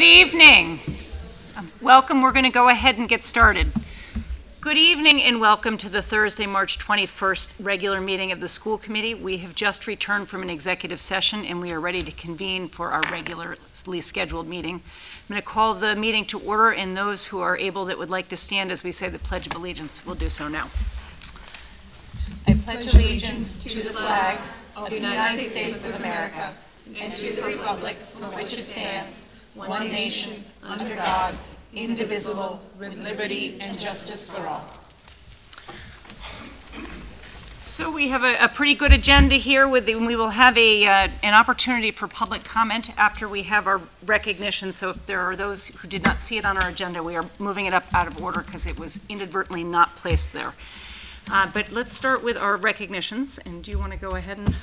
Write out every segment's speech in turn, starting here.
Good evening. Um, Welcome, we're going to go ahead and get started. Good evening and welcome to the Thursday, March 21st regular meeting of the school committee. We have just returned from an executive session and we are ready to convene for our regularly scheduled meeting. I'm going to call the meeting to order and those who are able that would like to stand as we say the Pledge of Allegiance will do so now. I pledge allegiance to the flag of the United States of America and to the republic for which it stands, one nation, under God, indivisible, with liberty and justice for all. So we have a, a pretty good agenda here with, the- we will have a, uh, an opportunity for public comment after we have our recognition. So if there are those who did not see it on our agenda, we are moving it up out of order because it was inadvertently not placed there. Uh, But let's start with our recognitions, and do you want to go ahead and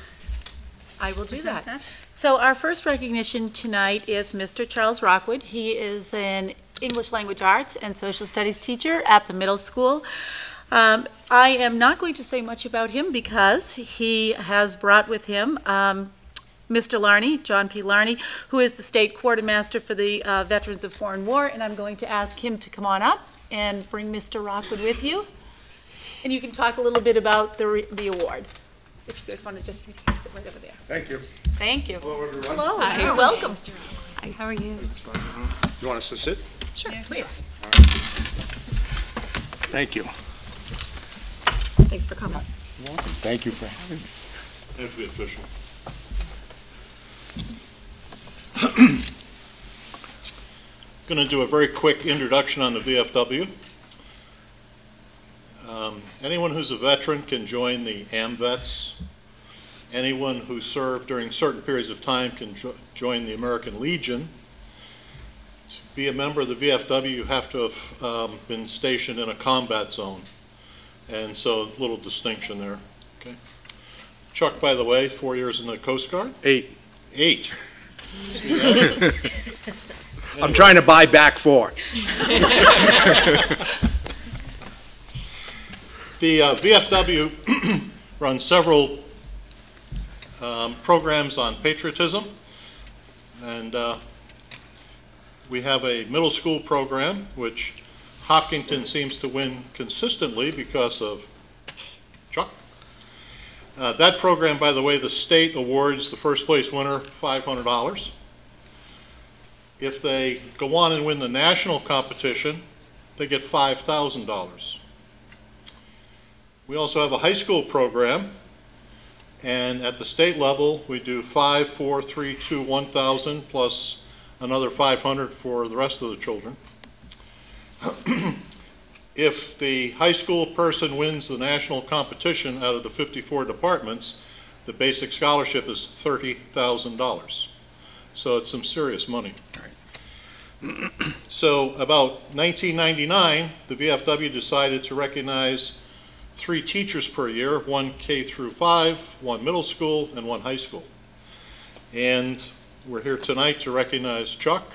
I will do that. that? So our first recognition tonight is Mr. Charles Rockwood. He is an English Language Arts and Social Studies teacher at the middle school. Um, I am not going to say much about him because he has brought with him um, Mr. Larney, John P. Larney, who is the state quartermaster for the uh, Veterans of Foreign War, and I'm going to ask him to come on up and bring Mr. Rockwood with you. And you can talk a little bit about the, re- the award. If you guys want to just sit sit right over there. Thank you. Thank you. Hello, everyone. Hello, you're welcome. How are you? You want us to sit? Sure, please. Thank you. Thanks for coming. Welcome. Thank you for having me. Have to be official. Going to do a very quick introduction on the VFW. Um, Anyone who's a veteran can join the AMVETS. Anyone who served during certain periods of time can jo- join the American Legion. To be a member of the VFW, you have to have um, been stationed in a combat zone. And so, a little distinction there, okay? Chuck, by the way, four years in the Coast Guard? Eight. Eight. See that? I'm trying to buy back four. The uh, VFW runs several um, programs on patriotism, and uh, we have a middle school program, which Hopkinton seems to win consistently because of Chuck. Uh, That program, by the way, the state awards the first place winner $500. If they go on and win the national competition, they get $5,000. We also have a high school program, and at the state level, we do five, four, three, two, one thousand, plus another five hundred for the rest of the children. If the high school person wins the national competition out of the fifty-four departments, the basic scholarship is thirty thousand dollars. So it's some serious money. So about nineteen ninety-nine, the VFW decided to recognize three teachers per year, one K through five, one middle school, and one high school. And we're here tonight to recognize Chuck.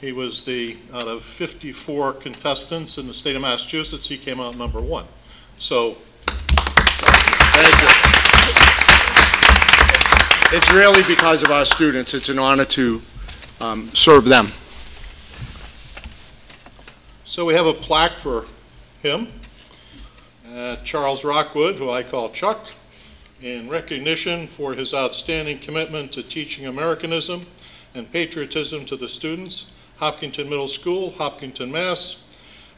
He was the, out of 54 contestants in the state of Massachusetts, he came out number one. So, Thank you. It's really because of our students. It's an honor to um, serve them. so we have a plaque for him. Uh, Charles Rockwood, who I call Chuck, in recognition for his outstanding commitment to teaching Americanism and patriotism to the students, Hopkinton Middle School, Hopkinton, Mass.,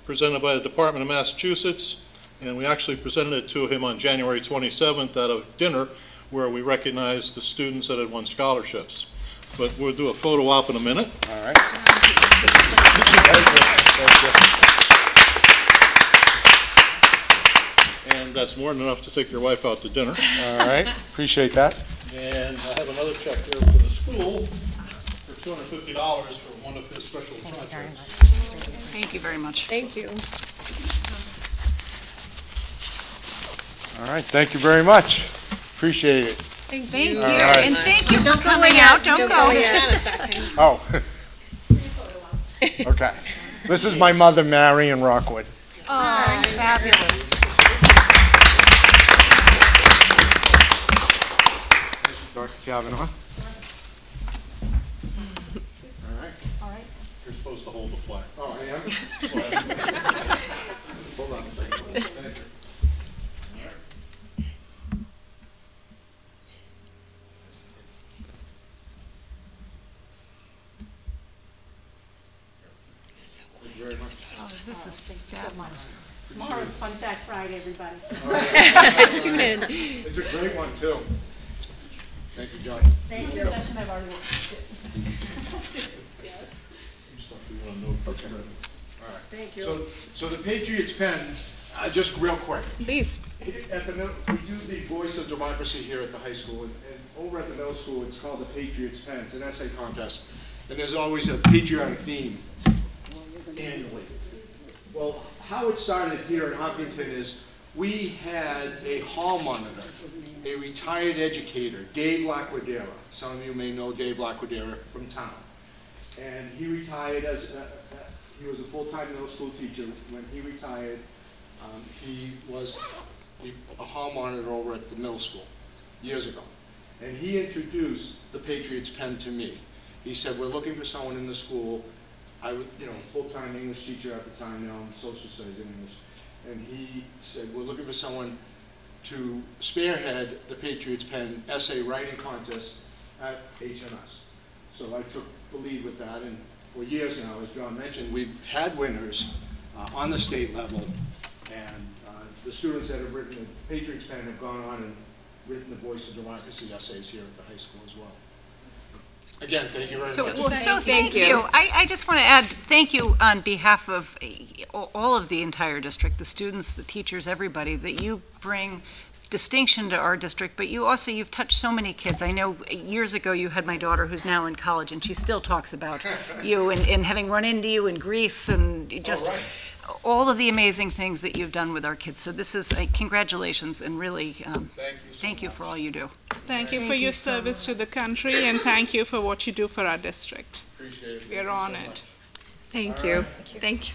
presented by the Department of Massachusetts, and we actually presented it to him on January 27th at a dinner where we recognized the students that had won scholarships. But we'll do a photo op in a minute. All right. And that's more than enough to take your wife out to dinner. All right. Appreciate that. And I have another check here for the school for two hundred fifty dollars for one of his special projects. Thank you very much. Thank you. All right. Thank you very much. Appreciate it. Thank Thank you, you. right. and thank you for coming out, don't go. Oh. Okay. This is my mother, Marion Rockwood. Oh, fabulous. Dr. Cavanaugh. You're supposed to hold the flag. Oh, I am? Hold on a second. Thank you. Thank you very. Oh, this is fabulous. Tomorrow's Fun Fact Friday, everybody. Tune in. It's a great one, too. Thank you, John. Thank you. I've already Okay. All right. So, so the Patriots pen, uh, just real quick. Please. At the middle, we do the Voice of Democracy here at the high school, and, and over at the middle school, it's called the Patriots Pen. It's an essay contest, and there's always a patriotic theme annually. Well, how it started here in Hopkinton is, we had a hall monitor, a retired educator, Dave Laquadera. Some of you may know Dave Laquadera from town. And he retired as, uh, uh, he was a full-time middle school teacher. When he retired, um, he was a- a hall monitor over at the middle school years ago. And he introduced the Patriots pen to me. He said, we're looking for someone in the school. I was, you know, full-time English teacher at the time, now I'm social studies in English. And he said, we're looking for someone to spearhead the Patriots pen essay writing contest at HMS. So I took the lead with that, and for years now, as John mentioned, we've had winners uh, on the state level, and uh, the students that have written the Patriots pen have gone on and written the Voice of Democracy essays here at the high school as well. Again, thank you very So, much. well, so Thank thank you. you. I, I just want to add, thank you on behalf of eh, all of the entire district, the students, the teachers, everybody, that you bring distinction to our district, but you also, you've touched so many kids. I know years ago, you had my daughter who's now in college, and she still talks about you and, and having run into you in Greece and just right. All of the amazing things that you've done with our kids. So this is, congratulations, and really, um, Thank you so thank you for all you do. Thank you for your service to the country and thank you for what you do for our district. Appreciate it. We Thank are you so honored. much. Thank you. Thank you.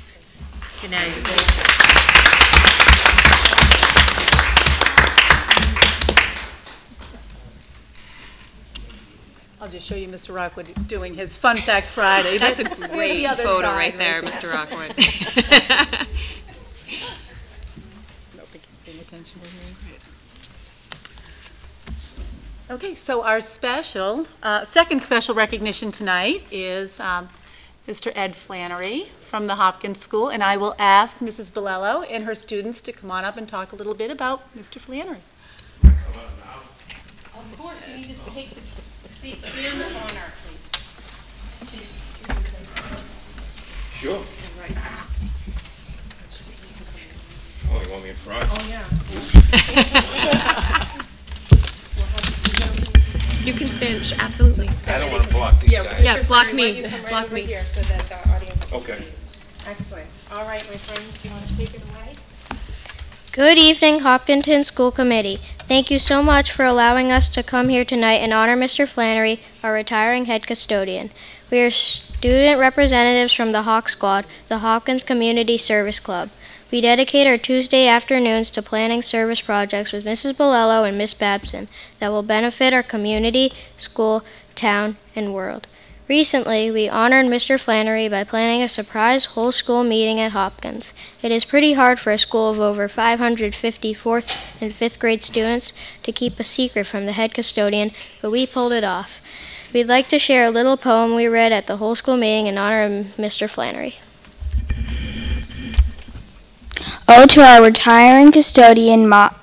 Good night. I'll just show you Mr. Rockwood doing his Fun Fact Friday. That's a great other photo side right there, there. Mr. Rockwood. I don't think he's paying attention to me. Okay, so our special, uh, second special recognition tonight is um, Mr. Ed Flannery from the Hopkins School, and I will ask Mrs. Bolello and her students to come on up and talk a little bit about Mr. Flannery. Of course, you need to take the, st- stand in the honor, please. Sure. Right. Oh, you want me in front? Oh, yeah. You can stand, absolutely. I don't want to block these guys. Yeah, block me, you come right block me. here so that the audience can Okay. Excellent. All right, my friends, you want to take it away? Good evening, Hopkinton School Committee. Thank you so much for allowing us to come here tonight and honor Mr. Flannery, our retiring head custodian. We are student representatives from the Hawk Squad, the Hopkins Community Service Club. We dedicate our Tuesday afternoons to planning service projects with Mrs. Bolello and Miss Babson that will benefit our community, school, town, and world. Recently, we honored Mr. Flannery by planning a surprise whole school meeting at Hopkins. It is pretty hard for a school of over 550 fourth and fifth grade students to keep a secret from the head custodian, but we pulled it off. We'd like to share a little poem we read at the whole school meeting in honor of Mr. Flannery. Oh, to our retiring custodian, Mo-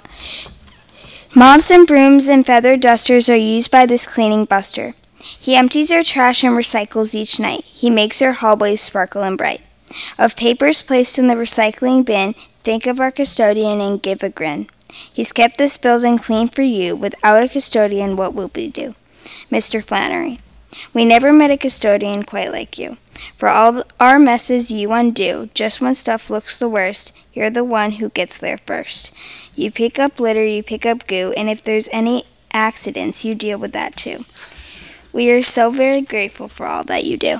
mops and brooms and feather dusters are used by this cleaning buster. He empties our trash and recycles each night. He makes our hallways sparkle and bright. Of papers placed in the recycling bin, think of our custodian and give a grin. He's kept this building clean for you. Without a custodian, what will we do? Mr. Flannery. We never met a custodian quite like you. For all our messes you undo, just when stuff looks the worst, you're the one who gets there first. You pick up litter, you pick up goo, and if there's any accidents, you deal with that too. We are so very grateful for all that you do.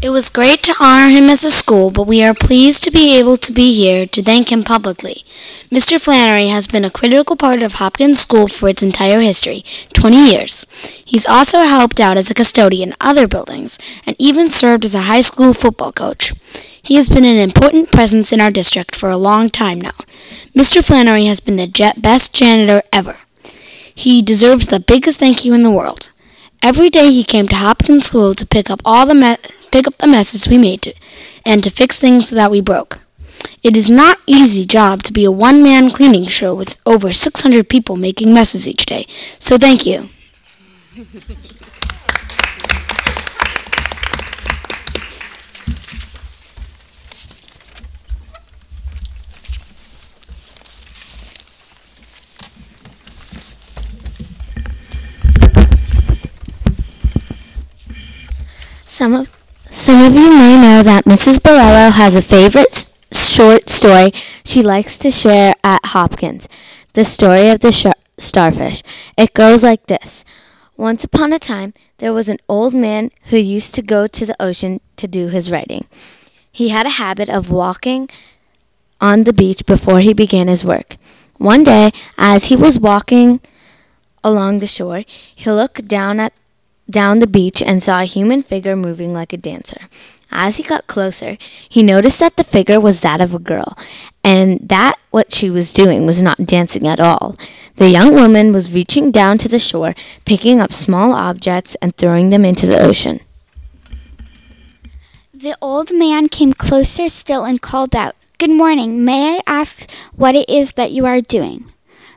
It was great to honor him as a school, but we are pleased to be able to be here to thank him publicly. Mr. Flannery has been a critical part of Hopkins School for its entire history 20 years. He's also helped out as a custodian in other buildings and even served as a high school football coach. He has been an important presence in our district for a long time now. Mr. Flannery has been the best janitor ever. He deserves the biggest thank you in the world. Every day he came to Hopkins School to pick up all the pick up the messes we made to, and to fix things that we broke. It is not easy job to be a one-man cleaning show with over 600 people making messes each day. So thank you. Some of some of you may know that Mrs. Borello has a favorite short story she likes to share at Hopkins. The story of the sh- starfish. It goes like this. Once upon a time, there was an old man who used to go to the ocean to do his writing. He had a habit of walking on the beach before he began his work. One day, as he was walking along the shore, he looked down at down the beach and saw a human figure moving like a dancer. As he got closer, he noticed that the figure was that of a girl, and that what she was doing was not dancing at all. The young woman was reaching down to the shore, picking up small objects and throwing them into the ocean. The old man came closer still and called out, Good morning. May I ask what it is that you are doing?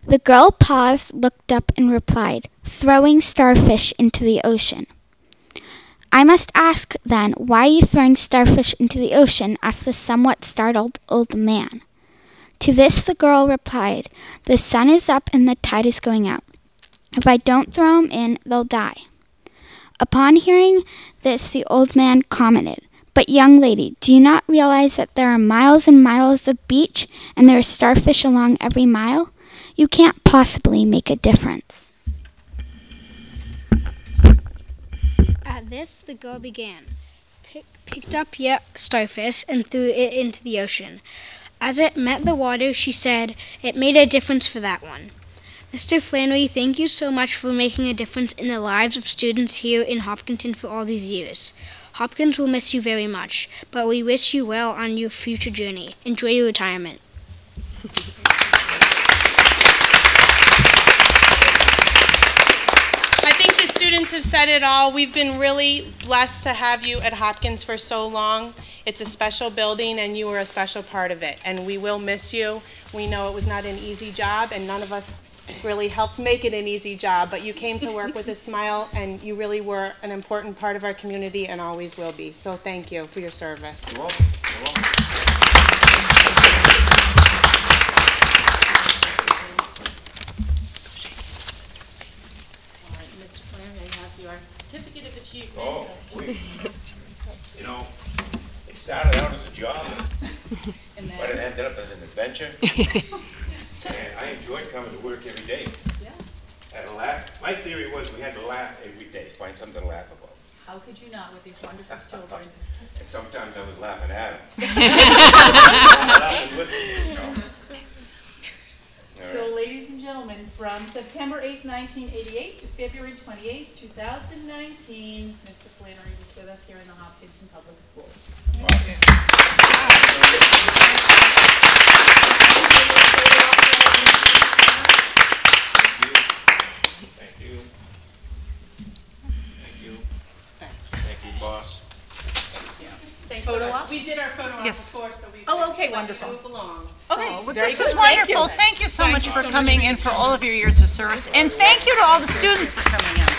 The girl paused, looked up, and replied, Throwing starfish into the ocean. I must ask, then, why are you throwing starfish into the ocean? asked the somewhat startled old man. To this the girl replied, The sun is up and the tide is going out. If I don't throw throw 'em in, they'll die. Upon hearing this, the old man commented, But, young lady, do you not realize that there are miles and miles of beach and there are starfish along every mile? You can't possibly make a difference. At this, the girl began, pick, picked up yet starfish and threw it into the ocean. As it met the water, she said, It made a difference for that one. Mr. Flannery, thank you so much for making a difference in the lives of students here in Hopkinton for all these years. Hopkins will miss you very much, but we wish you well on your future journey. Enjoy your retirement. I think the students have said it all. We've been really blessed to have you at Hopkins for so long. It's a special building, and you are a special part of it, and we will miss you. We know it was not an easy job, and none of us really helped make it an easy job, but you came to work with a smile, and you really were an important part of our community and always will be. So thank you for your service. You're welcome. You're welcome. Mr. Flannery, you have your certificate of achievement. Oh, we, you know, it started out as a job, but it ended up as. And I enjoyed coming to work every day. Had a laugh. My theory was we had to laugh every day, find something to laugh about. How could you not with these wonderful children? And sometimes I was laughing at them. Laughing with them, you know? All So, ladies and gentlemen, from September 8th, 1988 to February 28th, 2019, Mr. Flannery was with us here in the Hopkinton Public Schools. Thank you. Thank you. Thank you, boss. Thanks so Photo much. op? We did our photo op Yes. before, so we. Oh, okay, wonderful. Move along. Okay, Oh, well, very this good. is Thank wonderful. you. Thank you so Thank much you for so much coming for in your for all of your years of service. And thank you to all the students for coming in.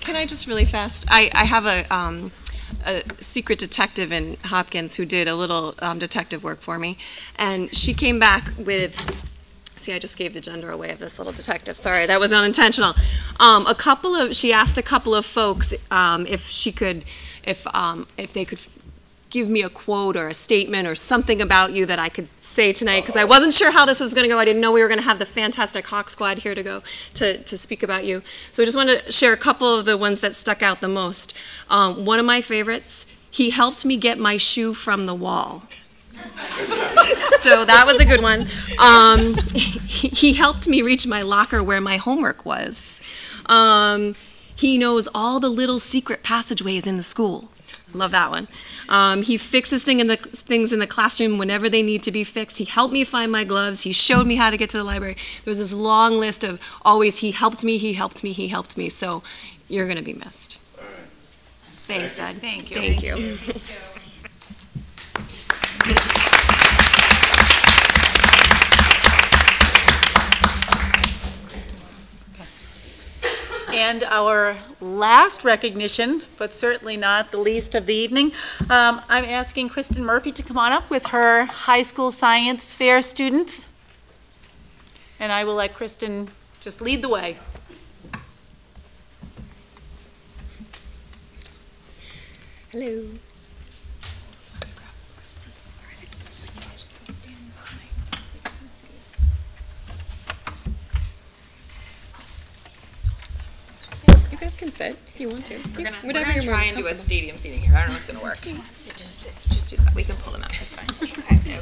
Can I just really fast? I, I have a, um, a secret detective in Hopkins who did a little um, detective work for me, and she came back with. See, I just gave the gender away of this little detective. Sorry, that was unintentional. Um, a couple of she asked a couple of folks um, if she could, if um, if they could give me a quote or a statement or something about you that I could say tonight because I wasn't sure how this was going to go. I didn't know we were going to have the fantastic Hawk Squad here to go to, to speak about you. So I just want to share a couple of the ones that stuck out the most. Um, one of my favorites, he helped me get my shoe from the wall. so that was a good one. Um, he, he helped me reach my locker where my homework was. Um, he knows all the little secret passageways in the school. Love that one. Um, he fixes thing in the, things in the classroom whenever they need to be fixed. He helped me find my gloves. He showed me how to get to the library. There was this long list of always, he helped me, he helped me, he helped me. So you're going to be missed. Thanks, Ed. Thank you. Thank you. And our last recognition, but certainly not the least of the evening, um, I'm asking Kristen Murphy to come on up with her high school science fair students. And I will let Kristen just lead the way. Hello. You guys can sit if you want to. We're gonna, we're gonna try and do a stadium seating here. I don't know what's gonna work. Just, sit. just do that. We can pull them up. That's fine. Okay.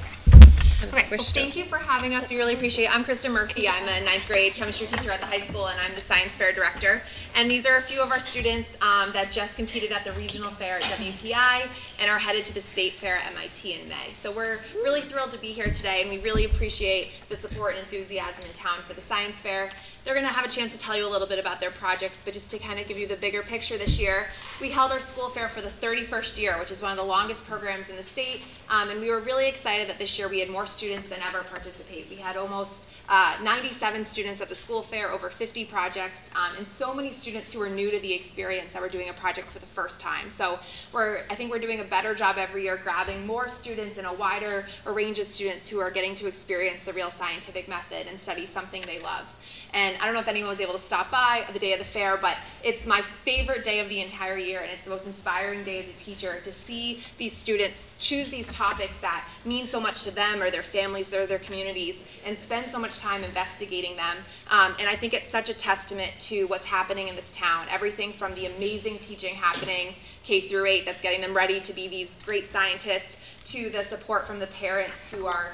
Okay. Well, thank you for having us. We really appreciate it. I'm Kristen Murphy. I'm a ninth grade chemistry teacher at the high school, and I'm the science fair director. And these are a few of our students um, that just competed at the regional fair at WPI and are headed to the state fair at MIT in May. So we're really thrilled to be here today, and we really appreciate the support and enthusiasm in town for the science fair. They're going to have a chance to tell you a little bit about their projects, but just to kind of give you the bigger picture this year, we held our school fair for the 31st year, which is one of the longest programs in the state, um, and we were really excited that this year we had more students than ever participate. We had almost uh, 97 students at the school fair, over 50 projects, um, and so many students who were new to the experience that were doing a project for the first time. So we're, I think we're doing a better job every year grabbing more students and a wider range of students who are getting to experience the real scientific method and study something they love. And I don't know if anyone was able to stop by the day of the fair, but it's my favorite day of the entire year, and it's the most inspiring day as a teacher to see these students choose these topics that mean so much to them or their families or their communities and spend so much time investigating them. Um, and I think it's such a testament to what's happening in this town. Everything from the amazing teaching happening K through 8 that's getting them ready to be these great scientists to the support from the parents who are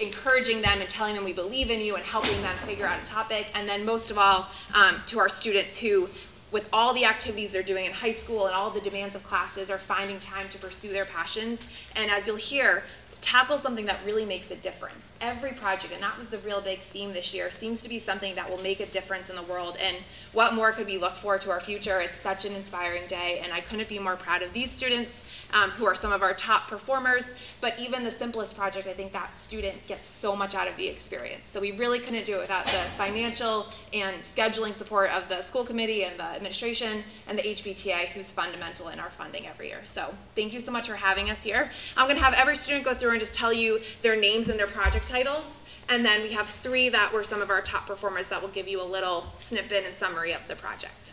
encouraging them and telling them we believe in you and helping them figure out a topic. And then most of all, um, to our students who, with all the activities they're doing in high school and all the demands of classes, are finding time to pursue their passions. And as you'll hear, tackle something that really makes a difference. Every project, and that was the real big theme this year, seems to be something that will make a difference in the world. And what more could we look for to our future? It's such an inspiring day, and I couldn't be more proud of these students um, who are some of our top performers. But even the simplest project, I think that student gets so much out of the experience. So we really couldn't do it without the financial and scheduling support of the school committee and the administration and the HPTA, who's fundamental in our funding every year. So thank you so much for having us here. I'm going to have every student go through and just tell you their names and their project titles. And then we have three that were some of our top performers that will give you a little snippet and summary of the project.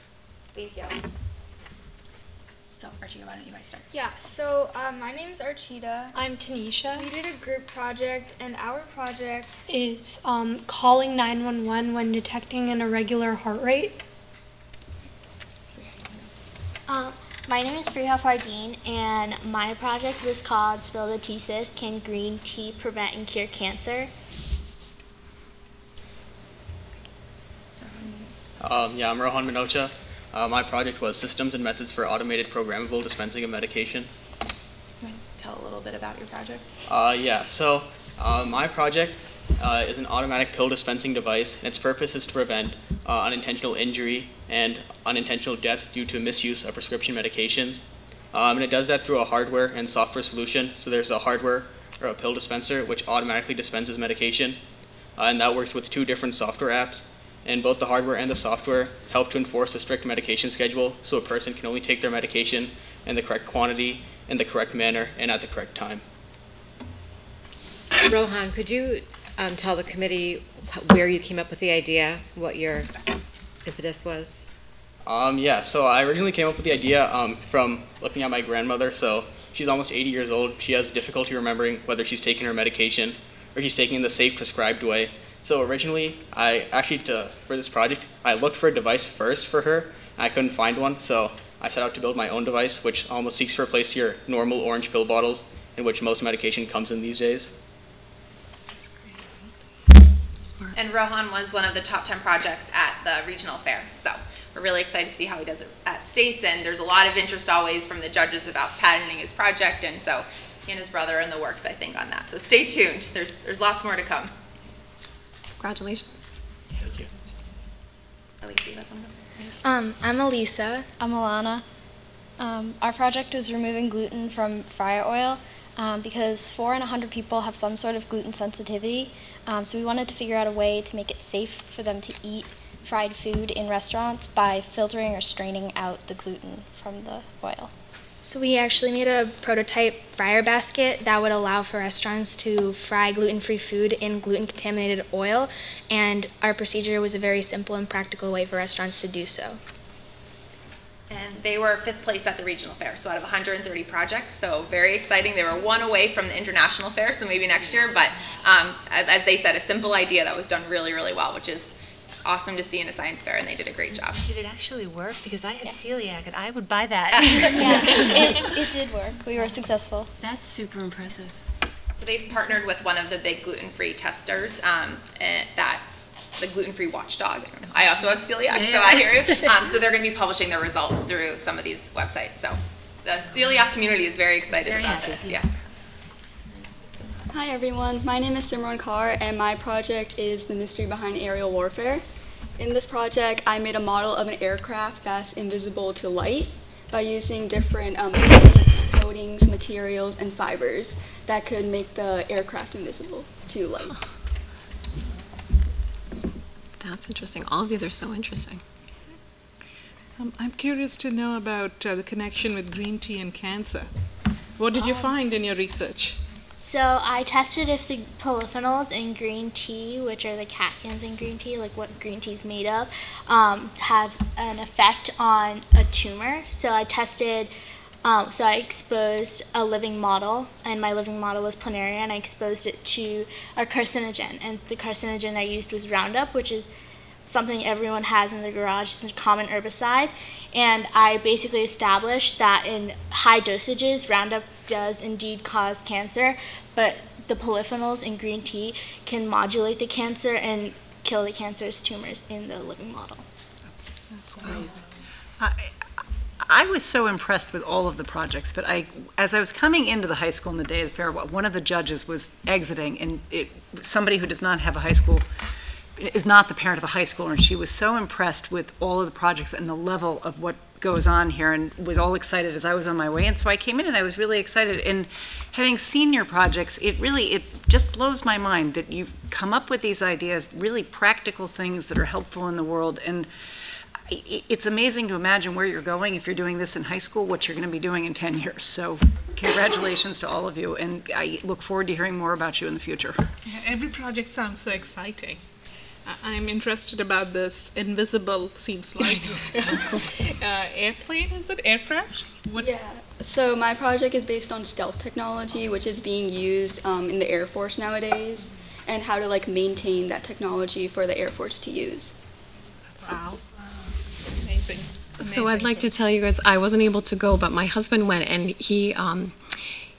Thank you. So, Archita, why don't you guys start? Yeah, so uh, my name is Archita. I'm Tanisha. We did a group project, and our project is um, calling 911 when detecting an irregular heart rate. Um, my name is Freya Fardeen, and my project was called Spill the Thesis Can Green Tea Prevent and Cure Cancer? Um, yeah, I'm Rohan Minocha. Uh, my project was Systems and Methods for Automated Programmable Dispensing of Medication. Tell a little bit about your project. Uh, yeah, so uh, my project uh, is an automatic pill dispensing device, and its purpose is to prevent uh, unintentional injury and unintentional death due to misuse of prescription medications. Um, and it does that through a hardware and software solution. So there's a hardware or a pill dispenser which automatically dispenses medication, uh, and that works with two different software apps. And both the hardware and the software help to enforce a strict medication schedule so a person can only take their medication in the correct quantity, in the correct manner, and at the correct time. Rohan, could you um, tell the committee where you came up with the idea, what your impetus was? Um, yeah, so I originally came up with the idea um, from looking at my grandmother. So she's almost 80 years old. She has difficulty remembering whether she's taking her medication or she's taking it the safe prescribed way. So originally, I actually, to, for this project, I looked for a device first for her. I couldn't find one, so I set out to build my own device, which almost seeks to replace your normal orange pill bottles in which most medication comes in these days. And Rohan was one of the top 10 projects at the regional fair. So we're really excited to see how he does it at states. And there's a lot of interest always from the judges about patenting his project. And so he and his brother are in the works, I think, on that. So stay tuned. There's, there's lots more to come. Congratulations. Thank you. Elise, you guys want to go? Um, I'm Elisa. I'm Alana. Um, our project is removing gluten from fryer oil um, because four in a hundred people have some sort of gluten sensitivity. Um, so we wanted to figure out a way to make it safe for them to eat fried food in restaurants by filtering or straining out the gluten from the oil. So we actually made a prototype fryer basket that would allow for restaurants to fry gluten-free food in gluten-contaminated oil, and our procedure was a very simple and practical way for restaurants to do so. And they were fifth place at the regional fair, so out of 130 projects, so very exciting. They were one away from the international fair, so maybe next year. But um, as, as they said, a simple idea that was done really, really well, which is awesome to see in a science fair, and they did a great job. Did it actually work? Because I have celiac and I would buy that. yeah, it, it did work. We were successful. That's super impressive. So they've partnered with one of the big gluten-free testers um, eh, that the gluten-free watchdog. I also have celiac, so I hear you. Um, so they're going to be publishing their results through some of these websites. So the celiac community is very excited Very about happy. this. Yes. Hi everyone, my name is Simran Kaur and my project is The Mystery Behind Aerial Warfare. In this project, I made a model of an aircraft that's invisible to light by using different um, paints, coatings, materials, and fibers that could make the aircraft invisible to light. That's interesting. All of these are so interesting. Um, I'm curious to know about uh, the connection with green tea and cancer. What did you Um, find in your research? So I tested if the polyphenols in green tea, which are the catechins in green tea, like what green tea is made of, um, have an effect on a tumor. So I tested. Um, so I exposed a living model, and my living model was planaria, and I exposed it to a carcinogen. And the carcinogen I used was Roundup, which is something everyone has in their garage. It's a common herbicide. And I basically established that in high dosages, Roundup does indeed cause cancer, but the polyphenols in green tea can modulate the cancer and kill the cancerous tumors in the living model. That's great. I, I was so impressed with all of the projects, but I, as I was coming into the high school on the day of the fair, one of the judges was exiting, and it, somebody who does not have a high school, is not the parent of a high schooler, and she was so impressed with all of the projects and the level of what goes on here, and was all excited as I was on my way, and so I came in and I was really excited, and having seen your projects, it really, it just blows my mind that you've come up with these ideas, really practical things that are helpful in the world, and it's amazing to imagine where you're going if you're doing this in high school, what you're going to be doing in 10 years. So congratulations to all of you, and I look forward to hearing more about you in the future. Yeah, Every project sounds so exciting. I- I'm interested about this invisible, seems like. uh, airplane, is it? Aircraft? What? Yeah. So my project is based on stealth technology, which is being used um, in the Air Force nowadays, and how to like maintain that technology for the Air Force to use. Wow. Amazing. So I'd like to tell you guys, I wasn't able to go, but my husband went, and he um,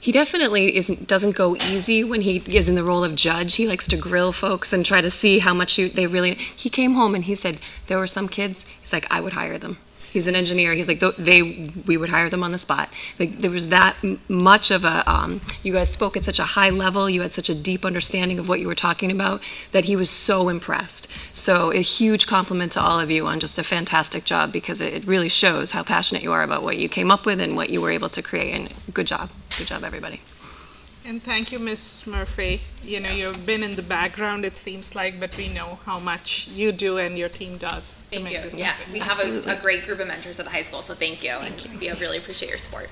he definitely isn't doesn't go easy when he is in the role of judge. He likes to grill folks and try to see how much you, they really. He came home and he said there were some kids. He's like, I would hire them. He's an engineer. He's like, they we would hire them on the spot. Like there was that much of a. Um, you guys spoke at such a high level. You had such a deep understanding of what you were talking about that he was so impressed. So a huge compliment to all of you on just a fantastic job because it, it really shows how passionate you are about what you came up with and what you were able to create. And good job, good job, everybody. And thank you, Miss Murphy. You know, you've been in the background, it seems like, but we know how much you do and your team does to Thank make you. this Yes, happen. we have a, a great group of mentors at the high school, so thank you. and we really appreciate your support.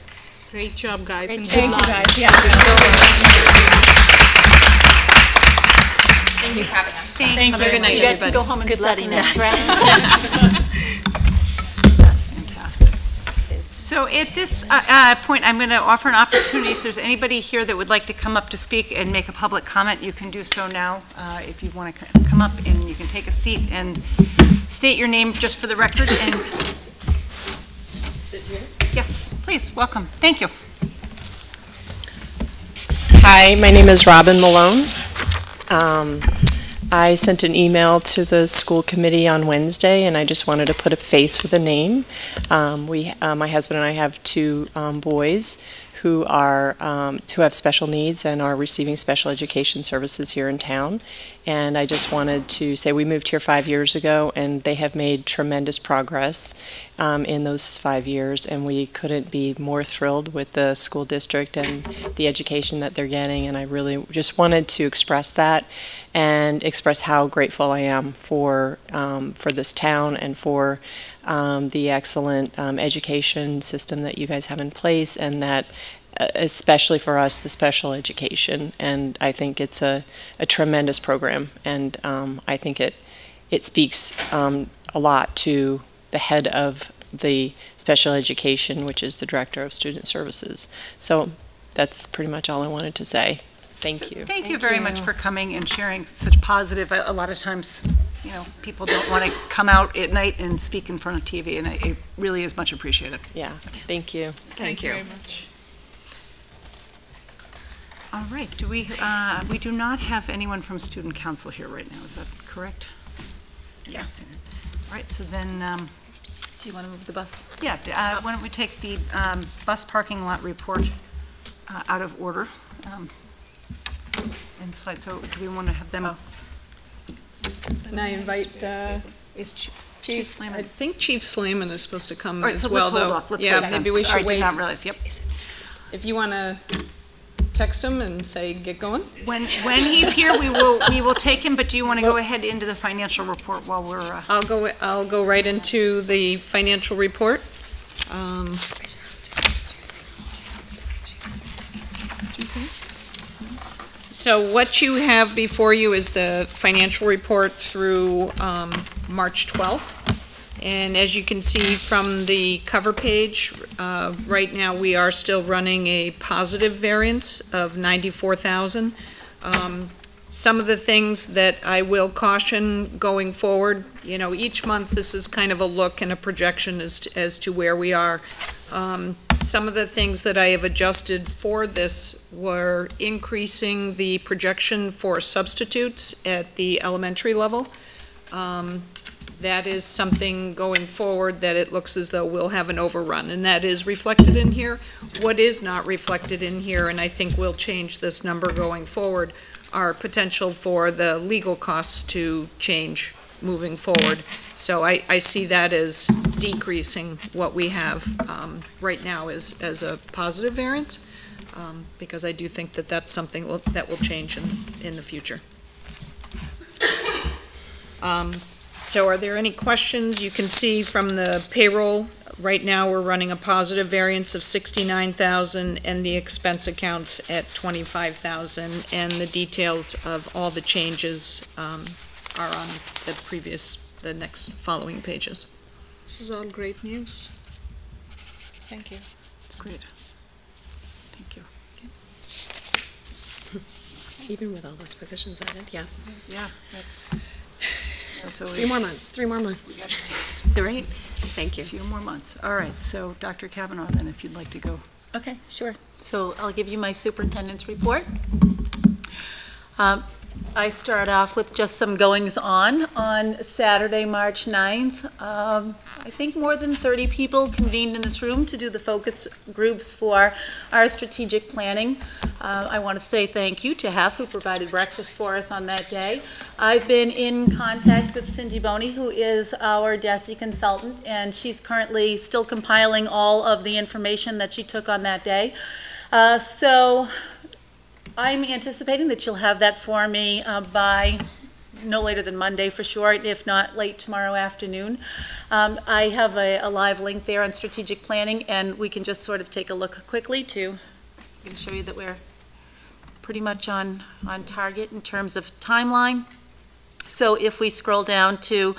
Great job, guys. Great and job. Thank you, guys. Yeah, thank you so for having us. Thank you Have a good night, You guys can everybody. go home and Good luck study next, that. right? So at this uh, uh, point, I'm going to offer an opportunity, if there's anybody here that would like to come up to speak and make a public comment, you can do so now. Uh, If you want to come up and you can take a seat and state your name just for the record and, Sit here. yes, please, welcome. Thank you. Hi, my name is Robin Malone. Um, I sent an email to the school committee on Wednesday, and I just wanted to put a face with a name. Um, we, uh, my husband and I have two um, boys who are um, who have special needs and are receiving special education services here in town. And I just wanted to say we moved here five years ago, and they have made tremendous progress um, in those five years. And we couldn't be more thrilled with the school district and the education that they're getting. And I really just wanted to express that and express how grateful I am for um, for this town and for um, the excellent um, education system that you guys have in place, and that uh, especially for us, the special education. And I think it's a, a tremendous program, and um, I think it it speaks um, a lot to the head of the special education, which is the director of student services. So that's pretty much all I wanted to say. Thank you. Thank you very much for coming and sharing such positive, a a lot of times, you know, people don't want to come out at night and speak in front of TV, and it it really is much appreciated. Yeah, thank you. Thank you. Very much. All right, do we, uh, we do not have anyone from student council here right now, is that correct? Yes. All right, so then, um, Do you want to move the bus? yeah, d- uh, why don't we take the um, bus parking lot report uh, out of order? um, And slide, so do we want to have them? And I invite, uh, Is Chief Chief? I think Chief Slayman is supposed to come All right, as so well, let's though. hold off. Let's Yeah, wait. maybe we should Sorry, did wait. not realize, yep. If you want to text him and say, get going? When, when he's here, we will, we will take him, but do you want to go ahead into the financial report while we're, uh, I'll go, I'll go right into the financial report. Um, So what you have before you is the financial report through um, March 12th. And as you can see from the cover page, uh, right now, we are still running a positive variance of 94,000. Um, Some of the things that I will caution going forward, you know, each month, this is kind of a look and a projection as, to- as to where we are. Um, Some of the things that I have adjusted for this were increasing the projection for substitutes at the elementary level. Um, That is something going forward that it looks as though we'll have an overrun, and that is reflected in here. What is not reflected in here, and I think we'll change this number going forward, are potential for the legal costs to change moving forward. So I, I see that as decreasing what we have um, right now as, as a positive variance, um, because I do think that that's something will- that will change in, in the future. Um, So are there any questions? You can see from the payroll, right now, we're running a positive variance of 69,000, and the expense accounts at 25,000, and the details of all the changes um, are on the previous, the next following pages. This is all great news. Thank you. it's great. Thank you. Even with all those positions added, yeah. Yeah, that's, that's Three more months, three more months. All right, thank you. A few more months. All right, so Dr. Cavanaugh, then, if you'd like to go. Okay, sure. So I'll give you my superintendent's report. Um, I start off with just some goings-on. On Saturday, March 9th, um, I think more than 30 people convened in this room to do the focus groups for our strategic planning. Uh, I want to say thank you to Hef, who provided breakfast for us on that day. I've been in contact with Cindy Boney, who is our DESE consultant, and she's currently still compiling all of the information that she took on that day. Uh, So I'm anticipating that you'll have that for me uh, by no later than Monday for sure, if not late tomorrow afternoon. Um, I have a a live link there on strategic planning, and we can just sort of take a look quickly to, show you that we're pretty much on, on target in terms of timeline. So if we scroll down to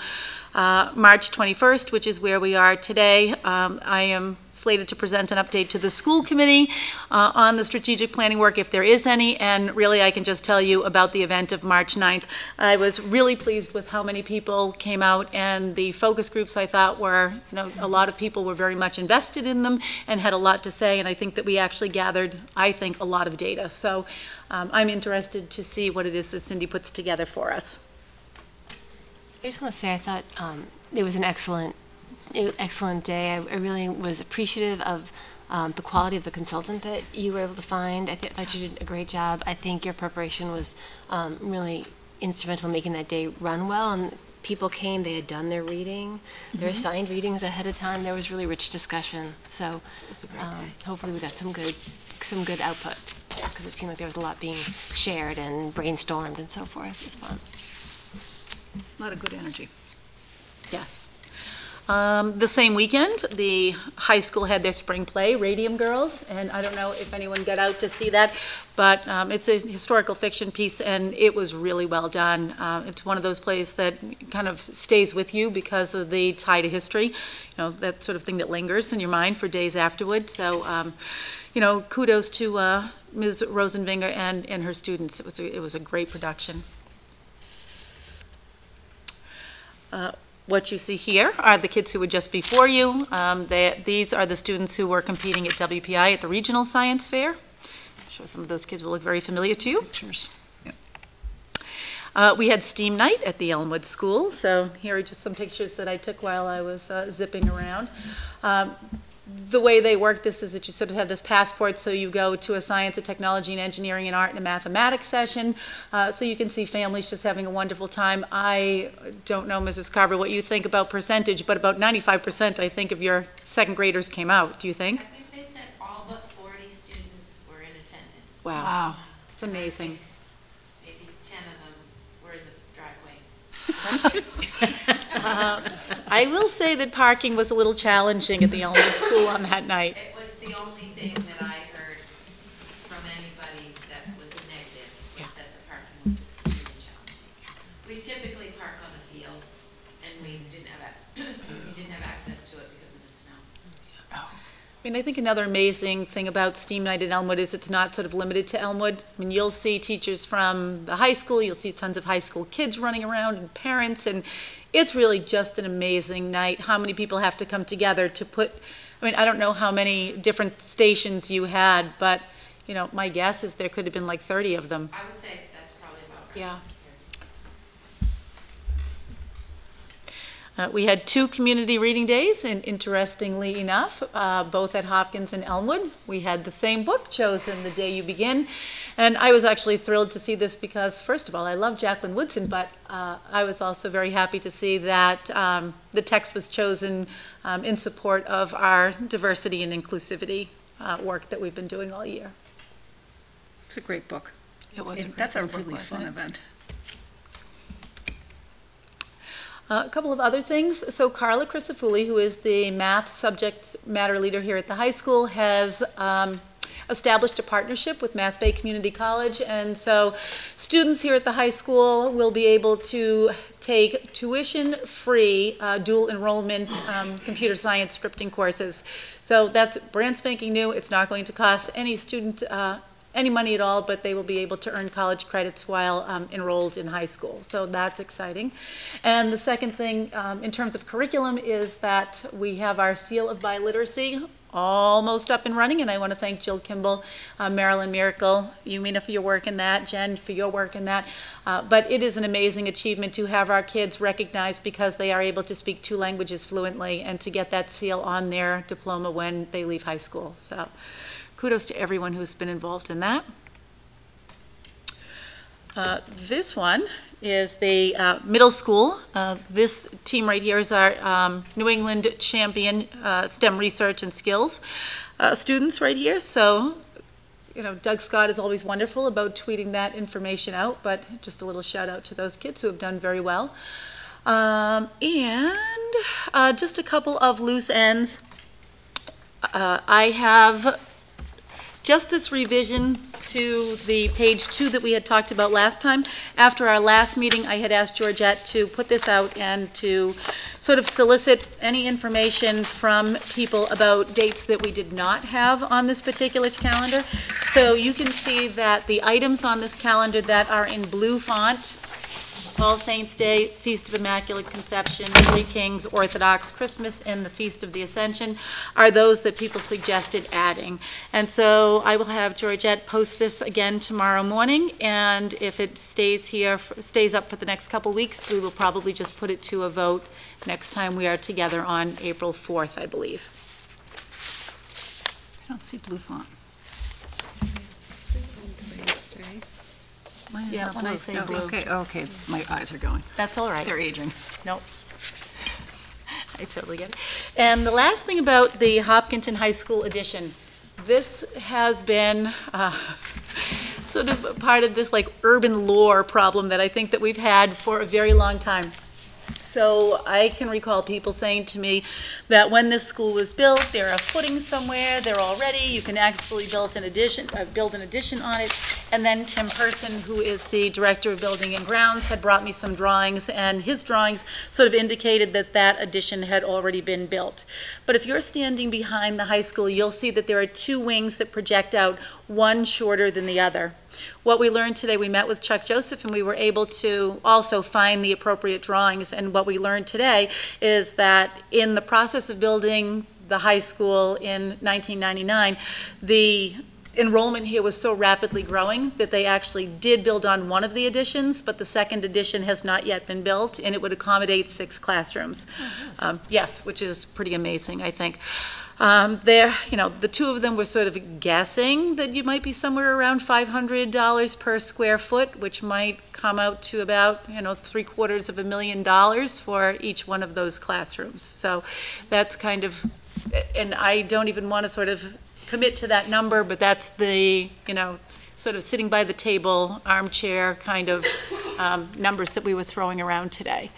uh, March 21st, which is where we are today, um, I am slated to present an update to the school committee uh, on the strategic planning work, if there is any, and really I can just tell you about the event of March 9th. I was really pleased with how many people came out, and the focus groups I thought were, you know, a lot of people were very much invested in them and had a lot to say, and I think that we actually gathered, I think, a lot of data. So um, I'm interested to see what it is that Cindy puts together for us. I just want to say I thought um, it was an excellent, excellent day. I, I really was appreciative of um, the quality of the consultant that you were able to find. I th- thought you did a great job. I think your preparation was um, really instrumental in making that day run well. And people came; they had done their reading, their Mhm. assigned readings ahead of time. There was really rich discussion. So was a great um, hopefully, we got some good, some good output because it seemed like there was a lot being shared and brainstormed and so forth. It was fun. A lot of good energy. Yes. Um, The same weekend, the high school had their spring play, Radium Girls, and I don't know if anyone got out to see that, but um, it's a historical fiction piece, and it was really well done. Uh, It's one of those plays that kind of stays with you because of the tie to history, you know, that sort of thing that lingers in your mind for days afterward. So, um, you know, kudos to uh, Ms. Rosenvinger and, and her students. It was, a- it was a great production. Uh, What you see here are the kids who were just before you. Um, they- These are the students who were competing at WPI at the Regional Science Fair. I'm sure some of those kids will look very familiar to you. Pictures. Uh, We had STEAM night at the Elmwood School, so here are just some pictures that I took while I was uh, zipping around. Um, the way they work this is that you sort of have this passport, so you go to a science, a technology, and engineering, and art, and a mathematics session, uh, so you can see families just having a wonderful time. I don't know, Mrs. Carver, what you think about percentage, but about 95%, I think, of your second graders came out, do you think? think they said all but forty students were in attendance. Wow. It's amazing. Maybe ten of them were in the driveway. Uh, I will say that parking was a little challenging at the Elmwood School on that night. It was the only thing that I heard from anybody that was a negative, was that the parking was extremely challenging. We typically park on the field, and we didn't have, excuse me, didn't have access to it because of the snow. Oh. I mean, I think another amazing thing about STEAM Night at Elmwood is it's not sort of limited to Elmwood. I mean, you'll see teachers from the high school, you'll see tons of high school kids running around and parents, and it's really just an amazing night. How many people have to come together to put, I mean, I don't know how many different stations you had, but, you know, my guess is there could have been like 30 of them. I would say that's probably about right. Yeah. Uh, We had two community reading days, and interestingly enough, uh, both at Hopkins and Elmwood, we had the same book chosen, The Day You Begin. And I was actually thrilled to see this because, first of all, I love Jacqueline Woodson, but uh, I was also very happy to see that um, the text was chosen um, in support of our diversity and inclusivity uh, work that we've been doing all year. It's a great book. It was a great That's a really fun it? event. Uh, A couple of other things. So Carla Crisafulli, who is the math subject matter leader here at the high school, has um, established a partnership with Mass Bay Community College. And so students here at the high school will be able to take tuition-free uh, dual enrollment um, computer science scripting courses. So that's brand spanking new. It's not going to cost any student uh, any money at all, but they will be able to earn college credits while um, enrolled in high school. So that's exciting. And the second thing, um, in terms of curriculum, is that we have our Seal of Biliteracy almost up and running, and I want to thank Jill Kimball, uh, Marilyn Miracle, Umina for your work in that, Jen for your work in that. Uh, But it is an amazing achievement to have our kids recognized because they are able to speak two languages fluently and to get that seal on their diploma when they leave high school. So kudos to everyone who's been involved in that. Uh, This one is the uh, middle school. Uh, This team right here is our um, New England champion uh, STEM research and skills uh, students right here. So, you know, Doug Scott is always wonderful about tweeting that information out, but just a little shout out to those kids who have done very well. Um, And uh, just a couple of loose ends. I have just this revision to the page two that we had talked about last time. After our last meeting, I had asked Georgette to put this out and to sort of solicit any information from people about dates that we did not have on this particular calendar. So you can see that the items on this calendar that are in blue font, All Saints' Day, Feast of Immaculate Conception, Three Kings, Orthodox, Christmas, and the Feast of the Ascension, are those that people suggested adding. And so I will have Georgette post this again tomorrow morning, and if it stays here, stays up for the next couple weeks, we will probably just put it to a vote next time we are together on April 4th, I believe. I don't see blue font. Mine is Yeah, not when I blue. say blue. Okay, okay, my eyes are going. That's all right. They're aging. Nope. I totally get it. And the last thing about the Hopkinton High School edition, this has been uh, sort of a part of this like urban lore problem that I think that we've had for a very long time. So I can recall people saying to me that when this school was built, there are footings somewhere, they're all ready, you can actually build an addition, uh, build an addition on it. And then Tim Person, who is the Director of Building and Grounds, had brought me some drawings, and his drawings sort of indicated that that addition had already been built. But if you're standing behind the high school, you'll see that there are two wings that project out, one shorter than the other. What we learned today, we met with Chuck Joseph, and we were able to also find the appropriate drawings. And what we learned today is that in the process of building the high school in 1999, the enrollment here was so rapidly growing that they actually did build on one of the additions, but the second addition has not yet been built, and it would accommodate six classrooms. Um, Yes, which is pretty amazing, I think. Um, There, you know, the two of them were sort of guessing that you might be somewhere around $500 per square foot, which might come out to about, you know, three quarters of a million dollars for each one of those classrooms. So that's kind of, and I don't even want to sort of commit to that number, but that's the, you know, sort of sitting by the table, armchair kind of um, numbers that we were throwing around today.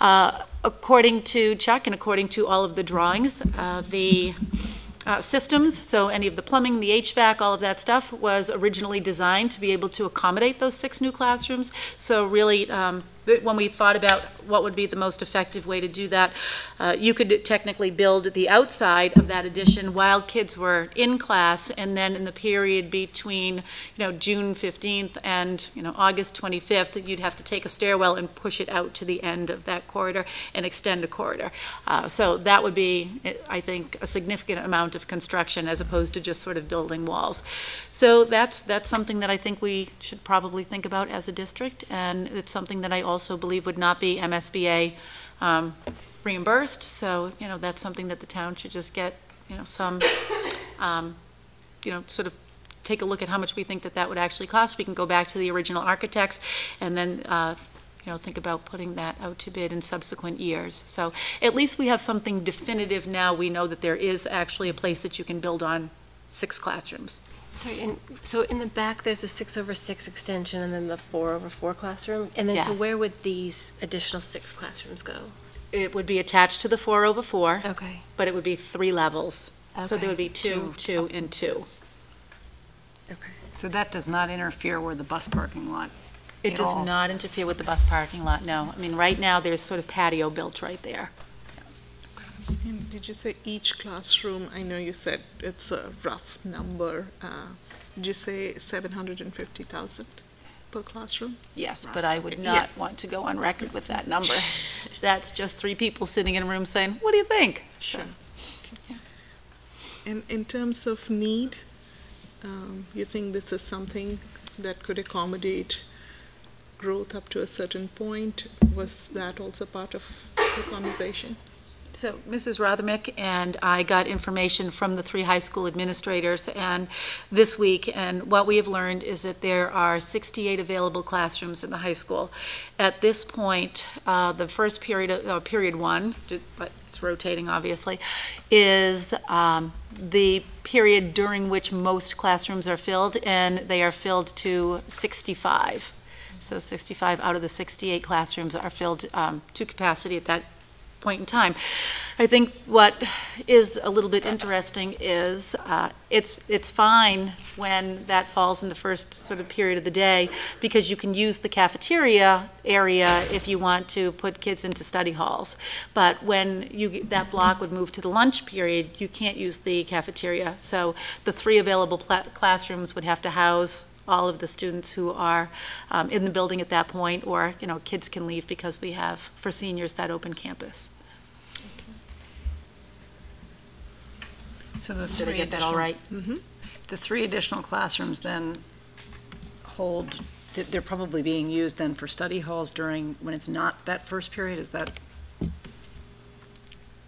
Uh, According to Chuck and according to all of the drawings, uh, the uh, systems, so any of the plumbing, the HVAC, all of that stuff, was originally designed to be able to accommodate those six new classrooms. So really, um, when we thought about what would be the most effective way to do that, uh, you could technically build the outside of that addition while kids were in class, and then in the period between, you know, June 15th and, you know, August 25th, you'd have to take a stairwell and push it out to the end of that corridor and extend a corridor. Uh, So that would be, I think, a significant amount of construction as opposed to just sort of building walls. So that's, that's something that I think we should probably think about as a district, and it's something that I also believe would not be MSBA um, reimbursed, so, you know, that's something that the town should just get, you know, some, um, you know, sort of take a look at how much we think that that would actually cost. We can go back to the original architects and then, uh, you know, think about putting that out to bid in subsequent years. So at least we have something definitive now. We know that there is actually a place that you can build on six classrooms. Sorry, in, so in the back, there's the six over six extension and then the four over four classroom? And then, so Yes. where would these additional six classrooms go? It would be attached to the four over four. Okay. But it would be three levels. So there would be two, two, and two. Okay. So that does not interfere with the bus parking lot? It at does all? not interfere with the bus parking lot, no. I mean, right now, there's sort of patio built right there. And did you say each classroom, I know you said it's a rough number, uh, did you say seven hundred and fifty thousand per classroom? Yes, but I would Yeah. not want to go on record with that number. That's just three people sitting in a room saying, what do you think? Sure. Yeah. And in terms of need, um, you think this is something that could accommodate growth up to a certain point? Was that also part of the conversation? So Mrs. Rothermick and I got information from the three high school administrators and this week, and what we have learned is that there are 68 available classrooms in the high school. At this point, uh, the first period, uh, period one, but it's rotating obviously, is um, the period during which most classrooms are filled, and they are filled to 65. So 65 out of the 68 classrooms are filled um, to capacity at that point in time. I think what is a little bit interesting is uh, it's, it's fine when that falls in the first sort of period of the day because you can use the cafeteria area if you want to put kids into study halls. But when you, that block would move to the lunch period, you can't use the cafeteria. So the three available classrooms would have to house all of the students who are um, in the building at that point, or, you know, kids can leave because we have, for seniors, that open campus. So the three Did I three get that all additional- Mhm. The three additional classrooms then hold, th- they're probably being used then for study halls during, when it's not that first period, is that?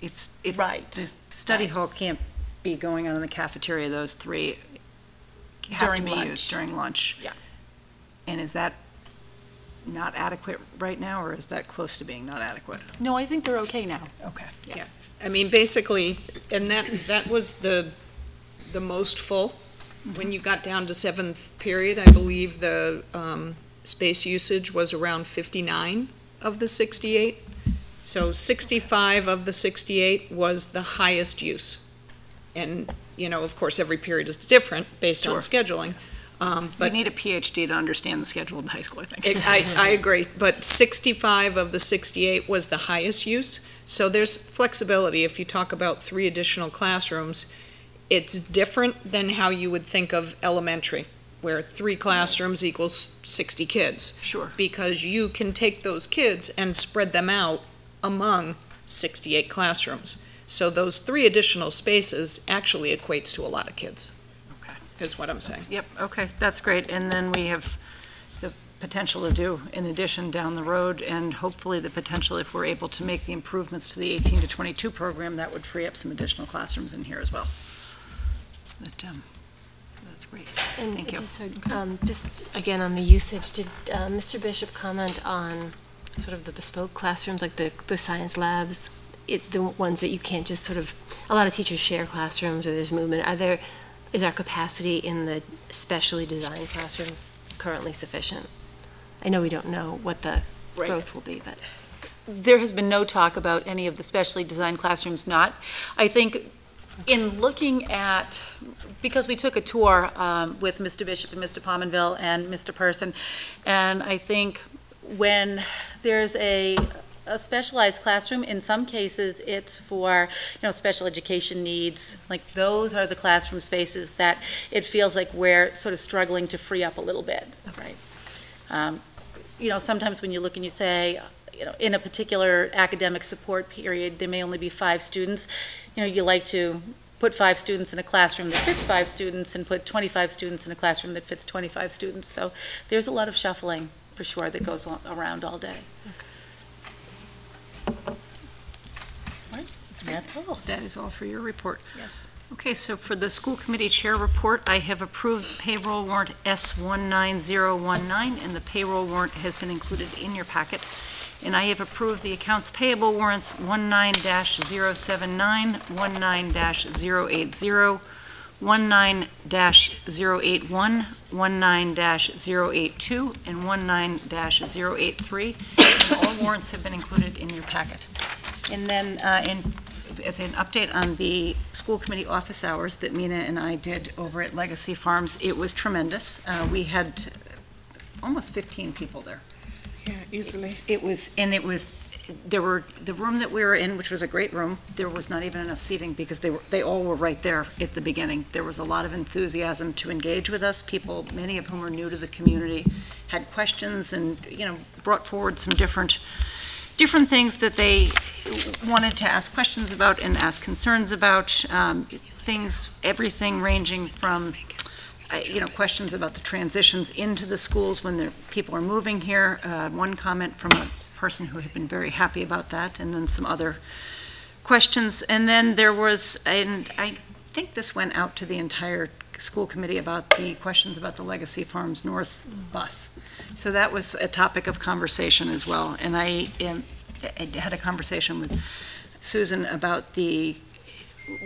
If, if. Right. The study hall can't be going on in the cafeteria, those three have to During be lunch. used during lunch. Yeah. And is that not adequate right now, or is that close to being not adequate? No, I think they're okay now. Okay. Yeah, I mean, basically, and that, that was the, the most full. When you got down to seventh period, I believe the, um, space usage was around fifty-nine of the sixty-eight. So sixty-five of the sixty-eight was the highest use. And, you know, of course, every period is different based on Sure. scheduling. Um, You but need a PhD to understand the schedule in high school, I think. it- I, I agree, but 65 of the 68 was the highest use, so there's flexibility. If you talk about three additional classrooms, it's different than how you would think of elementary, where three classrooms equals 60 kids. Sure. Because you can take those kids and spread them out among 68 classrooms. So those three additional spaces actually equates to a lot of kids. Okay. Is what I'm saying. Yep, okay, that's great. And then we have the potential to do in addition down the road, and hopefully the potential, if we're able to make the improvements to the 18 to 22 program, that would free up some additional classrooms in here as well. But, um, that's great. And Thank you. just, um, just again on the usage, did uh, Mr. Bishop comment on sort of the bespoke classrooms, like the, the science labs? It, the ones that you can't just sort of, a lot of teachers share classrooms or there's movement. Are there, is our capacity in the specially designed classrooms currently sufficient? I know we don't know what the Right. growth will be, but. There has been no talk about any of the specially designed classrooms not. I think in looking at, because we took a tour um, with Mr. Bishop and Mr. Pomonville and Mr. Person, and I think when there's a, a specialized classroom, in some cases, it's for, you know, special education needs, like those are the classroom spaces that it feels like we're sort of struggling to free up a little bit, right? Um, You know, sometimes when you look and you say, you know, in a particular academic support period, there may only be five students. You know, you like to put five students in a classroom that fits five students and put 25 students in a classroom that fits 25 students. So there's a lot of shuffling, for sure, that goes on- around all day. That's all. That is all for your report. Yes. Okay, so for the school committee chair report, I have approved payroll warrant S 19019, and the payroll warrant has been included in your packet. And I have approved the accounts payable warrants 19-079, 19-080, 19-081, 19-082, and 19-083. And all warrants have been included in your packet. And then, uh, in as an update on the school committee office hours that Mina and I did over at Legacy Farms, it was tremendous. Uh, We had almost 15 people there. Yeah, easily. It was, and it was, there were, the room that we were in, which was a great room, there was not even enough seating because they were, they all were right there at the beginning. There was a lot of enthusiasm to engage with us, people, many of whom are new to the community, had questions and, you know, brought forward some different, different things that they wanted to ask questions about and ask concerns about, um, things, everything ranging from, uh, you know, questions about the transitions into the schools when the people are moving here. Uh, One comment from a person who had been very happy about that, and then some other questions. And then there was, and I think this went out to the entire school committee about the questions about the Legacy Farms North bus. So that was a topic of conversation as well. And I um, I had a conversation with Susan about the,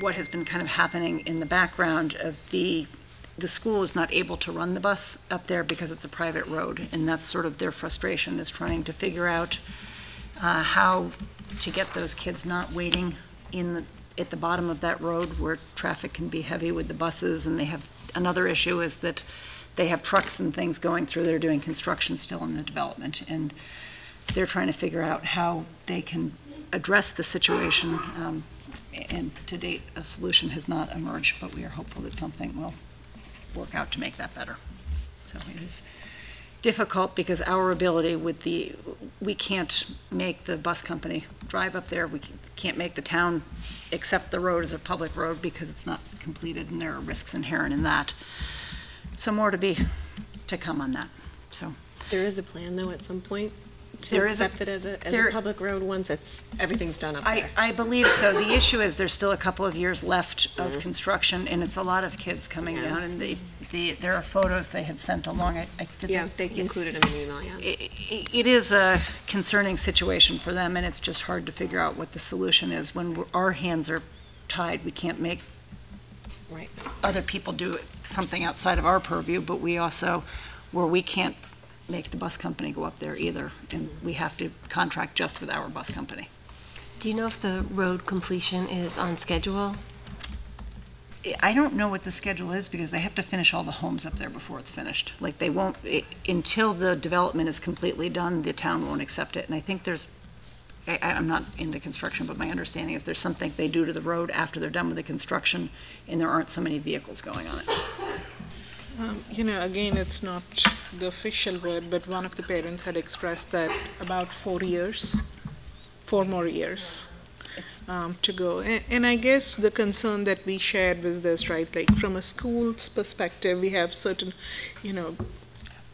what has been kind of happening in the background of the, the school is not able to run the bus up there because it's a private road, and that's sort of their frustration, is trying to figure out uh, how to get those kids not waiting in the, at the bottom of that road where traffic can be heavy with the buses, and they have, another issue is that they have trucks and things going through, they're doing construction still in the development, and they're trying to figure out how they can address the situation, um, and to date, a solution has not emerged, but we are hopeful that something will work out to make that better. So it is difficult because our ability with the, we can't make the bus company drive up there, we can't make the town accept the road as a public road because it's not completed and there are risks inherent in that. So more to be, to come on that, so. There is a plan, though, at some point to There is a- accept it as a, as there- a public road once it's, everything's done up I, there. I believe so. The issue is there's still a couple of years left of Mhm. construction, and it's a lot of kids coming Yeah. down, and the, the, there are photos they had sent along. I- I- did Yeah, they included them in the email, yeah. i- it is a concerning situation for them, and it's just hard to figure out what the solution is. When we're- our hands are tied, we can't make Right. other people do something outside of our purview, but we also, where we can't make the bus company go up there either, and we have to contract just with our bus company. Do you know if the road completion is on schedule? I don't know what the schedule is because they have to finish all the homes up there before it's finished. Like, they won't, i- until the development is completely done, the town won't accept it. And I think there's, I, I'm not into construction, but my understanding is there's something they do to the road after they're done with the construction, and there aren't so many vehicles going on it. Um, You know, again, it's not the official word, but one of the parents had expressed that about four years, four more years um, to go. A- And I guess the concern that we shared was this, right? Like, from a school's perspective, we have certain, you know,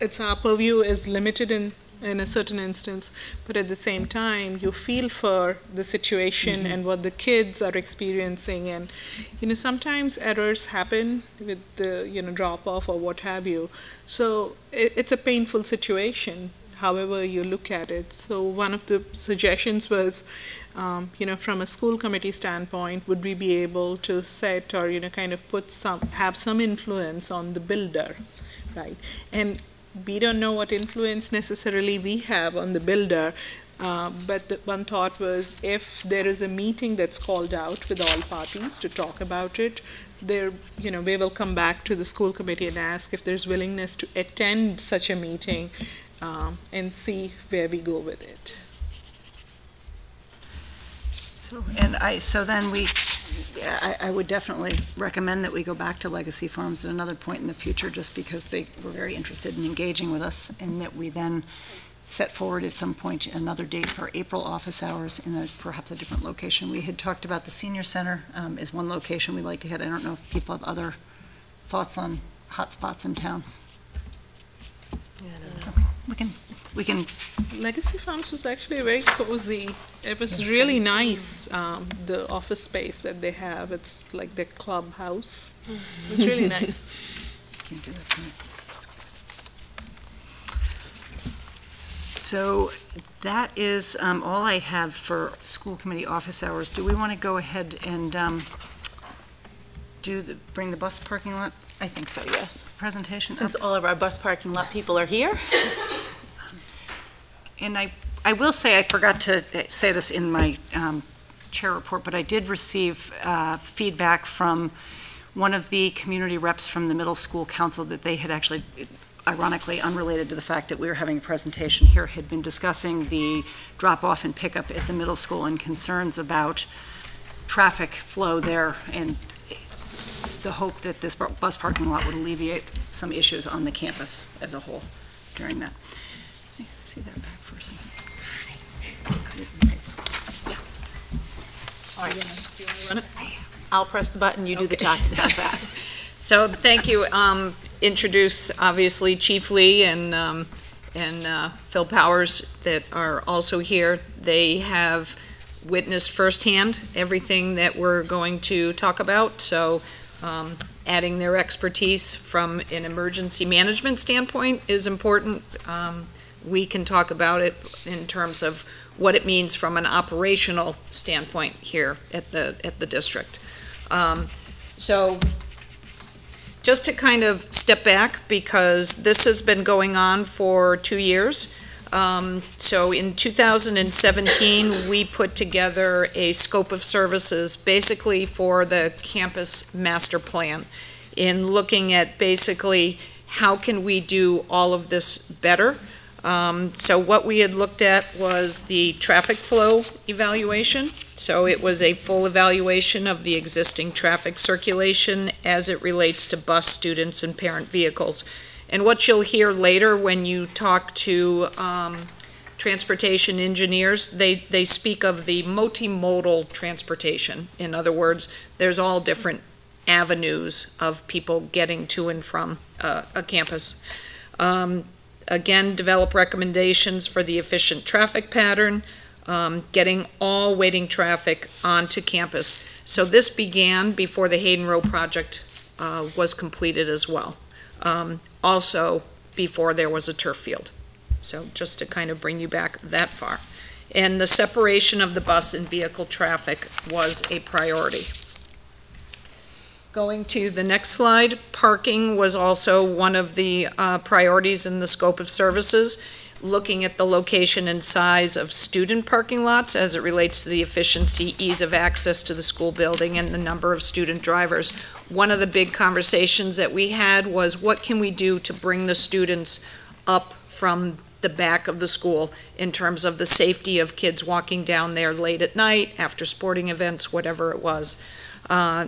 it's our purview is limited in, in a certain instance, but at the same time, you feel for the situation Mhm. and what the kids are experiencing. And, you know, sometimes errors happen with the, you know, drop off or what have you. So it, it's a painful situation, however you look at it. So one of the suggestions was, um, you know, from a school committee standpoint, would we be able to set or, you know, kind of put some, have some influence on the builder, right? And we don't know what influence necessarily we have on the builder, uh, but the one thought was if there is a meeting that's called out with all parties to talk about it, there, you know, we will come back to the school committee and ask if there's willingness to attend such a meeting um, and see where we go with it. So, and I, so then we, I, I would definitely recommend that we go back to Legacy Farms at another point in the future, just because they were very interested in engaging with us, and that we then set forward at some point another date for April office hours in a, perhaps a different location. We had talked about the senior center um, as one location we'd like to hit. I don't know if people have other thoughts on hotspots in town. Okay, We can, we can Legacy Farms was actually very cozy. It was really nice, um, the office space that they have. It's like their clubhouse. It's really nice. Can't do that tonight. So that is um, all I have for school committee office hours. Do we want to go ahead and um, do the, bring the bus parking lot I think so, yes. presentation? Since up? all of our bus parking lot people are here. And I, I will say, I forgot to say this in my um, chair report, but I did receive uh, feedback from one of the community reps from the middle school council that they had actually, ironically, unrelated to the fact that we were having a presentation here, had been discussing the drop-off and pickup at the middle school and concerns about traffic flow there and the hope that this bus parking lot would alleviate some issues on the campus as a whole during that. See that back for a second. All right. I'll press the button, you do the talking. How's that? So, thank you. Um, Introduce, obviously, Chief Lee and, um, and uh, Phil Powers that are also here. They have witnessed firsthand everything that we're going to talk about, so um, adding their expertise from an emergency management standpoint is important. Um, We can talk about it in terms of what it means from an operational standpoint here at the, at the district. Um, So, just to kind of step back, because this has been going on for two years, Um, So in 2017, we put together a scope of services basically for the campus master plan in looking at basically how can we do all of this better. Um, So what we had looked at was the traffic flow evaluation. So it was a full evaluation of the existing traffic circulation as it relates to bus students and parent vehicles. And what you'll hear later when you talk to um, transportation engineers, they, they speak of the multimodal transportation. In other words, there's all different avenues of people getting to and from uh, a campus. Um, Again, develop recommendations for the efficient traffic pattern, um, getting all waiting traffic onto campus. So this began before the Hayden Rowe project uh, was completed as well. Um, also before there was a turf field. So just to kind of bring you back that far. And the separation of the bus and vehicle traffic was a priority. Going to the next slide, parking was also one of the uh, priorities in the scope of services, looking at the location and size of student parking lots as it relates to the efficiency, ease of access to the school building, and the number of student drivers. One of the big conversations that we had was what can we do to bring the students up from the back of the school in terms of the safety of kids walking down there late at night, after sporting events, whatever it was. Uh,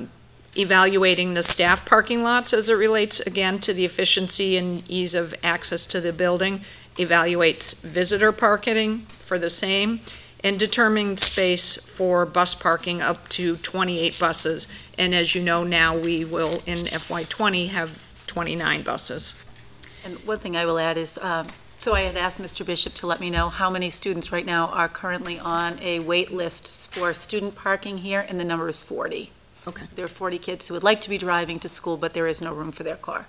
evaluating the staff parking lots as it relates, again, to the efficiency and ease of access to the building, evaluates visitor parking for the same, and determining space for bus parking up to 28 buses. And as you know now, we will, in FY '20, have 29 buses. And one thing I will add is, um, so I had asked Mr. Bishop to let me know how many students right now are currently on a wait list for student parking here, and the number is 40. Okay. There are 40 kids who would like to be driving to school, but there is no room for their car.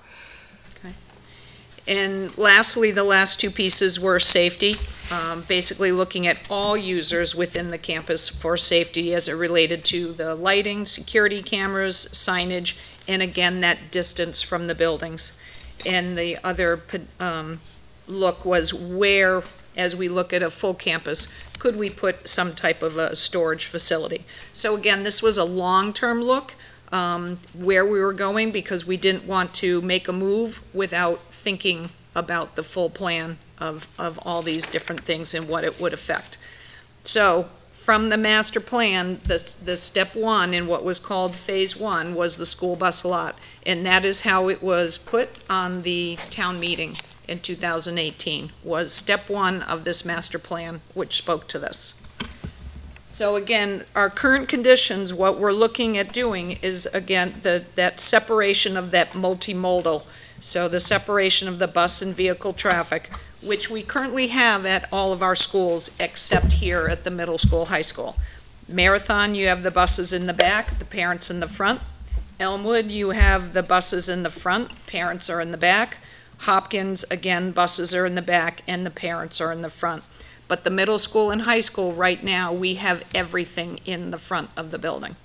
And lastly, the last two pieces were safety, um, basically looking at all users within the campus for safety as it related to the lighting, security cameras, signage, and again, that distance from the buildings. And the other um, look was where, as we look at a full campus, could we put some type of a storage facility? So again, this was a long-term look, um, where we were going because we didn't want to make a move without thinking about the full plan of, of all these different things and what it would affect. So from the master plan, the, the step one in what was called phase one was the school bus lot. And that is how it was put on the town meeting in 2018, was step one of this master plan, which spoke to this. So again, our current conditions, what we're looking at doing is, again, the, that separation of that multimodal. So the separation of the bus and vehicle traffic, which we currently have at all of our schools except here at the middle school, high school. Marathon, you have the buses in the back, the parents in the front. Elmwood, you have the buses in the front, parents are in the back. Hopkins, again, buses are in the back and the parents are in the front. But the middle school and high school, right now, we have everything in the front of the building.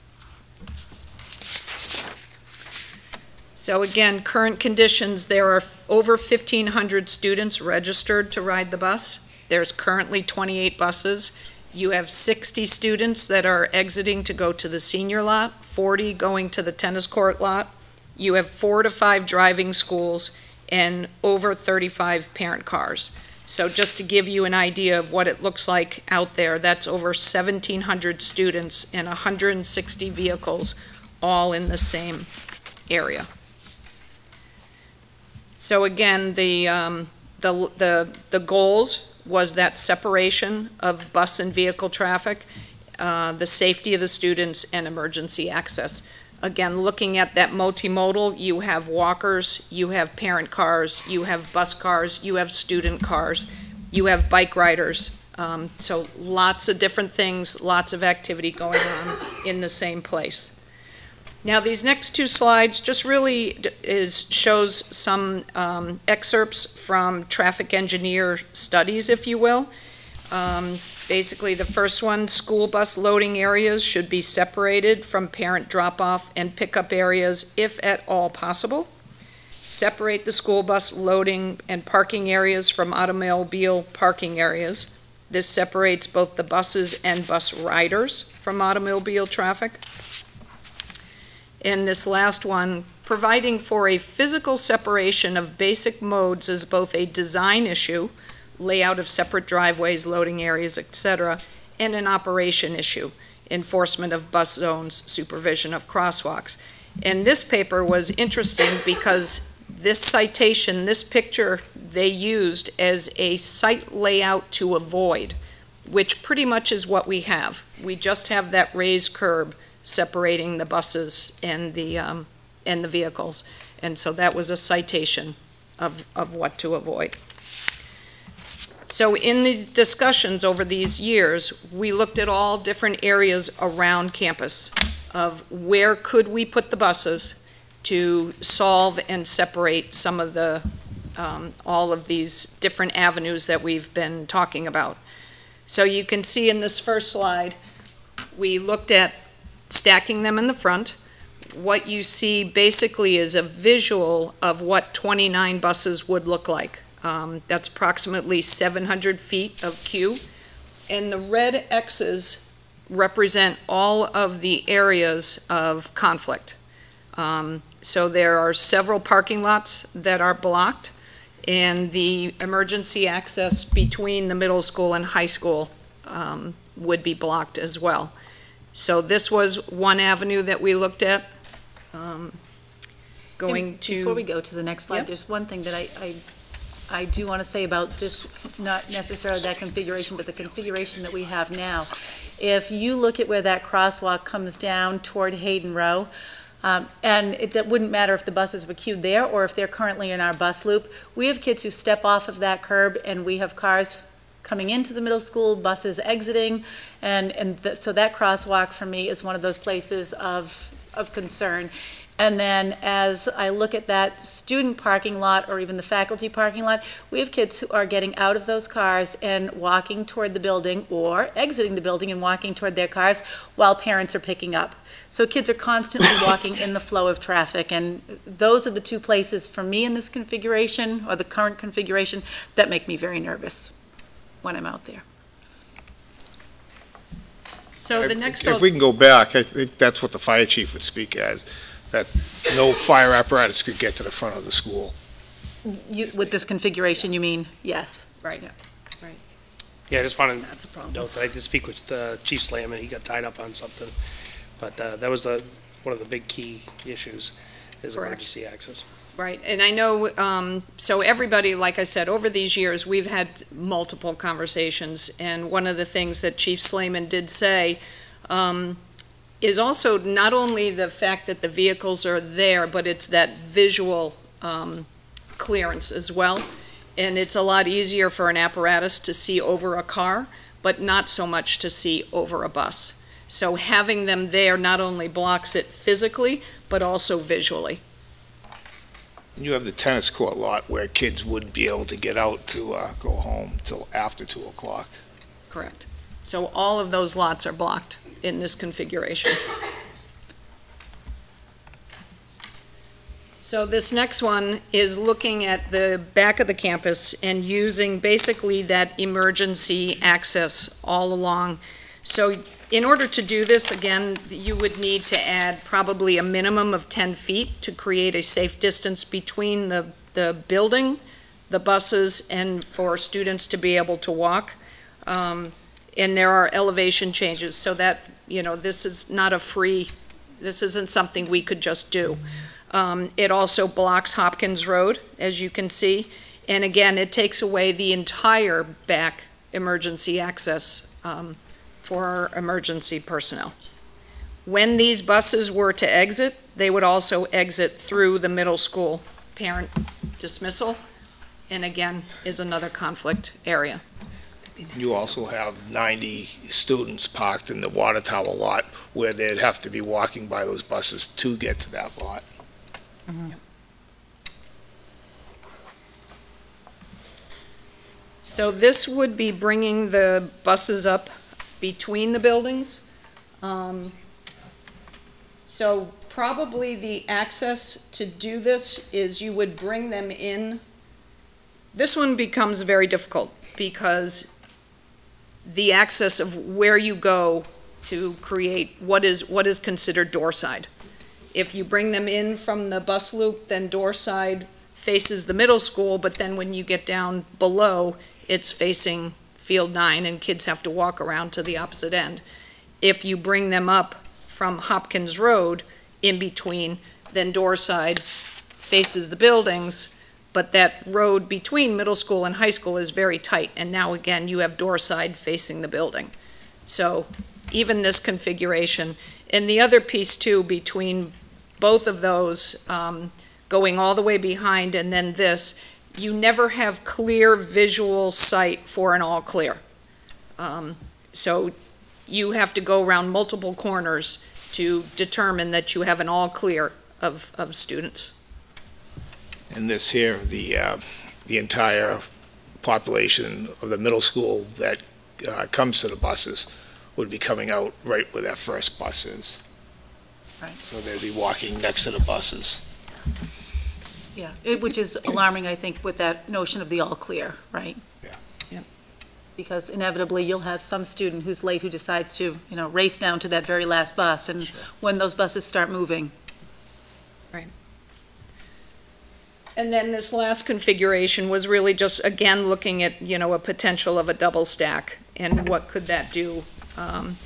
So again, current conditions, there are over 1,500 students registered to ride the bus. There's currently 28 buses. You have 60 students that are exiting to go to the senior lot, 40 going to the tennis court lot. You have four to five driving schools and over 35 parent cars. So just to give you an idea of what it looks like out there, that's over 1,700 students and 160 vehicles, all in the same area. So again, the, um, the, the, the goals was that separation of bus and vehicle traffic, uh, the safety of the students, and emergency access. Again, looking at that multimodal, you have walkers, you have parent cars, you have bus cars, you have student cars, you have bike riders. Um, so lots of different things, lots of activity going on in the same place. Now, these next two slides just really is shows some um, excerpts from traffic engineer studies, if you will. Um, basically, the first one, school bus loading areas should be separated from parent drop-off and pickup areas if at all possible. separate the school bus loading and parking areas from automobile parking areas. This separates both the buses and bus riders from automobile traffic. And this last one, providing for a physical separation of basic modes is both a design issue, layout of separate driveways, loading areas, etc., and an operation issue, enforcement of bus zones, supervision of crosswalks. And this paper was interesting because this citation, this picture, they used as a site layout to avoid, which pretty much is what we have. We just have that raised curb separating the buses and the, um, and the vehicles. And so that was a citation of, of what to avoid. So in the discussions over these years, we looked at all different areas around campus of where could we put the buses to solve and separate some of the, um, all of these different avenues that we've been talking about. So you can see in this first slide, we looked at stacking them in the front. What you see basically is a visual of what 29 buses would look like. Um, That's approximately 700 feet of queue. And the red X's represent all of the areas of conflict. Um, So there are several parking lots that are blocked, and the emergency access between the middle school and high school um, would be blocked as well. So this was one avenue that we looked at. Um, Going And to. Before we go to the next slide, Yep. there's one thing that I, I, I do want to say about this, not necessarily that configuration, but the configuration that we have now. If you look at where that crosswalk comes down toward Hayden Rowe, um, and it that wouldn't matter if the buses were queued there or if they're currently in our bus loop, we have kids who step off of that curb and we have cars coming into the middle school, buses exiting, and, and so that crosswalk for me is one of those places of, of concern. And then as I look at that student parking lot or even the faculty parking lot, we have kids who are getting out of those cars and walking toward the building or exiting the building and walking toward their cars while parents are picking up. So kids are constantly walking in the flow of traffic, and those are the two places for me in this configuration, or the current configuration, that make me very nervous when I'm out there. So the next. If we can go back, I think that's what the fire chief would speak as, that no fire apparatus could get to the front of the school. You, with this configuration, you mean, yes. Right. Yeah, I just wanted That's a to problem. note that I did speak with uh, Chief Slam, and he got tied up on something. But uh, that was the, one of the big key issues, is Correct. emergency access. Right, and I know, um, so everybody, like I said, over these years, we've had multiple conversations, and one of the things that Chief Slaman did say um, is also not only the fact that the vehicles are there, but it's that visual um, clearance as well. And it's a lot easier for an apparatus to see over a car, but not so much to see over a bus. So having them there not only blocks it physically, but also visually. You have the tennis court lot where kids wouldn't be able to get out to uh, go home till after 2 o'clock. Correct. So all of those lots are blocked in this configuration. So this next one is looking at the back of the campus and using basically that emergency access all along. So in order to do this, again, you would need to add probably a minimum of 10 feet to create a safe distance between the, the building, the buses, and for students to be able to walk. Um, And there are elevation changes, so that, you know, this is not a free, this isn't something we could just do. Um, It also blocks Hopkins Road, as you can see, and again, it takes away the entire back emergency access um, for our emergency personnel. When these buses were to exit, they would also exit through the middle school parent dismissal, and again, is another conflict area. You also have 90 students parked in the water tower lot where they'd have to be walking by those buses to get to that lot. So this would be bringing the buses up between the buildings. Um, So probably the access to do this is you would bring them in. This one becomes very difficult because the access of where you go to create what is, what is considered door side. If you bring them in from the bus loop, then door side faces the middle school, but then when you get down below, it's facing field nine and kids have to walk around to the opposite end. If you bring them up from Hopkins Road in between, then door side faces the buildings, but that road between middle school and high school is very tight, and now again, you have door side facing the building. So even this configuration, and the other piece too, between both of those, um, going all the way behind and then this, you never have clear visual sight for an all clear. Um, so you have to go around multiple corners to determine that you have an all clear of, of students. And this here, the, uh, the entire population of the middle school that uh, comes to the buses would be coming out right where that first bus is. Right. So they'd be walking next to the buses. Yeah, it- which is alarming, I think, with that notion of the all clear, right? Yeah. Yep. Because inevitably, you'll have some student who's late who decides to, you know, race down to that very last bus, and when those buses start moving, And then this last configuration was really just, again, looking at, you know, a potential of a double stack and what could that do? Um,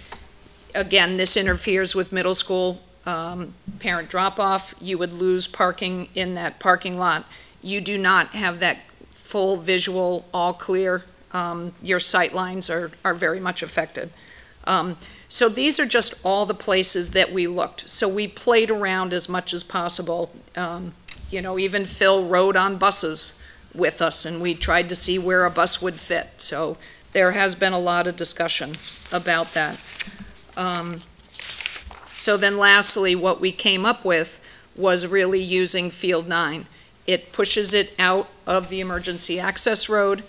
Again, this interferes with middle school um, parent drop-off. You would lose parking in that parking lot. You do not have that full visual, all clear. Um, Your sight lines are, are very much affected. Um, So these are just all the places that we looked. So we played around as much as possible. You know, even Phil rode on buses with us, and we tried to see where a bus would fit. So there has been a lot of discussion about that. Um, So then lastly, what we came up with was really using Field 9. It pushes it out of the emergency access road.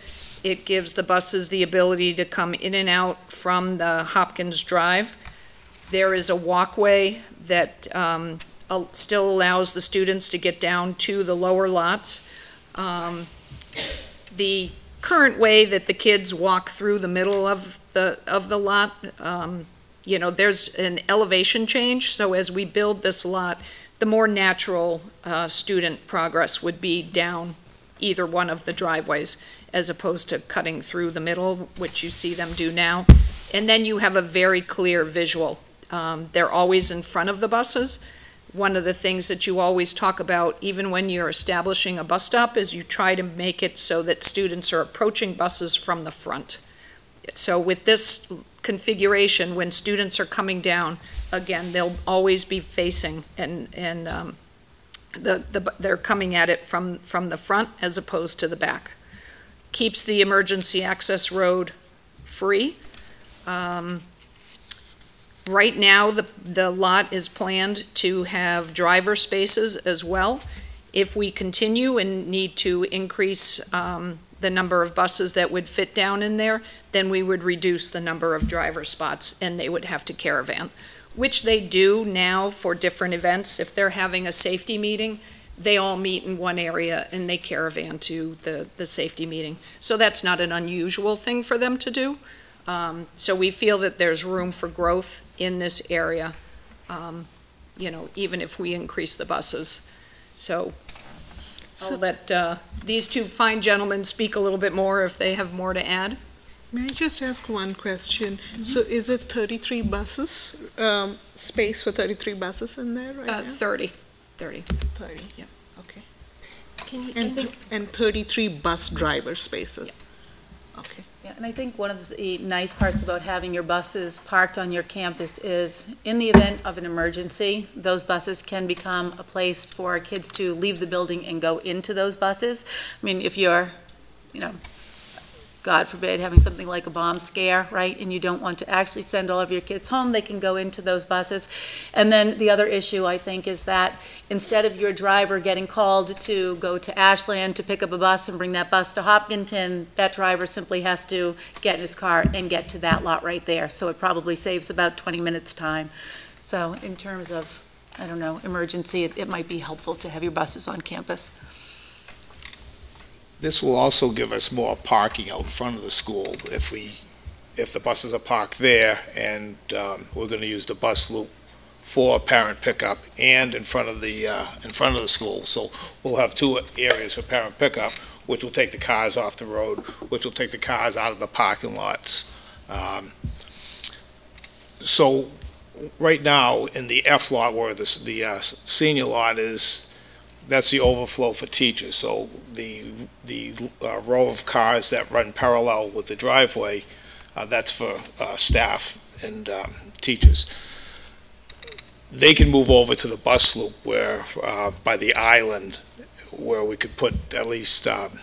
It gives the buses the ability to come in and out from the Hopkins Drive. There is a walkway that um, still allows the students to get down to the lower lots. Um, The current way that the kids walk through the middle of the, of the lot, um, you know, there's an elevation change, so as we build this lot, the more natural uh, student progress would be down either one of the driveways, as opposed to cutting through the middle, which you see them do now. And then you have a very clear visual. Um, They're always in front of the buses. One of the things that you always talk about, even when you're establishing a bus stop, is you try to make it so that students are approaching buses from the front. So with this configuration, when students are coming down, again, they'll always be facing and, and, um, the, the, they're coming at it from, from the front as opposed to the back. Keeps the emergency access road free. Um, Right now, the, the lot is planned to have driver spaces as well. If we continue and need to increase, um, the number of buses that would fit down in there, then we would reduce the number of driver spots and they would have to caravan, which they do now for different events. If they're having a safety meeting, they all meet in one area and they caravan to the, the safety meeting. So that's not an unusual thing for them to do. Um, so we feel that there's room for growth in this area, um, you know, even if we increase the buses. So I'll let uh, these two fine gentlemen speak a little bit more if they have more to add. May I just ask one question? So is it 33 buses, um, space for 33 buses in there right Uh, now? 30, 30. 30, yeah. okay. Can you, And, th- and 33 bus driver spaces? Okay. Yeah, and I think one of the nice parts about having your buses parked on your campus is, in the event of an emergency, those buses can become a place for kids to leave the building and go into those buses. I mean, if you're, you know, God forbid, having something like a bomb scare, right, and you don't want to actually send all of your kids home, they can go into those buses. And then the other issue, I think, is that instead of your driver getting called to go to Ashland to pick up a bus and bring that bus to Hopkinton, that driver simply has to get in his car and get to that lot right there. So it probably saves about 20 minutes' time. So in terms of I don't know, emergency, it, it might be helpful to have your buses on campus. This will also give us more parking out front of the school if we, if the buses are parked there and um, we're going to use the bus loop for parent pickup and in front of the, uh, in front of the school. So we'll have two areas for parent pickup, which will take the cars off the road, which will take the cars out of the parking lots. Um, So right now, in the F lot where the, the uh, senior lot is, that's the overflow for teachers. So the, the uh, row of cars that run parallel with the driveway, uh, that's for uh, staff and um, teachers. They can move over to the bus loop where, uh, by the island, where we could put at least, um,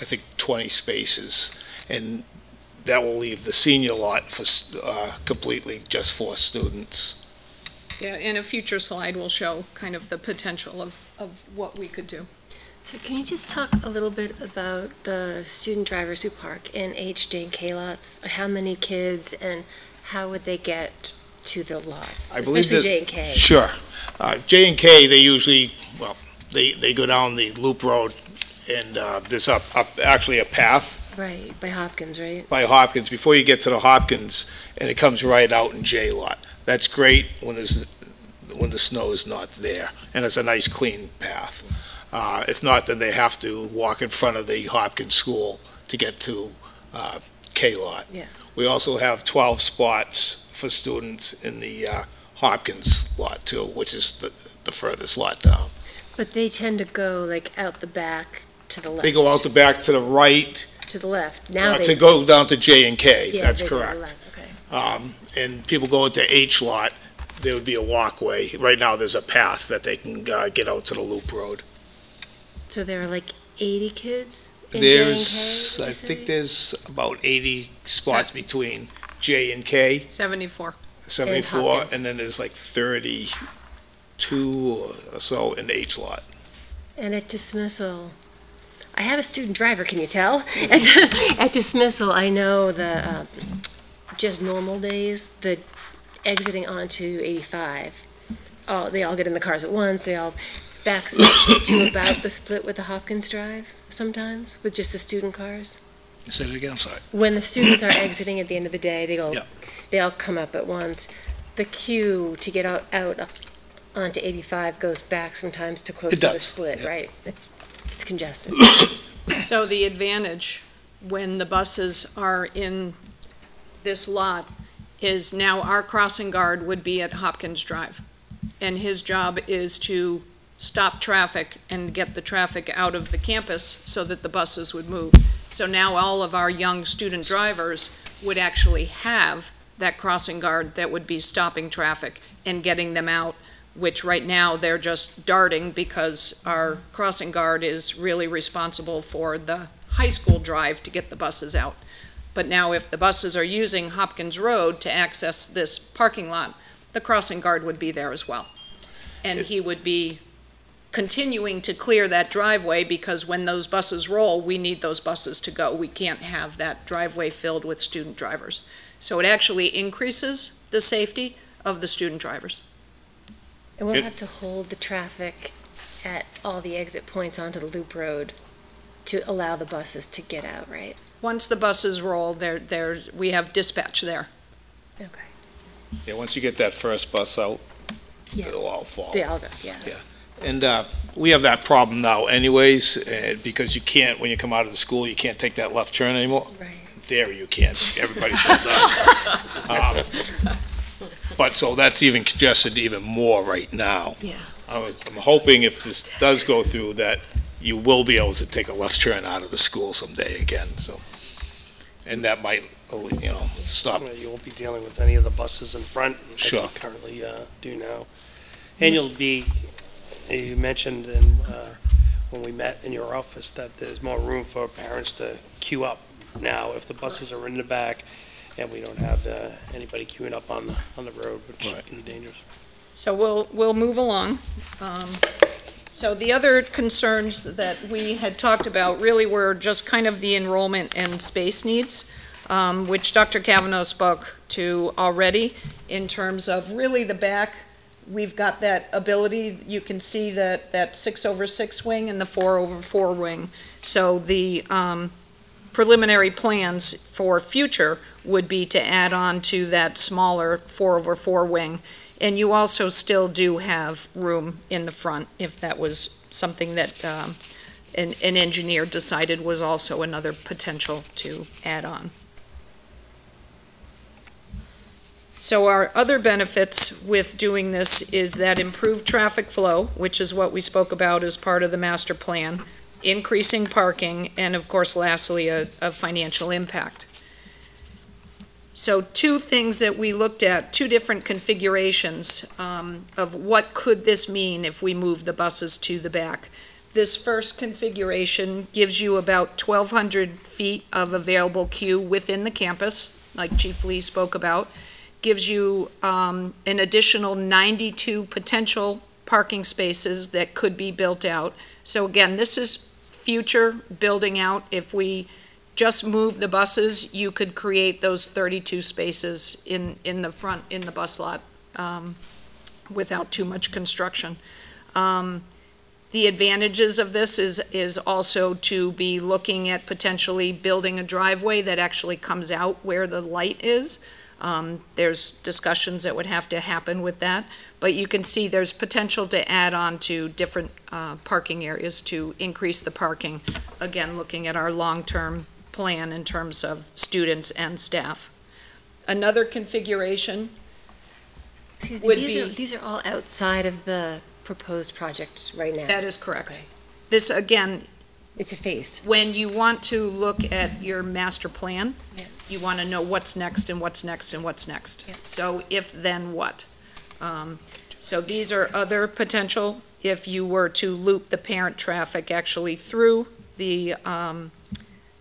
I think, 20 spaces. And that will leave the senior lot for, uh, completely just for students. Yeah, in a future slide, we'll show kind of the potential of, of what we could do. So can you just talk a little bit about the student drivers who park in H, J, and K lots? How many kids and how would they get to the lots? I believe Especially that- J and K. Sure. Uh, J and K, they usually, well, they, they go down the loop road and, uh, there's up, up, actually a path Right, by Hopkins, right? by Hopkins before you get to the Hopkins and it comes right out in J lot. That's great when there's, when the snow is not there and it's a nice clean path. Uh, if not, then they have to walk in front of the Hopkins school to get to, uh, K lot. Yeah. We also have twelve spots for students in the, uh, Hopkins lot too, which is the, the furthest lot down. But they tend to go like out the back to the left. They go out the back to the right, To the left. Now uh, to go down to J and K, Yeah, that's they go to the correct. Okay. Um, and people go into H lot, there would be a walkway. Right now, there's a path that they can, uh, get out to the loop road. So there are like 80 kids in J and K? There's, I say? think there's about eighty spots between J and K, 74. seventy-four, Hopkins. and then there's like thirty-two or so in H lot. And at dismissal, I have a student driver, can you tell? At at dismissal, I know the, uh, just normal days, the exiting onto 85, oh, they all get in the cars at once, they all backseat to about the split with the Hopkins Drive sometimes, with just the student cars. Say it again, I'm sorry. When the students are exiting at the end of the day, they go, Yeah. they all come up at once. The queue to get out, out onto 85 goes back sometimes to close It to the does, split, yeah. right? It's, it's congested. So the advantage when the buses are in this lot is now our crossing guard would be at Hopkins Drive. And his job is to stop traffic and get the traffic out of the campus so that the buses would move. So now all of our young student drivers would actually have that crossing guard that would be stopping traffic and getting them out, which right now they're just darting because our crossing guard is really responsible for the high school drive to get the buses out. But now if the buses are using Hopkins Road to access this parking lot, the crossing guard would be there as well. And he would be continuing to clear that driveway because when those buses roll, we need those buses to go. We can't have that driveway filled with student drivers. So it actually increases the safety of the student drivers. And we'll It- have to hold the traffic at all the exit points onto the loop road to allow the buses to get out, right? Once the buses roll, there, there's, we have dispatch there. Okay. Yeah, once you get that first bus out, Yeah. it'll all fall. They all go, yeah. And uh, we have that problem now anyways, uh, because you can't, when you come out of the school, you can't take that left turn anymore. Right. There you can't, everybody still does. Um, But, so that's even congested even more right now. Yeah. I was, I'm hoping if this does go through, that you will be able to take a left turn out of the school someday again, so. And that might, you know, stop. You won't be dealing with any of the buses in front like Sure. you currently uh, do now. And you'll be, you mentioned in, uh, when we met in your office that there's more room for parents to queue up now if the buses are in the back and we don't have uh, anybody queuing up on the, on the road, which can be dangerous. So we'll, we'll move along. Um, So the other concerns that we had talked about really were just kind of the enrollment and space needs, um, which Dr. Cavanaugh spoke to already in terms of really the back we've got that ability, you can see that, that six over six wing and the four over four wing. So the um, preliminary plans for future would be to add on to that smaller four over four wing. And you also still do have room in the front if that was something that um, an, an engineer decided was also another potential to add on. So our other benefits with doing this is that improved traffic flow, which is what we spoke about as part of the master plan, increasing parking, and of course, lastly, a, a financial impact. So two things that we looked at, two different configurations um, of what could this mean if we move the buses to the back. This first configuration gives you about 1,200 feet of available queue within the campus, like Chief Lee spoke about gives you um, an additional 92 potential parking spaces that could be built out. So again, this is future building out. If we just move the buses, you could create those 32 spaces in, in the front, in the bus lot, um, without too much construction. Um, the advantages of this is, is also to be looking at potentially building a driveway that actually comes out where the light is. Um, There's discussions that would have to happen with that, but you can see there's potential to add on to different uh, parking areas to increase the parking. Again, looking at our long-term plan in terms of students and staff. Another configuration Excuse me, these are, be- these are all outside of the proposed project right now? That is correct. This, again. It's a phased. When you want to look at your master plan, Yeah. you want to know what's next and what's next and what's next. So if, then what? Um, So these are other potential, if you were to loop the parent traffic actually through the, um,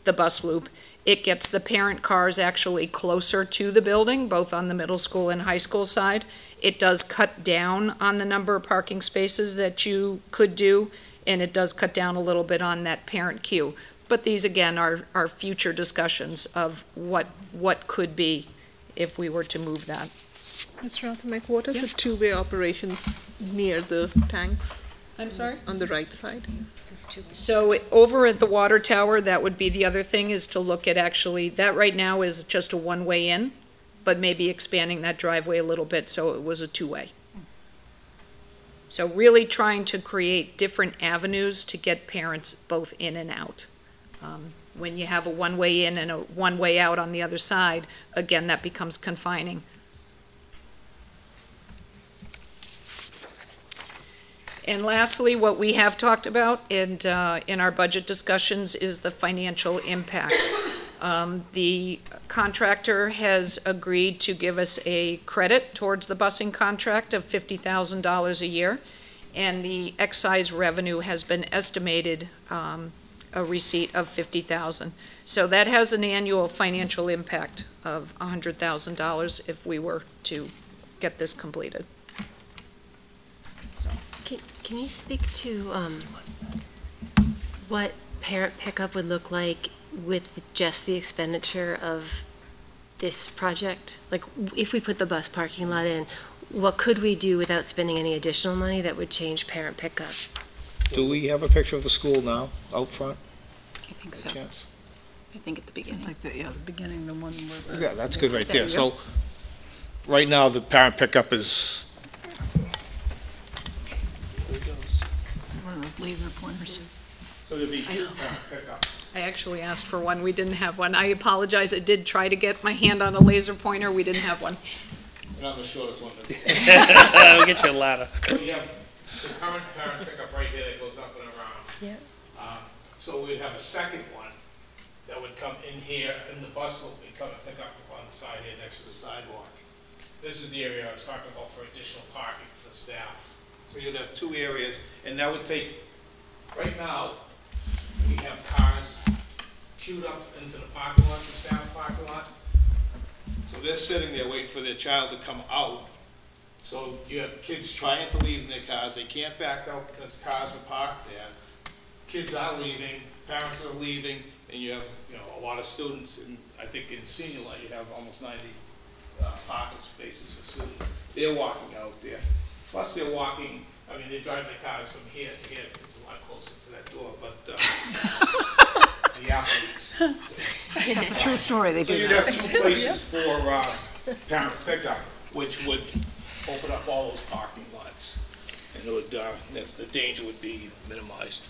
the bus loop, it gets the parent cars actually closer to the building, both on the middle school and high school side. It does cut down on the number of parking spaces that you could do, and it does cut down a little bit on that parent queue. But these, again, are, are future discussions of what, what could be if we were to move that. Mr. Athamek, what is the two-way operations near the tanks? I'm sorry? On the right side? So over at the water tower, that would be the other thing, is to look at actually, that right now is just a one-way in, but maybe expanding that driveway a little bit so it was a two-way. So really trying to create different avenues to get parents both in and out. Um, When you have a one-way in and a one-way out on the other side, again, that becomes confining. And lastly, what we have talked about in, uh, in our budget discussions is the financial impact. Um, The contractor has agreed to give us a credit towards the busing contract of $50,000 a year, and the excise revenue has been estimated um, a receipt of 50,000. So that has an annual financial impact of $100,000 if we were to get this completed. So. Can, can you speak to um, what parent pickup would look like with just the expenditure of this project? Like, if we put the bus parking lot in, what could we do without spending any additional money that would change parent pickup? Do we have a picture of the school now, out front? I think By so. chance? I think at the beginning. Like the, yeah, the beginning, the one where the. Yeah, that's good right There there. So, right now, the parent pickup is, One of those laser pointers. so there'd be two parent pickups. I actually asked for one, we didn't have one. I apologize, I did try to get my hand on a laser pointer, we didn't have one. And I'm the shortest one. We'll get you a ladder. So you have the current parent pickup right here that goes up and around. Yeah. Uh, So we'd have a second one that would come in here, and the bus will be coming, pick up on the side here next to the sidewalk. This is the area I was talking about for additional parking for staff. So you'd have two areas, and that would take, right now, we have cars queued up into the parking lots, the staff parking lots. So they're sitting there waiting for their child to come out. So you have kids trying to leave in their cars, they can't back out because cars are parked there. Kids are leaving, parents are leaving, and you have, you know, a lot of students, and I think in senior life, you have almost ninety, uh, parking spaces for students. They're walking out there. Plus they're walking, I mean, they drive their cars from here to here, because it's a lot closer to that door, but, uh, the athletes. That's a true story, they So do you'd that. have two places for, uh, parent pickup, which would open up all those parking lots. And it would, uh, the, the danger would be minimized.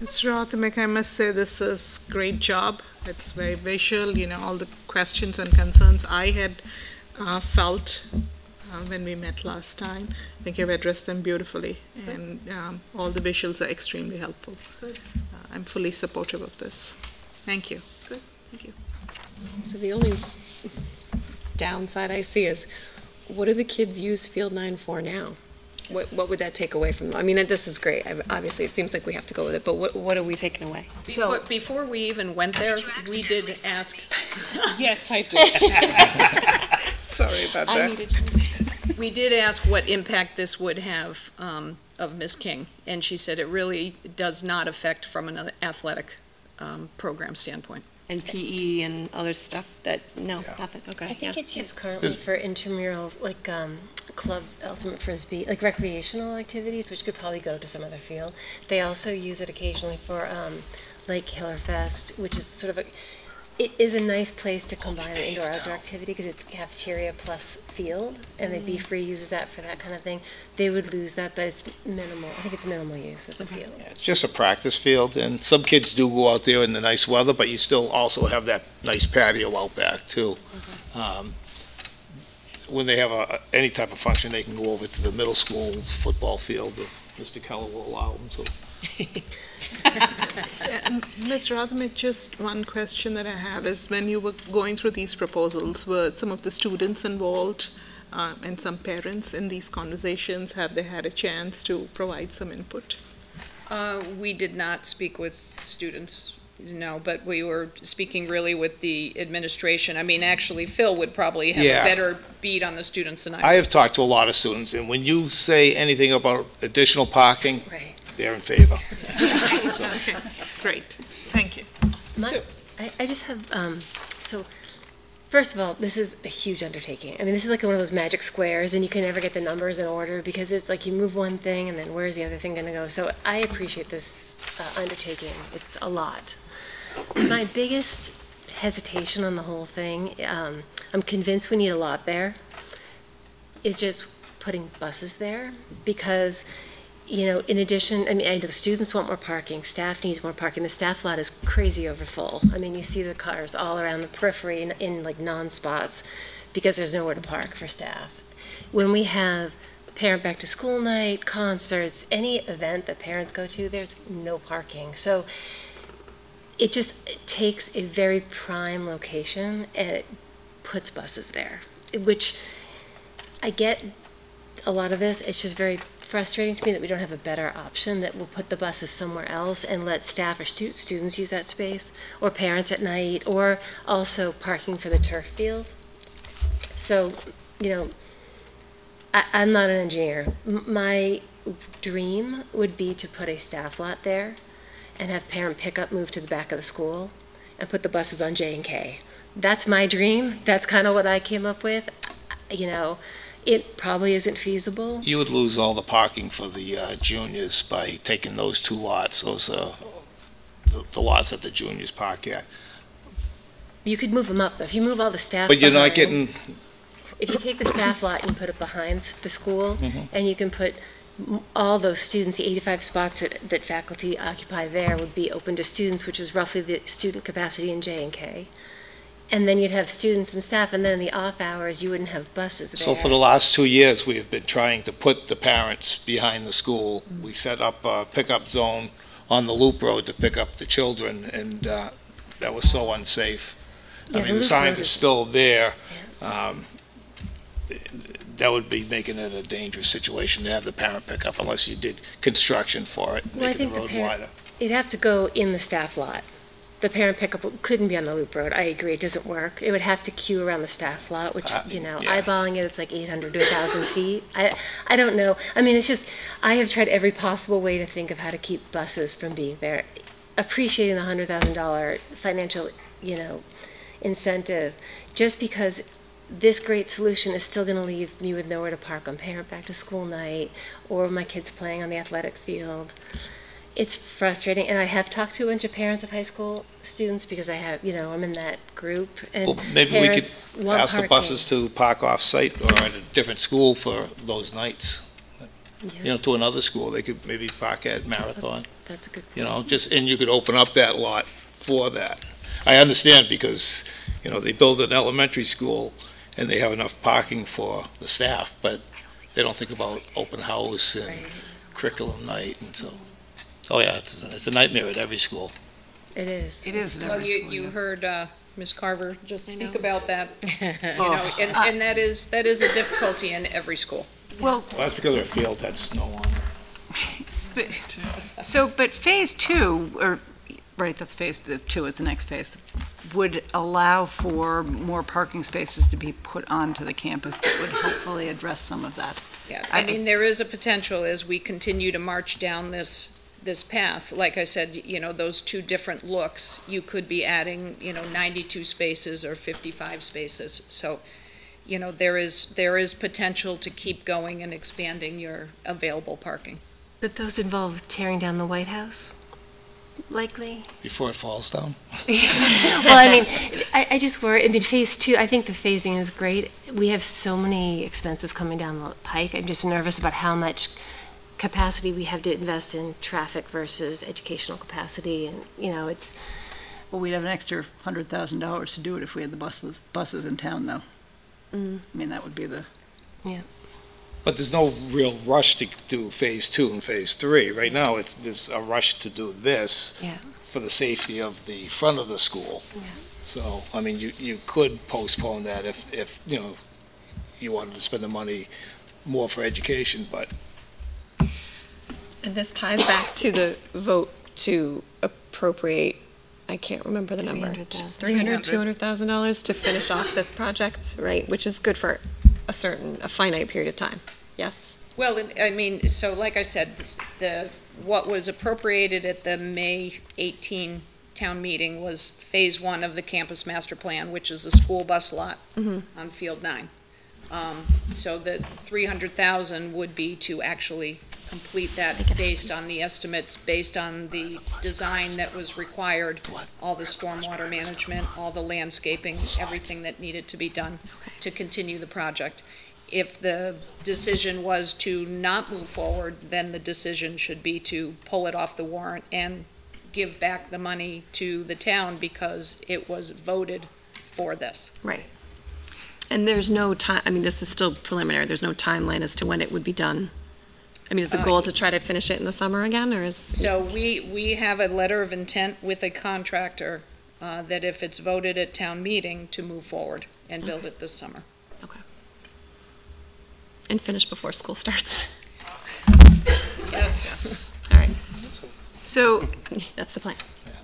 Mr. Rothermich, I must say this is great job. It's very visual, you know, all the questions and concerns I had uh, felt uh, when we met last time. I think you've addressed them beautifully, and um, all the visuals are extremely helpful. Good. Uh, I'm fully supportive of this. Thank you. Good, thank you. So the only downside I see is, what do the kids use Field Nine for now? What, what would that take away from them? I mean, this is great. I- Obviously, it seems like we have to go with it, but what, what are we taking away? Before, before we even went there, we did ask. Yes, I did. Sorry about I that. needed We did ask what impact this would have um, of Ms. King, and she said it really does not affect from an athletic um, program standpoint. And PE and other stuff that, no, nothing, okay. I think yeah. it's used currently There's- for intramurals, like um, club ultimate frisbee, like recreational activities, which could probably go to some other field. They also use it occasionally for um, Lake Hillerfest, which is sort of a, it is a nice place to combine an indoor-outdoor activity because it's cafeteria plus field, and the Mm. Be Free uses that for that kind of thing. They would lose that, but it's minimal. I think it's minimal use as a field. It's just a practice field, and some kids do go out there in the nice weather, but you still also have that nice patio out back, too. Um, When they have a, any type of function, they can go over to the middle school football field if Mr. Keller will allow them to. Ms. Rothermich, just one question that I have is when you were going through these proposals, were some of the students involved uh, and some parents in these conversations? Have they had a chance to provide some input? Uh, We did not speak with students, no, but we were speaking really with the administration. I mean, actually, Phil would probably have a better beat on the students than I. I have talked to a lot of students, and when you say anything about additional parking, they're in favor. Okay, great, thank you. My- I, I just have, um, so, first of all, this is a huge undertaking. I mean, this is like one of those magic squares, and you can never get the numbers in order, because it's like you move one thing, and then where's the other thing gonna go? So I appreciate this uh, undertaking, it's a lot. My biggest hesitation on the whole thing, um, I'm convinced we need a lot there, is just putting buses there, because you know, in addition, I mean, I know the students want more parking, staff needs more parking. The staff lot is crazy over full. I mean, you see the cars all around the periphery in, in like non-spots because there's nowhere to park for staff. When we have parent back to school night, concerts, any event that parents go to, there's no parking. So it just it takes a very prime location and it puts buses there, which I get a lot of this. It's just very frustrating to me that we don't have a better option, that we'll put the buses somewhere else and let staff or stu- students use that space, or parents at night, or also parking for the turf field. So, you know, I, I'm not an engineer. M- My dream would be to put a staff lot there and have parent pickup move to the back of the school and put the buses on J and K. That's my dream. That's kind of what I came up with. You know, it probably isn't feasible. You would lose all the parking for the uh, juniors by taking those two lots, those, uh, the- the lots that the juniors park at. You could move them up, though. If you move all the staff But you're not behind- getting, If you take the staff lot and put it behind the school, Mhm. and you can put m- all those students, the 85 spots that, that faculty occupy there would be open to students, which is roughly the student capacity in J and K. And then you'd have students and staff, and then in the off hours, you wouldn't have buses there. so for the last two years, we have been trying to put the parents behind the school. We set up a pickup zone on the loop road to pick up the children, and uh, that was so unsafe. I the mean, the loop signs road are is- still there. Um, That would be making it a dangerous situation to have the parent pick up unless you did construction for it, Well, I making think the the road parent- wider. It'd have to go in the staff lot. The parent pickup couldn't be on the loop road. I agree, it doesn't work. It would have to queue around the staff lot, which, Uh, you know, yeah. eyeballing it, it's like 800 to 1,000 feet. I, I don't know. I mean, it's just, I have tried every possible way to think of how to keep buses from being there. Appreciating the $100,000 financial, you know, incentive, just because this great solution is still going to leave me with nowhere to park on parent back to school night or my kids playing on the athletic field. It's frustrating, and I have talked to a bunch of parents of high school students because I have, you know, I'm in that group. And Well, maybe we could parents ask the parking. buses to park off-site or at a different school for those nights. You know, to another school, they could maybe park at Marathon, That's a good. you know, just, and you could open up that lot for that. I understand because, you know, they build an elementary school and they have enough parking for the staff, but they don't think about open house and curriculum night and so. Oh, yeah, it's, it's a nightmare at every school. It is. It is. Well, you, you heard, uh, Ms. Carver just I speak know. about that, you Oh. know, and, and that is, that is a difficulty in every school. Well, Well, that's because our field had snow on it. sp- so, but phase two, or, right, that's phase, the two is the next phase, would allow for more parking spaces to be put onto the campus that would hopefully address some of that. Yeah, I I- mean, there is a potential as we continue to march down this, this path. Like I said, you know, those two different looks, you could be adding, you know, 92 spaces or 55 spaces. So, you know, there is, there is potential to keep going and expanding your available parking. But those involve tearing down the White House, likely. Before it falls down. well, I mean, I, I just worry. I mean, phase two. I think the phasing is great. We have so many expenses coming down the pike. I'm just nervous about how much capacity we have to invest in traffic versus educational capacity, and you know, it's. Well, we'd have an extra hundred thousand dollars to do it if we had the buses, buses in town, though. Mm, I mean, that would be the, yeah. But there's no real rush to do phase two and phase three. Right now, it's, there's a rush to do this Yeah. for the safety of the front of the school. Yeah. So, I mean, you, you could postpone that if, if, you know, you wanted to spend the money more for education, but And this ties back to the vote to appropriate, I can't remember the number. 300,000. Three hundred, two hundred thousand dollars to finish off this project, right, which is good for a certain, a finite period of time, yes? Well, and- I mean, so like I said, the, what was appropriated at the May 18 town meeting was Phase One of the campus master plan, which is the school bus lot Mhm. on Field Nine. Um, So the 300,000 would be to actually complete that based on the estimates, based on the design that was required, all the stormwater management, all the landscaping, everything that needed to be done to continue the project. If the decision was to not move forward, then the decision should be to pull it off the warrant and give back the money to the town because it was voted for this. Right. And there's no time, I mean, this is still preliminary, there's no timeline as to when it would be done? I mean, is the Uh, goal to try to finish it in the summer again, or is? So we, we have a letter of intent with a contractor uh, that if it's voted at town meeting, to move forward and build it this summer. Okay. And finish before school starts? Yes. All right. so That's the plan.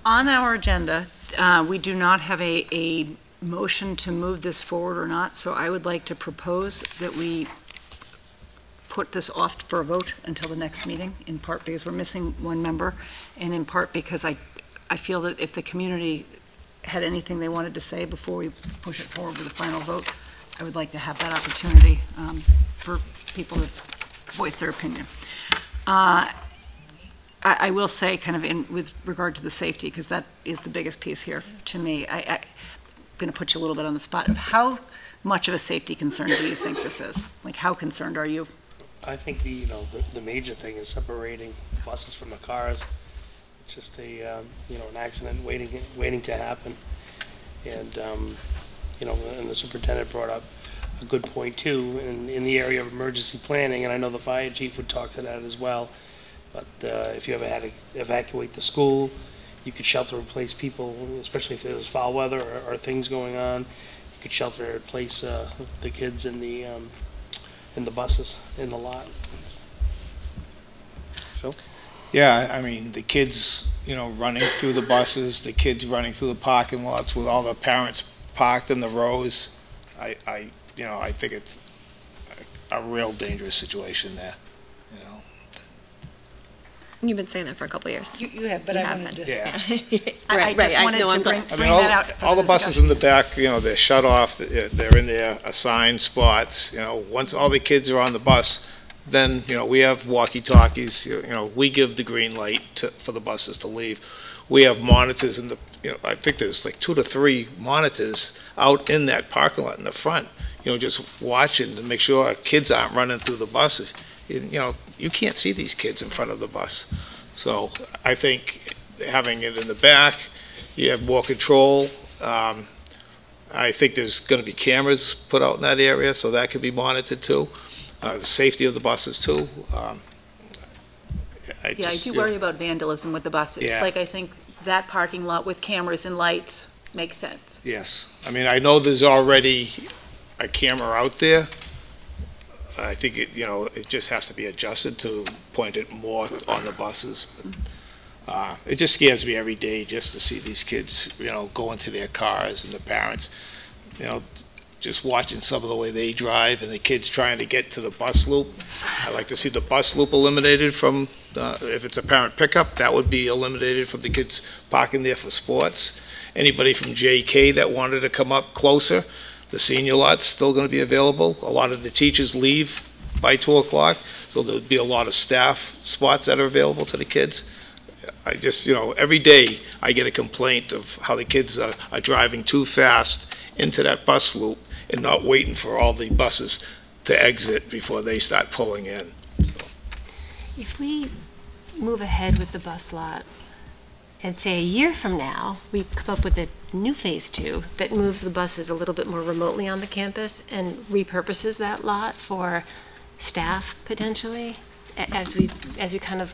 on our agenda, uh, we do not have a, a motion to move this forward or not, so I would like to propose that we put this off for a vote until the next meeting, in part because we're missing one member, and in part because I, I feel that if the community had anything they wanted to say before we push it forward with a final vote, I would like to have that opportunity um, for people to voice their opinion. Uh, I, I will say, kind of in, with regard to the safety, because that is the biggest piece here to me, I, I, I'm going to put you a little bit on the spot of how much of a safety concern do you think this is? Like, how concerned are you? I think the, you know, the, the major thing is separating buses from the cars. It's just a, um, you know, an accident waiting, waiting to happen. And, um, you know, and the superintendent brought up a good point too, in, in the area of emergency planning, and I know the fire chief would talk to that as well. But, uh, if you ever had to evacuate the school, you could shelter in place people, especially if there's foul weather or, or things going on. You could shelter in place, uh, the kids in the, um, in the buses, in the lot. Phil? Yeah, I I mean, the kids, you know, running through the buses, the kids running through the parking lots with all the parents parked in the rows. I, I, you know, I think it's a a real dangerous situation there, you know. You've been saying that for a couple years. You, you have, but You I have wanted to. Yeah. I, I Right, just right, I wanted know, to I'm bring, glad. I bring mean, all, that out for all the buses discussion. in the back, you know, they're shut off, they're they're in their assigned spots, you know, once all the kids are on the bus, then, you know, we have walkie-talkies, you you know, we give the green light to, for the buses to leave. We have monitors in the, you know, I think there's like two to three monitors out in that parking lot in the front, you know, just watching to make sure our kids aren't running through the buses. And, You know, you can't see these kids in front of the bus. So I think having it in the back, you have more control. Um, I think there's going to be cameras put out in that area, so that could be monitored too. Uh, The safety of the buses too. Um, Yeah, I do know, worry about vandalism with the buses. Yeah. Like, I think that parking lot with cameras and lights makes sense. Yes. I mean, I know there's already a camera out there. I think it, you know, it just has to be adjusted to point it more on the buses. Uh, It just scares me every day just to see these kids, you know, go into their cars and the parents, you know, just watching some of the way they drive and the kids trying to get to the bus loop. I'd like to see the bus loop eliminated from, uh, if it's a parent pickup, that would be eliminated from the kids parking there for sports. Anybody from JK that wanted to come up closer, the senior lot's still going to be available. A lot of the teachers leave by 2 o'clock, so there'll be a lot of staff spots that are available to the kids. I just, you know, every day I get a complaint of how the kids are, are driving too fast into that bus loop and not waiting for all the buses to exit before they start pulling in. If we move ahead with the bus lot, and say a year from now, we come up with a new phase two that moves the buses a little bit more remotely on the campus and repurposes that lot for staff potentially, as we, as we kind of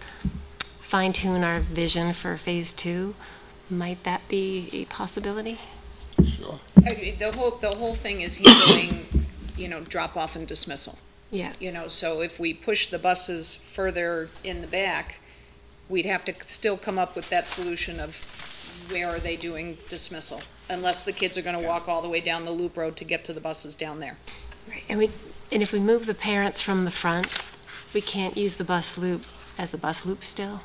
fine tune our vision for phase two, might that be a possibility? Sure. The whole, the whole thing is handling, you know, drop off and dismissal. Yeah. You know, so if we push the buses further in the back, we'd have to still come up with that solution of where are they doing dismissal? Unless the kids are gonna walk all the way down the loop road to get to the buses down there. Right, and we, and if we move the parents from the front, we can't use the bus loop as the bus loop still?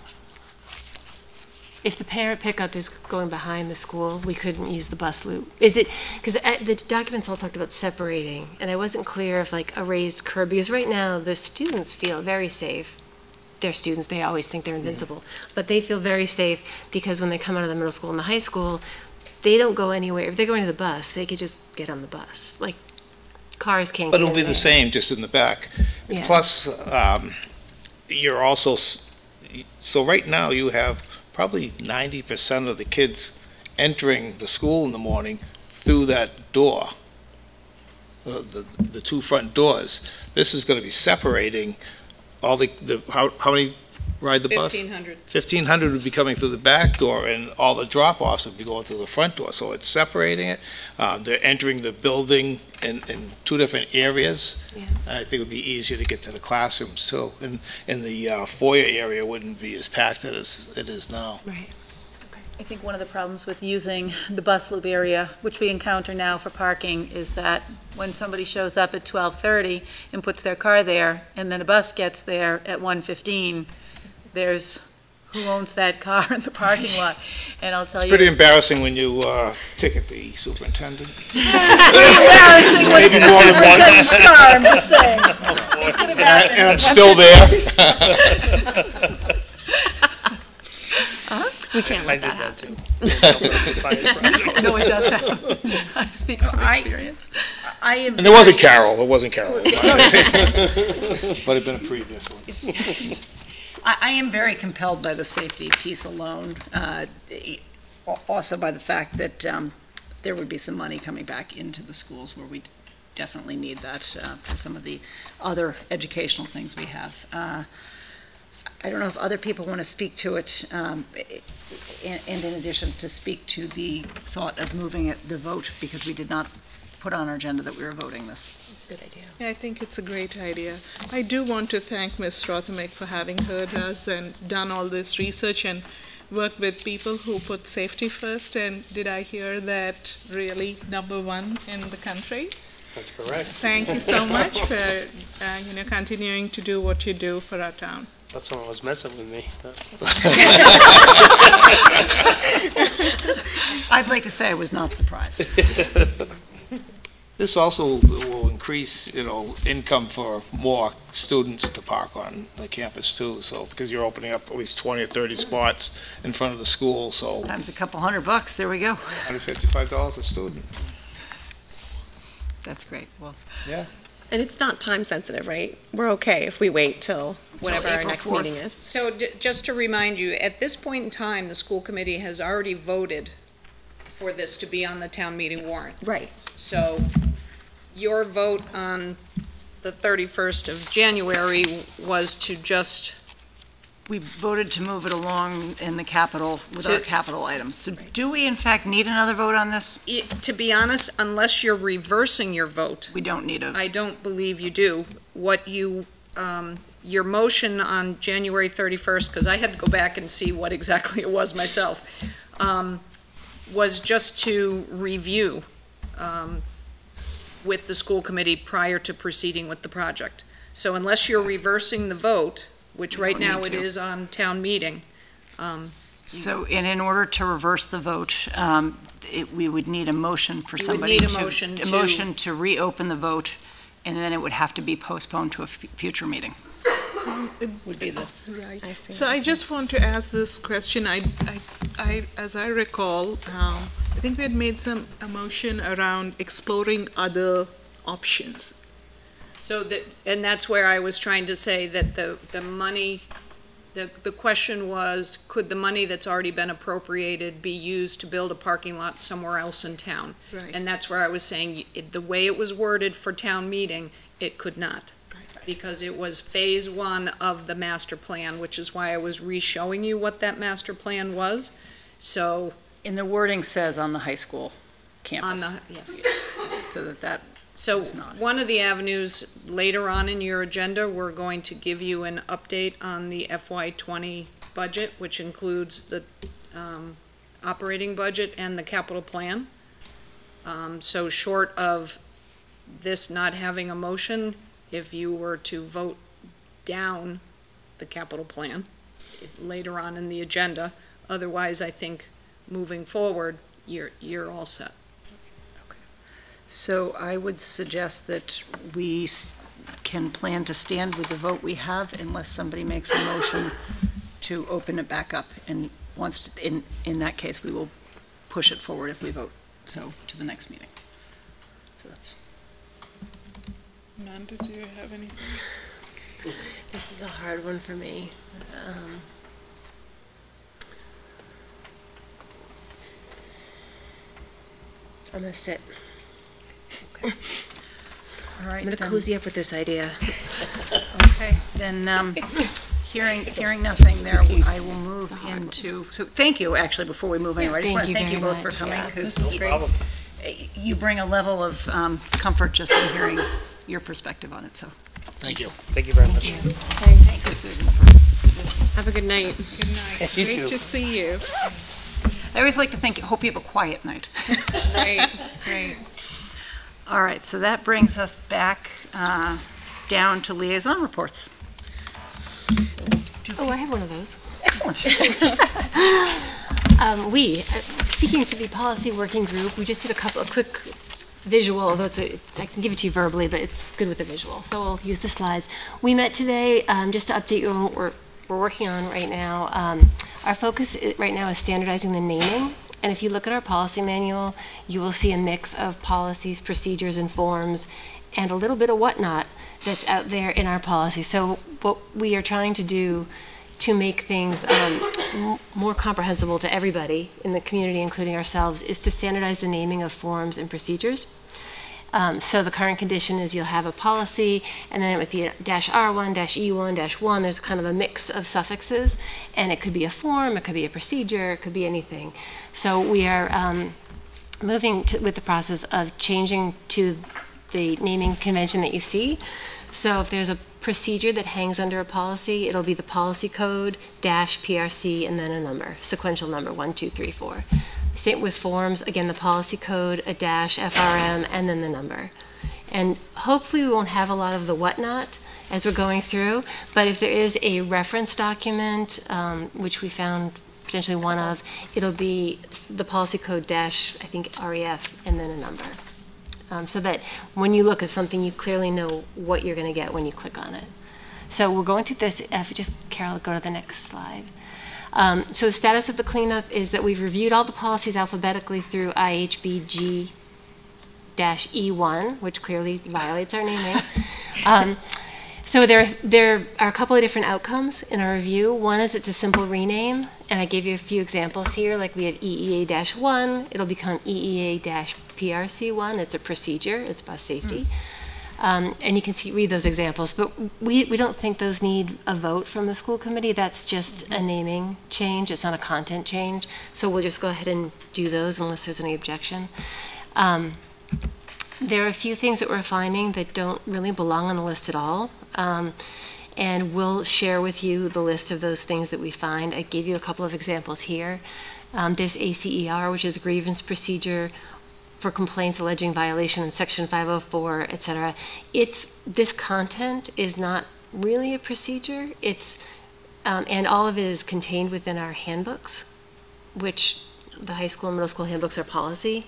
If the parent pickup is going behind the school, we couldn't use the bus loop? Is it, because uh, the documents all talked about separating, and I wasn't clear if like a raised curb, because right now, the students feel very safe. They're students, they always think they're invincible, but they feel very safe because when they come out of the middle school and the high school, they don't go anywhere. If they're going to the bus, they could just get on the bus, like, cars can't But get it'll be in the there. same, just in the back. Yeah. Plus, um, you're also, s- so right now you have probably ninety percent of the kids entering the school in the morning through that door. Uh, The, the two front doors. This is gonna be separating all the, the, how, how many ride the bus? Fifteen hundred. fifteen hundred would be coming through the back door, and all the drop-offs would be going through the front door, so it's separating it. Uh, they're entering the building in, in two different areas. Yeah. I think it would be easier to get to the classrooms too, and, and the uh, foyer area wouldn't be as packed as it is now. Right. I think one of the problems with using the bus loop area, which we encounter now for parking, is that when somebody shows up at 12:30 and puts their car there, and then a bus gets there at 1:15, there's, who owns that car in the parking lot? And I'll tell you It's you. pretty embarrassing when you uh, ticket the superintendent. Pretty embarrassing when it's Maybe the more than superintendent's car, I'm just saying. And I'm still there. We can't let I that did happen. too. Science project. No, it does happen. I speak from experience. I am. And it wasn't Carol, it wasn't Carol. But it'd been a previous one. I, I am very compelled by the safety piece alone, uh, al- also by the fact that um, there would be some money coming back into the schools where we definitely need that uh, for some of the other educational things we have. Uh, I don't know if other people want to speak to it, um, and and in addition, to speak to the thought of moving it, the vote, because we did not put on our agenda that we were voting this. It's a good idea. Yeah, I think it's a great idea. I do want to thank Ms. Rothermich for having heard us and done all this research and worked with people who put safety first. And did I hear that really number one in the country? That's correct. Thank you so much for, uh, you know, continuing to do what you do for our town. Thought someone was messing with me. I'd like to say I was not surprised. This also will increase, you know, income for more students to park on the campus too, so, because you're opening up at least 20 or 30 spots in front of the school, so. Times a couple hundred bucks, there we go. $155 a student. That's great, well. Yeah. And it's not time sensitive, right? We're okay if we wait till whatever our April next 4th. meeting is. So d- just to remind you, at this point in time, the school committee has already voted for this to be on the town meeting warrant. Right. So your vote on the 31st of January was to just, We voted to move it along in the capital with our To- capital items. So do we in fact need another vote on this? i- to be honest, unless you're reversing your vote. We don't need a. I don't believe you do. What you, um, your motion on January 31st, because I had to go back and see what exactly it was myself, um, was just to review um, with the school committee prior to proceeding with the project. So unless you're reversing the vote, which right now it to. is on town meeting, um, So, and in order to reverse the vote, um, it, we would need a motion for somebody need a to. motion A to- motion to reopen the vote, and then it would have to be postponed to a future meeting. Would be the. Right. I see. So I just want to ask this question. I, I, I, as I recall, um, I think we had made some, a motion around exploring other options. So that, and that's where I was trying to say that the, the money, the, the question was, could the money that's already been appropriated be used to build a parking lot somewhere else in town? Right. And that's where I was saying, it- the way it was worded for town meeting, it could not. Because it was phase one of the master plan, which is why I was re-showing you what that master plan was. So, And the wording says on the high school on campus. the, yes. So that that, So, It's not. one of the avenues, later on in your agenda, we're going to give you an update on the FY twenty budget, which includes the, um, operating budget and the capital plan. Um, so short of this not having a motion, if you were to vote down the capital plan later on in the agenda, otherwise, I think, moving forward, you're, you're all set. Okay. So I would suggest that we can plan to stand with the vote we have unless somebody makes a motion to open it back up. And once, to- in, in that case, we will push it forward if we vote, so, to the next meeting. So that's. Amanda, do you have anything? This is a hard one for me. Um, I'm gonna sit. All I'm gonna then- cozy up with this idea. Okay, then, um, hearing, hearing nothing there, I will move into, so thank you, actually, before we move anywhere. I just want to thank you very both for coming, because this is great. You bring a level of um, comfort just in hearing your perspective on it, so. Thank you. Thank you very much. Thank you, Susan. Have a good night. Good night. Yes, Great too. to see you. I always like to think, hope you have a quiet night. Right, right. All right, so that brings us back uh, down to liaison reports. Oh, I have one of those. Excellent. Um, we, uh, speaking for the policy working group, we just did a couple, of quick visual, although it's, a, it's, I can give it to you verbally, but it's good with the visual, so we'll use the slides. We met today, um, just to update you on what we're, we're working on right now. Um, our focus right now is standardizing the naming, and if you look at our policy manual, you will see a mix of policies, procedures, and forms, and a little bit of whatnot that's out there in our policy. So what we are trying to do to make things um, more comprehensible to everybody in the community, including ourselves, is to standardize the naming of forms and procedures. Um, so the current condition is you'll have a policy, and then it would be dash R1, dash E1, dash 1. There's kind of a mix of suffixes, and it could be a form, it could be a procedure, it could be anything. So we are um, moving to, with the process of changing to the naming convention that you see. So if there's a procedure that hangs under a policy, it'll be the policy code dash PRC and then a number, sequential number, one, two, three, four. Same with forms, again, the policy code, a dash FRM, and then the number. And hopefully we won't have a lot of the whatnot, as we're going through. But if there is a reference document, um, which we found potentially one of, it'll be the policy code dash, I think, REF, and then a number. Um, so that when you look at something, you clearly know what you're going to get when you click on it. So we're going through this, if just, Carol, go to the next slide. Um, so the status of the cleanup is that we've reviewed all the policies alphabetically through IHBG dash E1, which clearly violates our naming. Um, so there, there are a couple of different outcomes in our review. One is it's a simple rename, and I gave you a few examples here, like we had EEA-1, it'll become EEA-PRC1, it's a procedure, it's bus safety. Um, and you can see, read those examples, but we, we don't think those need a vote from the school committee. That's just a naming change. It's not a content change. So we'll just go ahead and do those unless there's any objection. Um, there are a few things that we're finding that don't really belong on the list at all. Um, and we'll share with you the list of those things that we find. I gave you a couple of examples here. Um, there's ACER, which is a grievance procedure for complaints alleging violation in section 504, et cetera. It's, this content is not really a procedure. It's, um, and all of it is contained within our handbooks, which the high school and middle school handbooks are policy.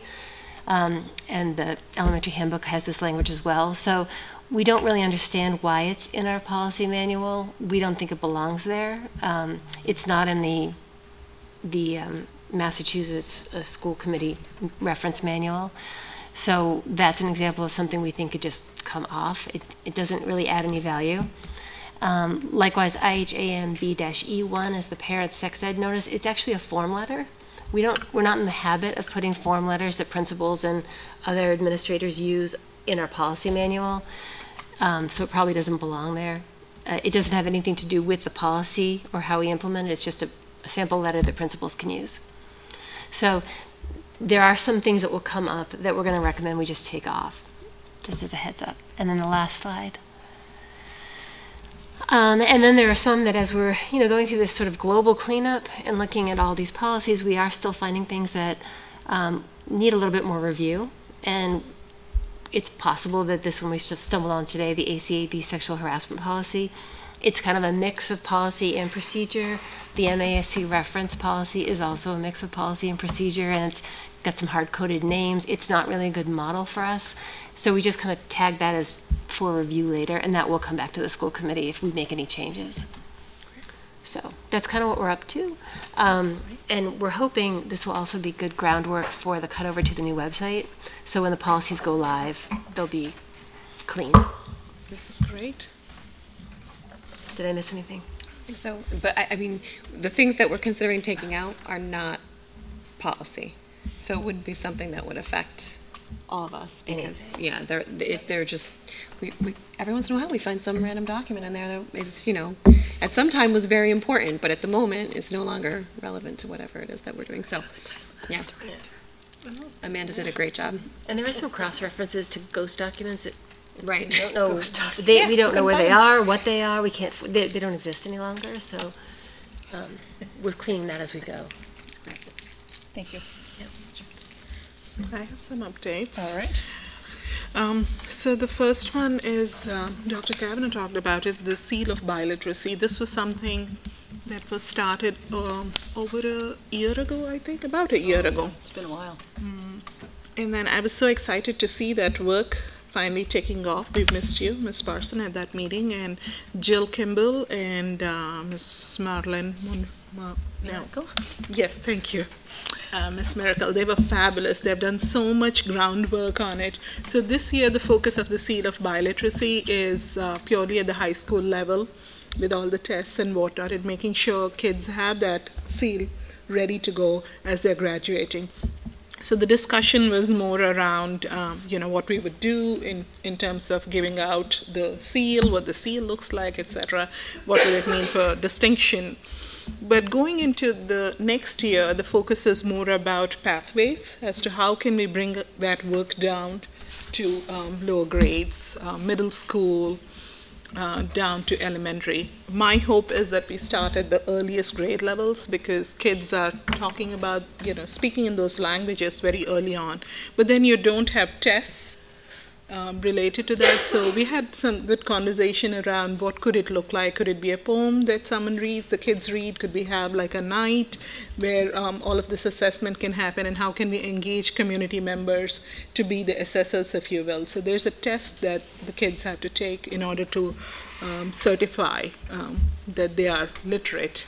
Um, and the elementary handbook has this language as well. So we don't really understand why it's in our policy manual. We don't think it belongs there. Um, it's not in the the um, Massachusetts uh, School Committee reference manual. So that's an example of something we think could just come off. It, it doesn't really add any value. Um, likewise, IHAMB-E1 is the parent sex ed notice. It's actually a form letter. We don't, we're not in the habit of putting form letters that principals and other administrators use in our policy manual, um, so it probably doesn't belong there. Uh, it doesn't have anything to do with the policy or how we implement it. It's just a, a sample letter that principals can use. So there are some things that will come up that we're going to recommend we just take off, just as a heads up. And then the last slide. Um, and then there are some that as we're, you know, going through this sort of global cleanup and looking at all these policies, we are still finding things that um, need a little bit more review. And it's possible that this one we stumbled on today, the ACAB sexual harassment policy, it's kind of a mix of policy and procedure. The MASC reference policy is also a mix of policy and procedure, and it's got some hard-coded names. It's not really a good model for us. So we just kind of tag that as for review later, and that will come back to the school committee if we make any changes. So that's kind of what we're up to. Um, and we're hoping this will also be good groundwork for the cutover to the new website. So when the policies go live, they'll be clean. This is great. Did I miss anything? I think so, but I, I mean, the things that we're considering taking out are not policy. So it wouldn't be something that would affect all of us because, yeah, they're, they're just, we, we, every once in a while, we find some random document in there that is, you know, at some time was very important, but at the moment is no longer relevant to whatever it is that we're doing. So, yeah. Amanda did a great job. And there are some cross references to ghost documents that Right. we don't know. They, Yeah, we don't know where they find are, what they are. We can't. They, they don't exist any longer. So um, we're cleaning that as we go. Thank you. I have some updates. All right. Um, so the first one is, um, Dr. Cavanaugh talked about it, the seal of biliteracy. This was something that was started um, over a year ago, I think, about a year ago. It's been a while. And then I was so excited to see that work finally taking off. We've missed you, Ms. Parson, at that meeting, and Jill Kimball and uh, Miss Marlene Ma- no. Yes, thank you. Uh, Miss Miracle, they were fabulous. They've done so much groundwork on it. So this year, the focus of the Seal of Biliteracy is uh, purely at the high school level with all the tests and whatnot and making sure kids have that seal ready to go as they're graduating. So the discussion was more around, um, you know, what we would do in, in terms of giving out the seal, what the seal looks like, etc. What will it mean for distinction? But going into the next year, the focus is more about pathways as to how can we bring that work down to um, lower grades, uh, middle school, uh, down to elementary. My hope is that we start at the earliest grade levels because kids are talking about, you know, speaking in those languages very early on. But then you don't have tests um, related to that. So we had some good conversation around what could it look like. Could it be a poem that someone reads, the kids read? Could we have like a night where um, all of this assessment can happen, and how can we engage community members to be the assessors, if you will? So there's a test that the kids have to take in order to um, certify um, that they are literate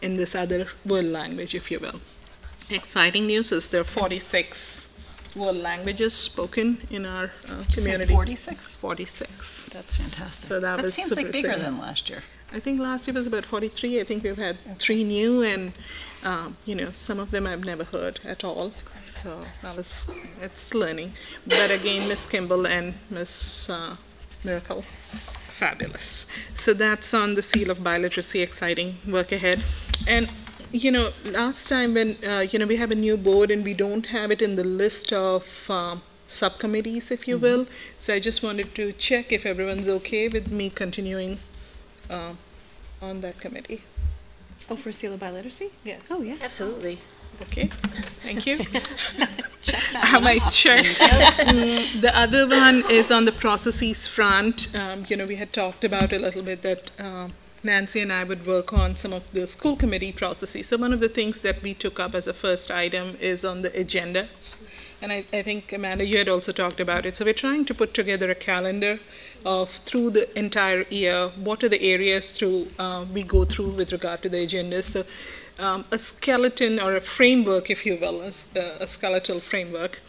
in this other world language, if you will. Exciting news is there are 46 world languages spoken in our uh, Did you say community. 46? 46. That's fantastic. So that, That was seems like super bigger than last year. I think last year was about 43. I think we've had three new, and um, you know some of them I've never heard at all. So that was it's learning. But again, Miss Kimball and Miss uh, Miracle, fabulous. So that's on the seal of biliteracy. Exciting work ahead, and you know last time when uh, you know we have a new board and we don't have it in the list of um, subcommittees, if you will. So I just wanted to check if everyone's okay with me continuing um, on that committee. Oh, for seal of biliteracy? Yes. Oh, yeah. Absolutely. Okay, thank you. Check that I might check. Mm, The other one is on the processes front. Um, You know, we had talked about a little bit that um, Nancy and I would work on some of the school committee processes. So one of the things that we took up as a first item is on the agenda. And I, I think, Amanda, you had also talked about it. So we're trying to put together a calendar of through the entire year, what are the areas through, uh, we go through with regard to the agendas. So um, a skeleton or a framework, if you will, a skeletal framework,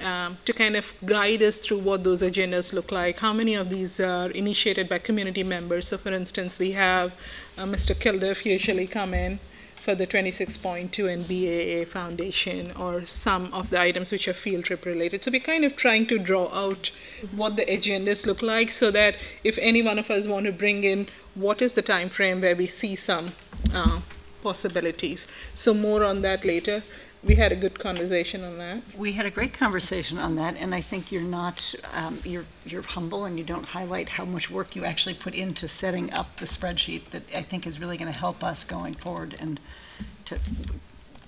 um, to kind of guide us through what those agendas look like. How many of these are initiated by community members? So, for instance, we have uh, Mr. Kilduff usually come in for the 26.2 and BAA Foundation or some of the items which are field trip related. So we're kind of trying to draw out what the agendas look like so that if any one of us want to bring in what is the time frame where we see some uh, possibilities. So more on that later. We had a good conversation on that. We had a great conversation on that, and I think you're not, um, you're, you're humble and you don't highlight how much work you actually put into setting up the spreadsheet that I think is really going to help us going forward and to,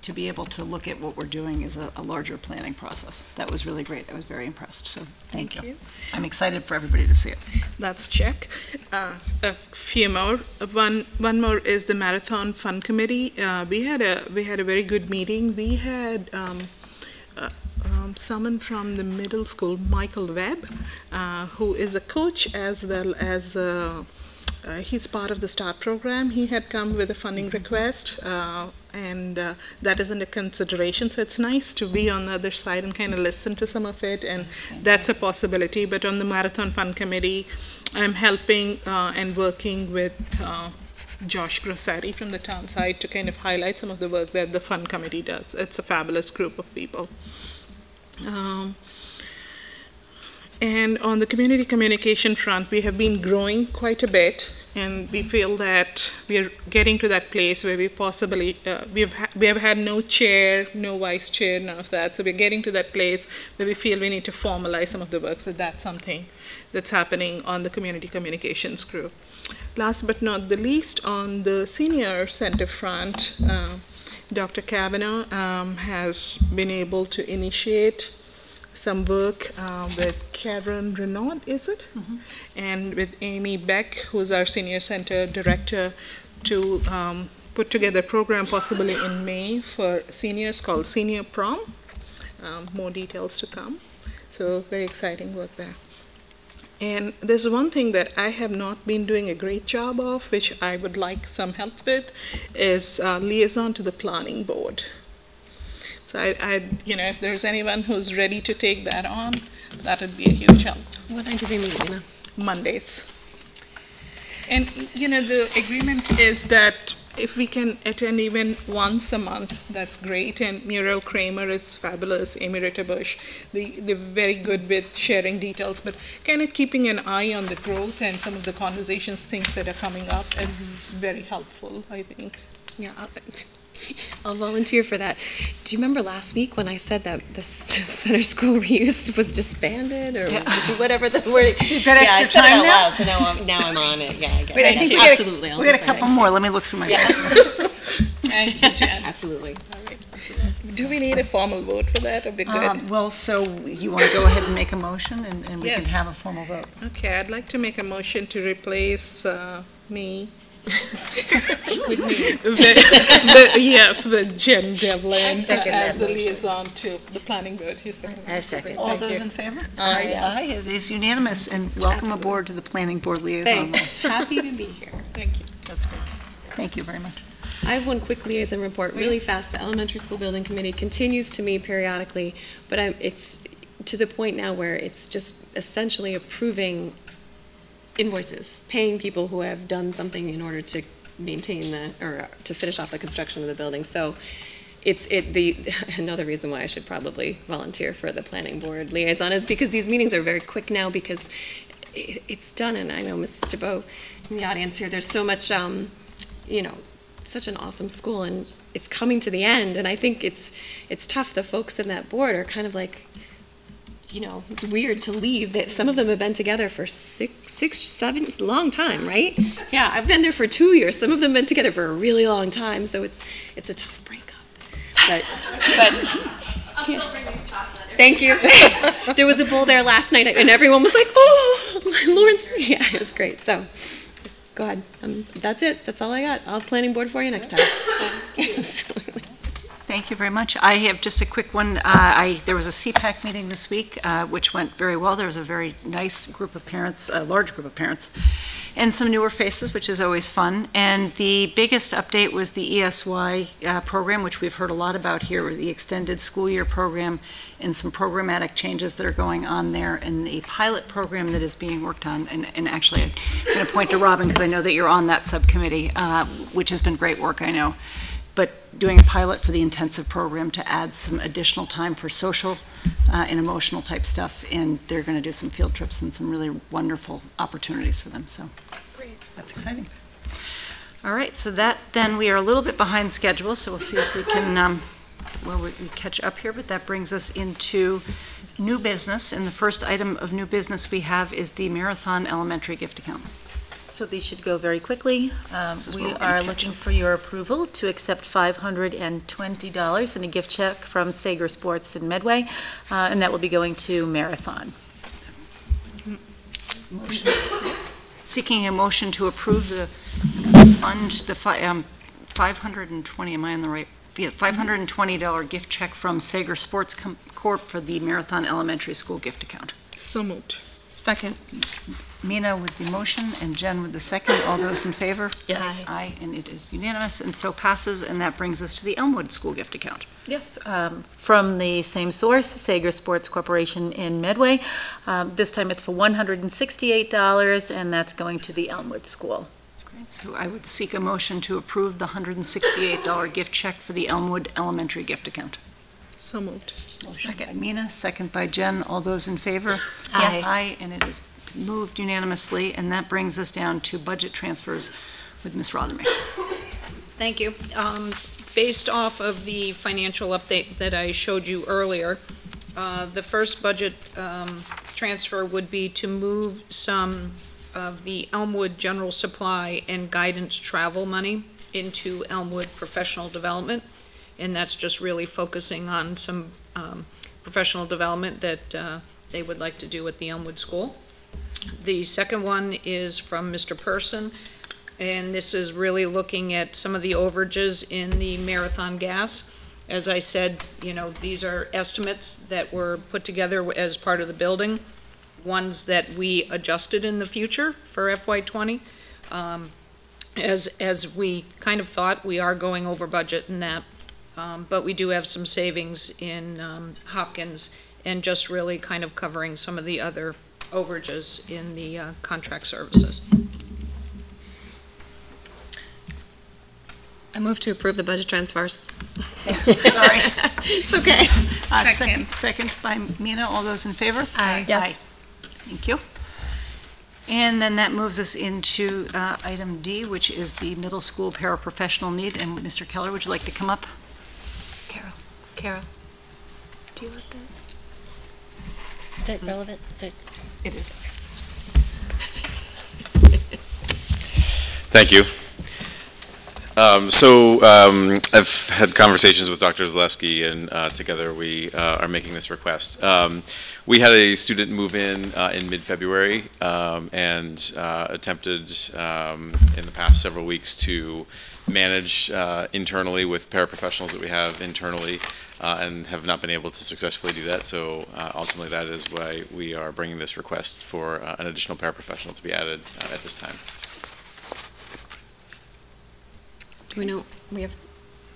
to be able to look at what we're doing is a, a larger planning process. That was really great. I was very impressed, so thank Thank you. you. I'm excited for everybody to see it. That's check. Uh, a few more. One one more is the marathon fund committee. Uh, we had a we had a very good meeting. We had um, uh, um, someone from the middle school, Michael Webb, uh, who is a coach as well as. Uh, uh, he's part of the START program. He had come with a funding request, uh, and uh, that is under consideration. So it's nice to be on the other side and kind of listen to some of it, and that's a possibility. But on the Marathon Fund Committee, I'm helping uh, and working with uh, Josh Grossetti from the town side to kind of highlight some of the work that the Fund Committee does. It's a fabulous group of people. Um, and on the community communication front, we have been growing quite a bit, and we feel that we are getting to that place where we possibly uh, we have ha- we have had no chair, no vice chair, none of that. So we're getting to that place where we feel we need to formalize some of the work. So that's something that's happening on the community communications group. Last but not the least, on the senior center front, uh, Dr. Cavanaugh um, has been able to initiate some work uh, with Karen Renaud, is it? And with Amy Beck, who's our senior center director, to um, put together a program possibly in May for seniors called Senior Prom. Um, more details to come. So very exciting work there. And there's one thing that I have not been doing a great job of, which I would like some help with, is uh, liaison to the planning board. So I, I, you know, if there's anyone who's ready to take that on, that would be a huge help. What time do they meet, Lena? Mondays. And, you know, the agreement is that if we can attend even once a month, that's great. And Muriel Kramer is fabulous, Amy Ritterbusch. They, they're very good with sharing details, but kind of keeping an eye on the growth and some of the conversations, things that are coming up, it's very helpful, I think. Yeah, I'll, I'll volunteer for that. Do you remember last week when I said that the center school reuse was disbanded or whatever the wording? So you've got yeah, I extra said it time out now? loud, so now I'm now I'm on it. Yeah, I get Wait, I it. think we got a- absolutely. I'll we got a couple more. Let me look through my. Thank you, Jen. Absolutely. Do we need a formal vote for that, or be good? Um, Well, so you want to go ahead and make a motion, and and we can have a formal vote? Okay, I'd like to make a motion to replace uh, me. With me. The- the- Yes, with Jen Devlin I second as that the motion. liaison to the planning board. You second. I second. All Thank those you. in favor? Aye. Aye, it is unanimous, and welcome aboard to the planning board liaison. Thanks, happy to be here. Thank you. That's great. Thank you very much. I have one quick liaison report, really fast. The Elementary School Building Committee continues to meet periodically, but I'm, it's to the point now where it's just essentially approving invoices, paying people who have done something in order to maintain the, or to finish off the construction of the building. So it's, it, the, another reason why I should probably volunteer for the planning board liaison is because these meetings are very quick now because it, it's done, and I know Mrs. DeBoe in the audience here, there's so much, um, you know, such an awesome school and it's coming to the end and I think it's it's tough the folks in that board are kind of like you know it's weird to leave that some of them have been together for six six seven it's a long time right yeah I've been there for two years some of them have been together for a really long time so it's it's a tough breakup but but I'll still bring you chocolate. Thank you. there was a bowl there last night, and everyone was like, "Oh, my Lawrence!" Yeah, it was great. So, go ahead. Um, that's it. That's all I got. I'll have planning board for you next time. Absolutely. Thank you very much. I have just a quick one. Uh, I, there was a CPAC meeting this week, uh, which went very well. There was a very nice group of parents, a large group of parents, and some newer faces, which is always fun. And the biggest update was the ESY uh, program, which we've heard a lot about here, the extended school year program, and some programmatic changes that are going on there, and the pilot program that is being worked on. And, and actually, I'm going to point to Robin, because I know that you're on that subcommittee, uh, which has been great work, I know but doing a pilot for the intensive program to add some additional time for social uh, and emotional type stuff, and they're going to do some field trips and some really wonderful opportunities for them, so Great. that's exciting. All right, so that, then, we are a little bit behind schedule, so we'll see if we can, um, well, we we catch up here, but that brings us into new business, and the first item of new business we have is the Marathon Elementary gift account. So these should go very quickly. Um, This is We we're gonna are catch looking for your approval to accept $520 in a gift check from Sager Sports in Medway, uh, and that will be going to Marathon. Motion. Seeking a motion to approve the fund, the fi- um, 520, am I on the right? Yeah, $520 gift check from Sager Sports Com- Corp. for the Marathon Elementary School gift account. So moved. Second. Mina with the motion and Jen with the second. All those in favor? Yes. Aye, and it is unanimous, and so passes, and that brings us to the Elmwood School gift account. Yes, um, from the same source, Sager Sports Corporation in Medway. Um, This time it's for $168, and that's going to the Elmwood School. That's great. So I would seek a motion to approve the $168 gift check for the Elmwood Elementary gift account. So moved. Motion by Mina, second by Jen. All those in favor? Yes. Aye, and it is moved unanimously, and that brings us down to budget transfers with Ms. Rothermich. Thank you. Um, Based off of the financial update that I showed you earlier, uh, the first budget um, transfer would be to move some of the Elmwood General Supply and Guidance Travel money into Elmwood Professional Development, and that's just really focusing on some um, professional development that uh, they would like to do at the Elmwood School. The second one is from Mr. Person, and this is really looking at some of the overages in the Marathon gas. As I said, you know, these are estimates that were put together as part of the building, ones that we adjusted in the future for FY twenty. Um, As, as we kind of thought, we are going over budget in that, um, but we do have some savings in um, Hopkins and just really kind of covering some of the other overages in the uh, contract services. I move to approve the budget transfers. Sorry. It's okay. Uh, Second. Second by Mina. All those in favor? Aye. Yes. Thank you. And then that moves us into uh, item D, which is the middle school paraprofessional need. And Mr. Keller, would you like to come up? Carol, Carol, do you want that? Is that relevant? Is it? It is. Thank you. Um, so um, I've had conversations with Dr. Zaleski, and uh, together we uh, are making this request. Um, we had a student move in uh, in mid-February um, and uh, attempted um, in the past several weeks to manage uh, internally with paraprofessionals that we have internally uh, and have not been able to successfully do that. So uh, ultimately, that is why we are bringing this request for uh, an additional paraprofessional to be added uh, at this time. Do we know, we have,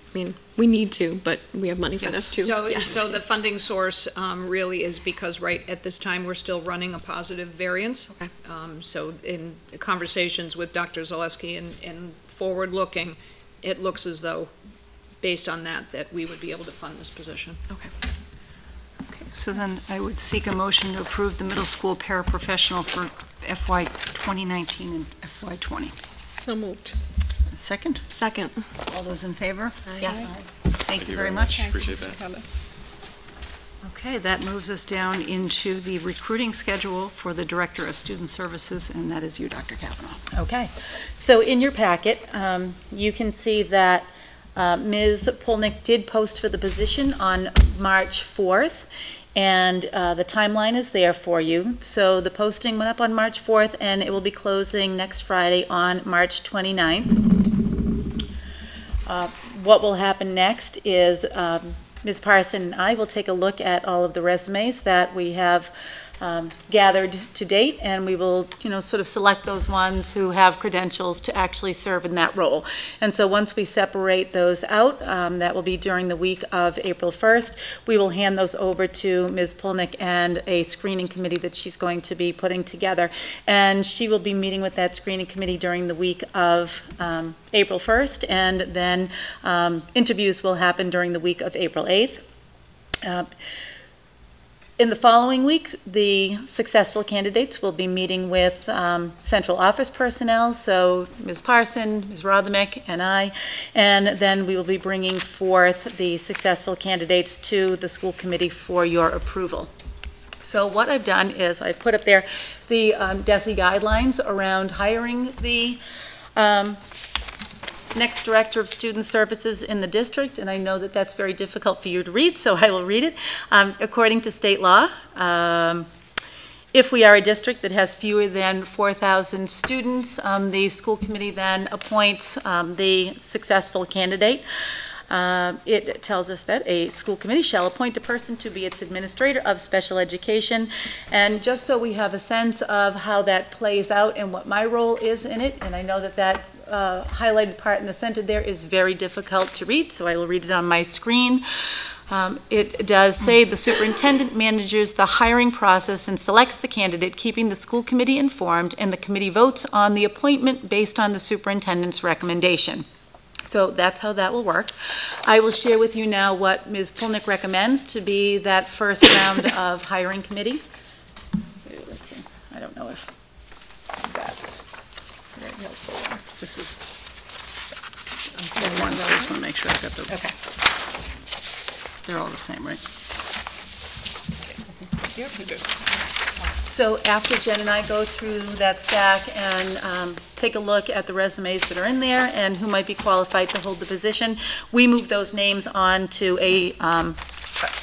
I mean, we need to, but we have money for this too. So, Yes. so the funding source um, really is because right at this time, we're still running a positive variance. Okay. Um, So in conversations with Dr. Zaleski and, and forward-looking, it looks as though, based on that, that we would be able to fund this position. Okay. So then I would seek a motion to approve the middle school paraprofessional for FY 2019 and FY '20. So moved. Second? Second. All those in favor? Yes. Thank you very much. Appreciate that. Okay, that moves us down into the recruiting schedule for the Director of Student Services, and that is you, Dr. Cavanaugh. Okay, so in your packet, um, you can see that uh, Ms. Polnick did post for the position on March 4th, and uh, the timeline is there for you. So the posting went up on March 4th, and it will be closing next Friday on March 29th. Uh, What will happen next is um, Ms. Parson and I will take a look at all of the resumes that we have um, gathered to date, and we will, you know, sort of select those ones who have credentials to actually serve in that role. And so once we separate those out, um, that will be during the week of April 1st, we will hand those over to Ms. Polnick and a screening committee that she's going to be putting together. And she will be meeting with that screening committee during the week of um, April 1st, and then um, interviews will happen during the week of April 8th. Uh, in the following week, the successful candidates will be meeting with um, central office personnel, so Ms. Parson, Ms. Rothermich, and I, and then we will be bringing forth the successful candidates to the school committee for your approval. So what I've done is I've put up there the um, DESE guidelines around hiring the um, next Director of Student Services in the district, and I know that that's very difficult for you to read, so I will read it. Um, According to state law, um, if we are a district that has fewer than 4,000 students, um, the school committee then appoints um, the successful candidate. Uh, It tells us that a school committee shall appoint a person to be its administrator of special education. And just so we have a sense of how that plays out and what my role is in it, and I know that that uh, highlighted part in the center there is very difficult to read, so I will read it on my screen. Um, It does say the superintendent manages the hiring process and selects the candidate, keeping the school committee informed, and the committee votes on the appointment based on the superintendent's recommendation. So that's how that will work. I will share with you now what Ms. Polnick recommends to be that first round of hiring committee. So let's see, I don't know if that's very helpful. This is, I just want to make sure I've got the. Okay. They're all the same, right? So after Jen and I go through that stack and um, take a look at the resumes that are in there and who might be qualified to hold the position, we move those names on to a, um,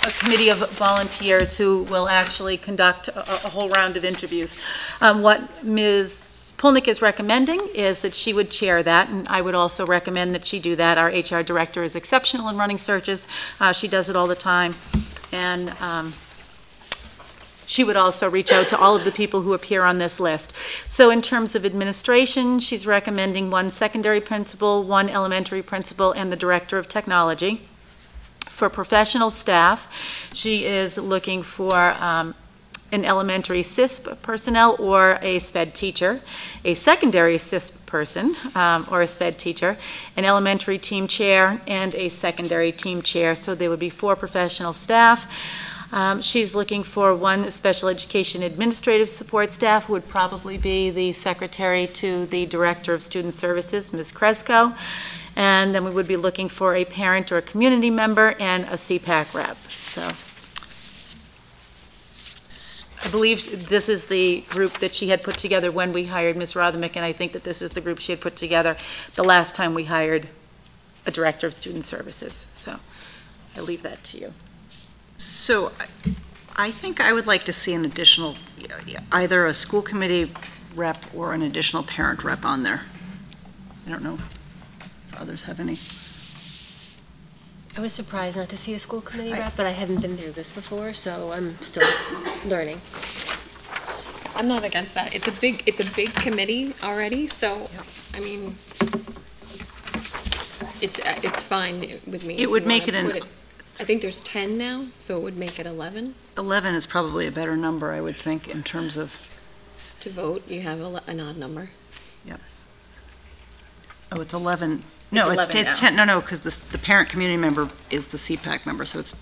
a committee of volunteers who will actually conduct a, a whole round of interviews. Um, What Ms. Polnick is recommending is that she would chair that, and I would also recommend that she do that. Our HR director is exceptional in running searches. Uh, She does it all the time. And um, she would also reach out to all of the people who appear on this list. So in terms of administration, she's recommending one secondary principal, one elementary principal, and the director of technology. For professional staff, she is looking for um, an elementary SISP personnel or a SPED teacher, a secondary SISP person um, or a SPED teacher, an elementary team chair, and a secondary team chair. So there would be four professional staff. Um, She's looking for one special education administrative support staff, would probably be the secretary to the Director of Student Services, Ms. Kresko. And then we would be looking for a parent or a community member and a CPAC rep. So I believe this is the group that she had put together when we hired Ms. Rothermich, and I think that this is the group she had put together the last time we hired a director of student services. So I leave that to you. So I think I would like to see an additional, either a school committee rep or an additional parent rep on there. I don't know if others have any. I was surprised not to see a school committee rep, but I haven't been through this before, so I'm still learning. I'm not against that. It's a big, it's a big committee already, so, I mean, it's, uh, it's fine with me. It if would you make wanna it an- put I think there's 10 now, so it would make it 11. 11 is probably a better number, I would think, in terms of, To vote, you have a le- an odd number. Oh, it's 11. No, It's it's, 11 it's now. 10, no, no, because the, the parent community member is the CPAC member, so it's,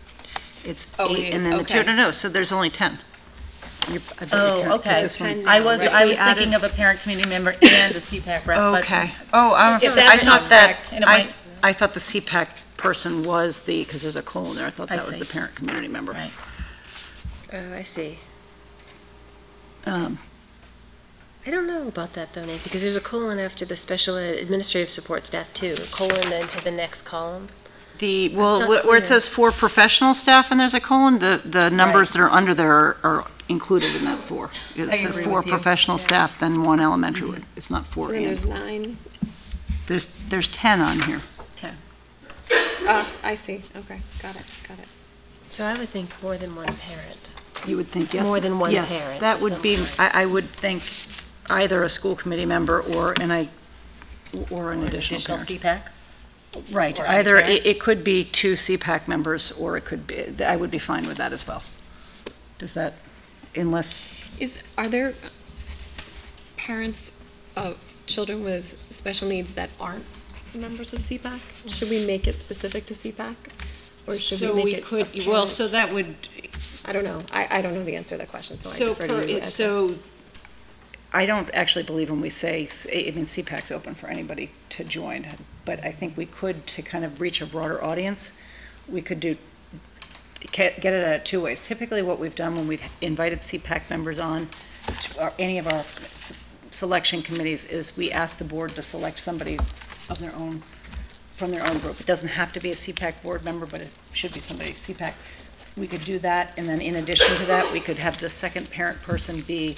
it's Oh, it eight, is, and then the two, okay. no, no, so there's only 10. You're- I bet you Oh, can't- okay. this one- I was, I was thinking of a parent community member and a CPAC rep. but- Okay. Oh, I'm, If I that's thought not that, and it I, might- I thought the CPAC person was the, because there's a colon there, I thought I that was see. the parent community member. Right. Oh, I see. Um, I don't know about that though, Nancy, because there's a colon after the special ed administrative support staff too, a colon then to the next column. The, well, not wh- where it clear. says for professional staff and there's a colon, the, the numbers that are under there are, are included in that four. It I says agree four with you. professional Yeah. staff, then one elementary one. It's not So four then and. there's nine. There's, there's 10 on here. 10. Uh, I see, okay, got it, got it. So I would think more than one parent. You would think, yes? More than one Yes, parent that of would some be, I, I would think either a school committee member or, and I, or an additional Additional parent. CPAC? Right, Or either, parent? it, it could be two CPAC members, or it could be, I would be fine with that as well. Does that, unless, Is, are there parents of children with special needs that aren't members of CPAC? Should we make it specific to CPAC? Or should So we we make it? could- a well, parent? so that would. I don't know. I, I don't know the answer to that question, so I So, defer to you. it's as a- so, I don't actually believe when we say, I mean, CPAC's open for anybody to join, but I think we could, to kind of reach a broader audience, we could do, get it at two ways. Typically, what we've done when we've invited CPAC members on, to our- any of our selection committees, is we ask the board to select somebody of their own, from their own group. It doesn't have to be a CPAC board member, but it should be somebody CPAC. We could do that, and then in addition to that, we could have the second parent person be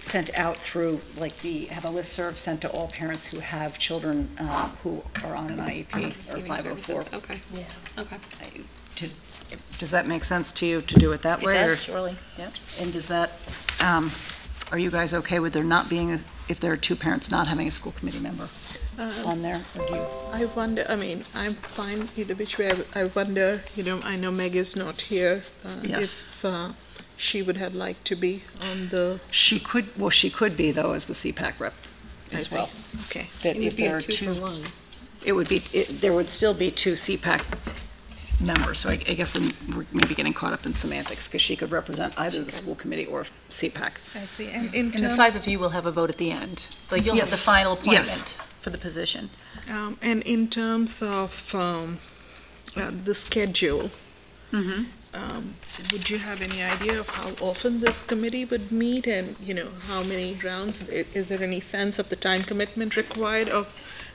sent out through, like the, have a listserv sent to all parents who have children uh, who are on an IEP or Receiving 504. services, okay. Yeah. Okay. To- Does that make sense to you, to do it that It way? does, or- surely, yeah. And does that, um, are you guys okay with there not being, a- if there are two parents not having a school committee member on there? Or do you? I wonder, I mean, I'm fine either which way. I- I wonder, you know, I know Meg is not here. uh, Yes. If uh, she would have liked to be on the. She could, well, she could be, though, as the CPAC rep I as see. well. Okay. That It would if be a there are two for one. It would be, it- there would still be two CPAC members, so I I guess I'm- we're maybe getting caught up in semantics, because she could represent either the school committee or CPAC. I see. And in And the terms, five of you will have a vote at the end. Like, you'll have the Yes. final Yes. appointment for the position. um, and in terms of um, uh, the schedule, Mm-hmm. um, would you have any idea of how often this committee would meet and, you know, how many rounds? Is there any sense of the time commitment required of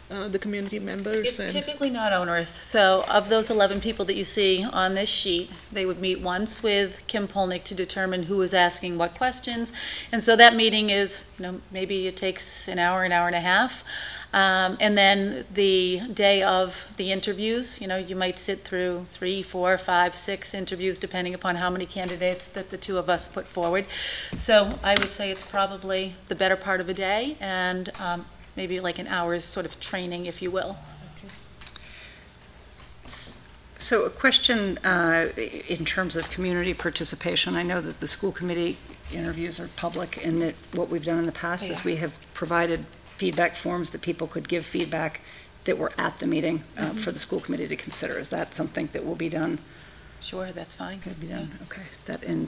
uh, the community members? It's and- typically not onerous. So of those 11 people that you see on this sheet, they would meet once with Kim Polnick to determine who is asking what questions. And so that meeting is, you know, maybe it takes an hour, an hour and a half. Um, And then the day of the interviews, you know, you might sit through three, four, five, six interviews, depending upon how many candidates that the two of us put forward. So I would say it's probably the better part of a day, and um, maybe like an hour's sort of training, if you will. Okay. So a question uh, in terms of community participation, I know that the school committee interviews are public, and that what we've done in the past is we have provided feedback forms that people could give feedback that were at the meeting uh, Mhm. for the school committee to consider. Is that something that will be done? Sure, that's fine. Could be done, okay. That in,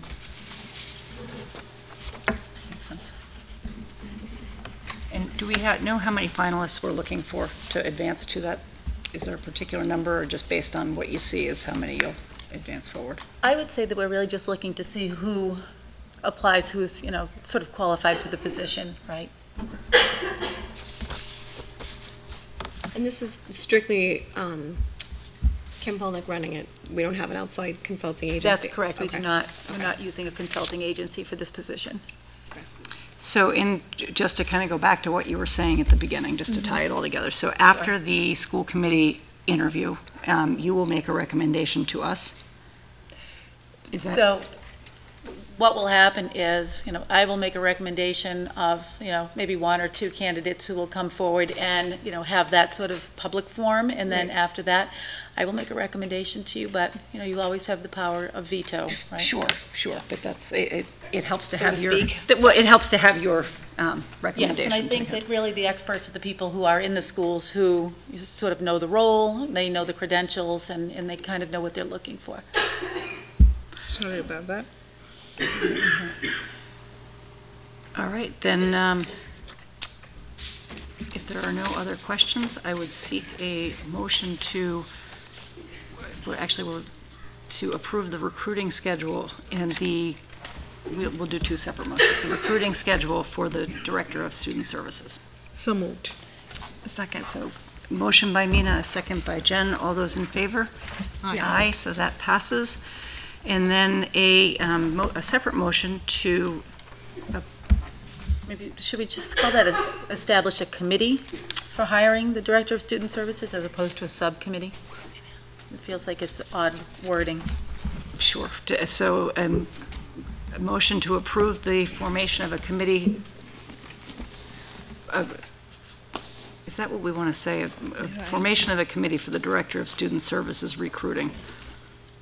makes sense. And do we know how many finalists we're looking for to advance to that? Is there a particular number, or just based on what you see is how many you'll advance forward? I would say that we're really just looking to see who applies, who's, you know, sort of qualified for the position, right? And this is strictly um, Kim Polnick running it. We don't have an outside consulting agency. That's correct. We do Okay. not, we're not using a consulting agency for this position. So in, just to kind of go back to what you were saying at the beginning, just to tie it all together. So after the school committee interview, um, you will make a recommendation to us? Is that- So what will happen is, you know, I will make a recommendation of, you know, maybe one or two candidates who will come forward and, you know, have that sort of public forum. And then Right. after that, I will make a recommendation to you, but, you know, you always have the power of veto, right? Sure, sure, but that's, it, it- it helps to So have to your, speak. that- well, it helps to have your um, Yes, recommendation. and I think that really the experts are the people who are in the schools who sort of know the role, they know the credentials, and, and they kind of know what they're looking for. Sorry about that. All right, then, um, if there are no other questions, I would seek a motion to, well, actually, we'll, to approve the recruiting schedule and the, we'll, we'll do two separate motions. The recruiting schedule for the Director of Student Services. So moved. A second. So, motion by Mina, a second by Jen. All those in favor? Aye. Aye, so that passes. And then a, um, mo- a separate motion to Maybe, should we just call that, a- establish a committee for hiring the Director of Student Services as opposed to a subcommittee? It feels like it's odd wording. Sure. So, um, a motion to approve the formation of a committee, of- is that what we want to say? A- a Formation of a committee for the Director of Student Services recruiting.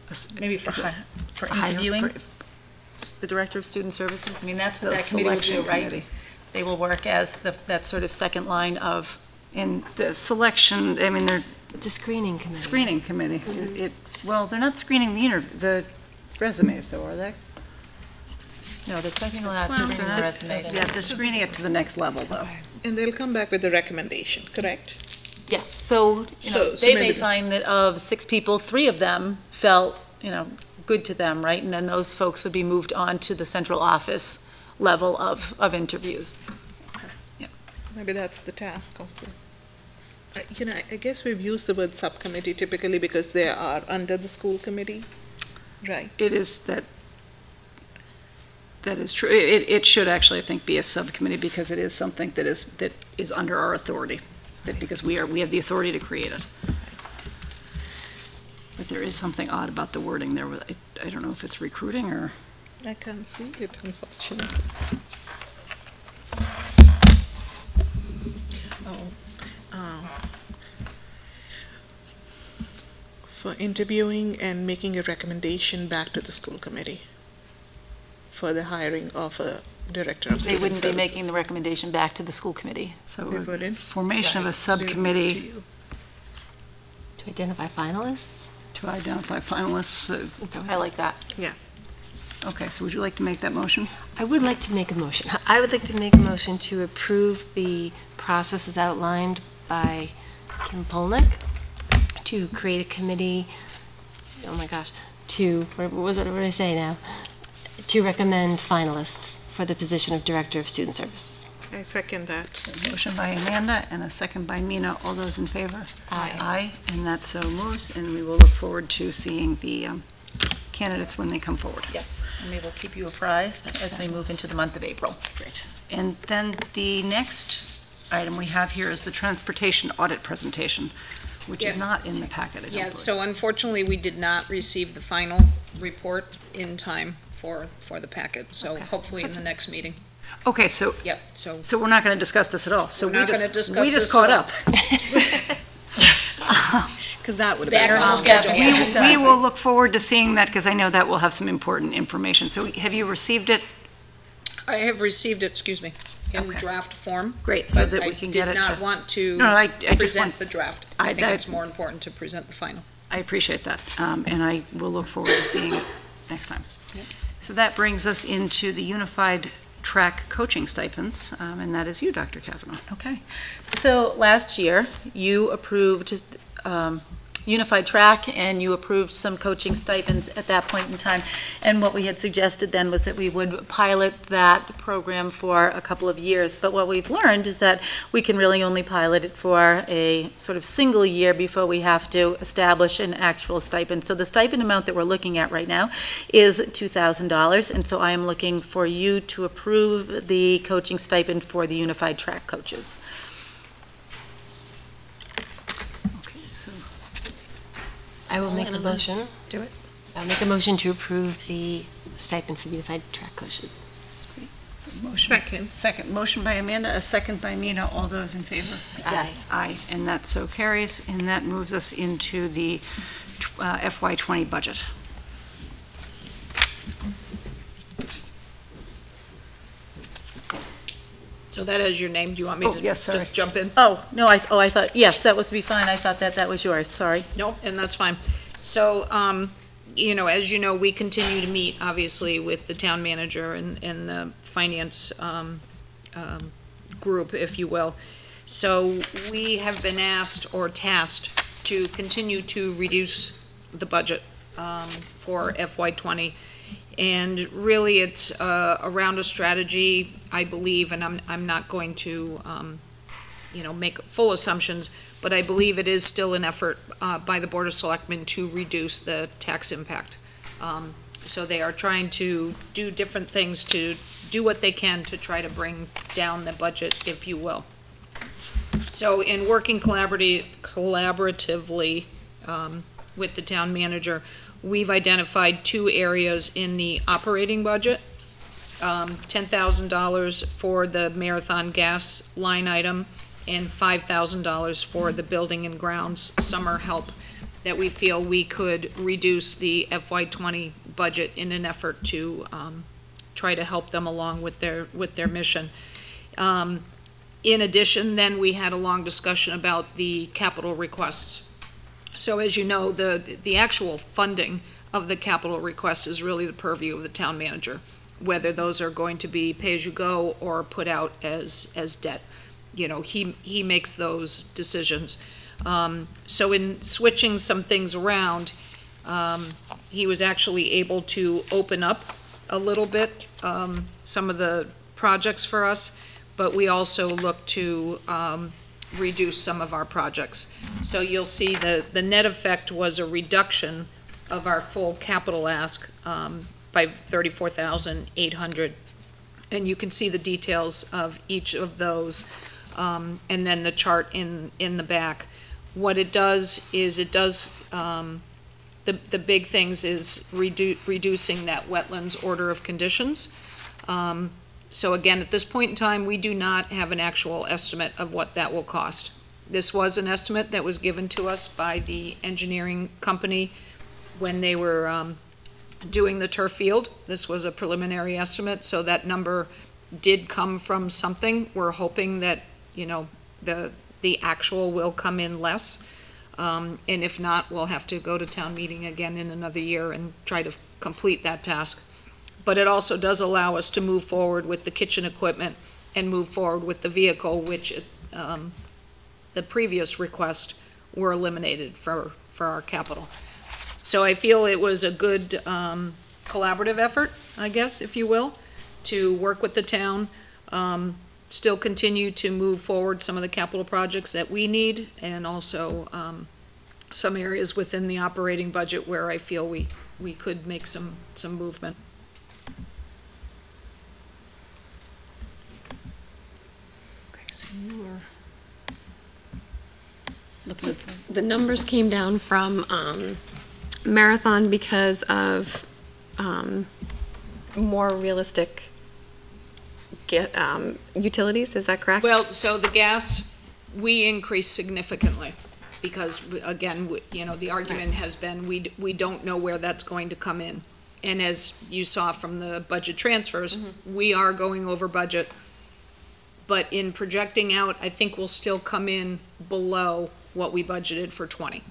A s- Maybe for, hi- for hire- interviewing the Director of Student Services? I mean, that's what The that committee will do, selection right? committee. They will work as the, that sort of second line of. And the selection, I mean, they're. The screening committee. Screening committee. Mm-hmm. It, it- well, they're not screening the inter, the resumes though, are they? No, they're taking a lot Well, of screening that's- resumes. Yeah, they're screening it to the next level though. And they'll come back with a recommendation, correct? Yes, so, you So- know, so they maybe may this- find that of six people, three of them felt, you know, good to them, right? And then those folks would be moved on to the central office level of, of interviews. So maybe that's the task of the, uh, you know, I guess we've used the word subcommittee typically because they are under the school committee, right? It is that, that is true. It, it should actually, I think, be a subcommittee because it is something that is, that is under our authority. That because we are, we have the authority to create it. But there is something odd about the wording there. I, I don't know if it's recruiting or. I can't see it unfortunately. Oh, uh, For interviewing and making a recommendation back to the school committee for the hiring of a director of They wouldn't be making the recommendation back to the school committee. So They wouldn't? formation of a subcommittee To identify finalists? To identify finalists. uh, I like that. Yeah. Okay, so would you like to make that motion? I would like to make a motion. I would like to make a motion to approve the processes outlined by Kim Polnick to create a committee, oh my gosh, to, what was it, what did I say now? To recommend finalists for the position of Director of Student Services. I second that. Motion by Amanda and a second by Mina. All those in favor? Aye. Aye, and that so moves, and we will look forward to seeing the um, candidates when they come forward. Yes, and we will keep you apprised as we move into the month of April. Great. And then the next item we have here is the transportation audit presentation, which is Yeah. not in the packet, I don't Yeah, believe. so unfortunately, we did not receive the final report in time for, for the packet, so hopefully in That's- the next meeting. Okay, so, Yep, so. so we're not going to discuss this at all. So We're we not just- gonna discuss We just this caught at up. Because that would have Back been. on schedule. We- We will look forward to seeing that, because I know that will have some important information. So have you received it? I have received it, excuse me, in Okay. draft form. Great, so but that we can get it I did to- not want to No, I- I just want- present the draft. I- I think I- it's more important to present the final. I appreciate that, um, and I will look forward to seeing it next time. So that brings us into the unified track coaching stipends, um, and that is you, Dr. Cavanaugh. Okay. So last year, you approved, um, unified track, and you approved some coaching stipends at that point in time. And what we had suggested then was that we would pilot that program for a couple of years. But what we've learned is that we can really only pilot it for a sort of single year before we have to establish an actual stipend. So the stipend amount that we're looking at right now is $2,000, and so I am looking for you to approve the coaching stipend for the unified track coaches. I will make a motion. Do it. I'll make a motion to approve the stipend for unified track coaches. Second. Second. Motion by Amanda, a second by Mina. All those in favor? Yes. Aye, and that so carries, and that moves us into the uh, FY '20 budget. So that has your name. Do you want me Oh, to yes, sorry. just jump in? Oh, no, I, oh, I thought, yes, that would be fine. I thought that that was yours, sorry. Nope, and that's fine. So, um, you know, as you know, we continue to meet, obviously, with the town manager and, and the finance, um, um, group, if you will. So we have been asked or tasked to continue to reduce the budget, um, for FY twenty. And really, it's, uh, around a strategy, I believe, and I'm, I'm not going to, um, you know, make full assumptions, but I believe it is still an effort uh, by the Board of Selectmen to reduce the tax impact. Um, So they are trying to do different things to do what they can to try to bring down the budget, if you will. So in working collaboratively um, with the town manager, we've identified two areas in the operating budget. Um, $10,000 for the marathon gas line item, and five thousand dollars for the building and grounds summer help that we feel we could reduce the FY twenty budget in an effort to, um, try to help them along with their, with their mission. Um, in addition, then we had a long discussion about the capital requests. So as you know, the, the actual funding of the capital request is really the purview of the town manager, whether those are going to be pay-as-you-go or put out as, as debt you know, he, he makes those decisions. Um, so in switching some things around, um, he was actually able to open up a little bit, um, some of the projects for us, but we also look to, um, reduce some of our projects. So you'll see the, the net effect was a reduction of our full capital ask, um, by thirty-four thousand eight hundred. And you can see the details of each of those um, and then the chart in, in the back. What it does is it does, um, the, the big things is redu- reducing that wetlands order of conditions. So again, at this point in time, we do not have an actual estimate of what that will cost. This was an estimate that was given to us by the engineering company when they were, um, doing the turf field. This was a preliminary estimate, so that number did come from something. We're hoping that you know, the, the actual will come in less. Um, and if not, we'll have to go to town meeting again in another year and try to complete that task. But it also does allow us to move forward with the kitchen equipment and move forward with the vehicle, which, um, the previous request were eliminated for, for our capital. So I feel it was a good, um, collaborative effort, I guess, if you will, to work with the town, um, still continue to move forward some of the capital projects that we need, and also um, some areas within the operating budget where I feel we, we could make some, some movement. Okay, so you were So the numbers came down from um, Marathon because of um, more realistic get, um, utilities, is that correct? Well, so the gas, we increased significantly, because, again, w- you know, the argument has been, we, d- we don't know where that's going to come in. And as you saw from the budget transfers, we are going over budget. But in projecting out, I think we'll still come in below what we budgeted for twenty.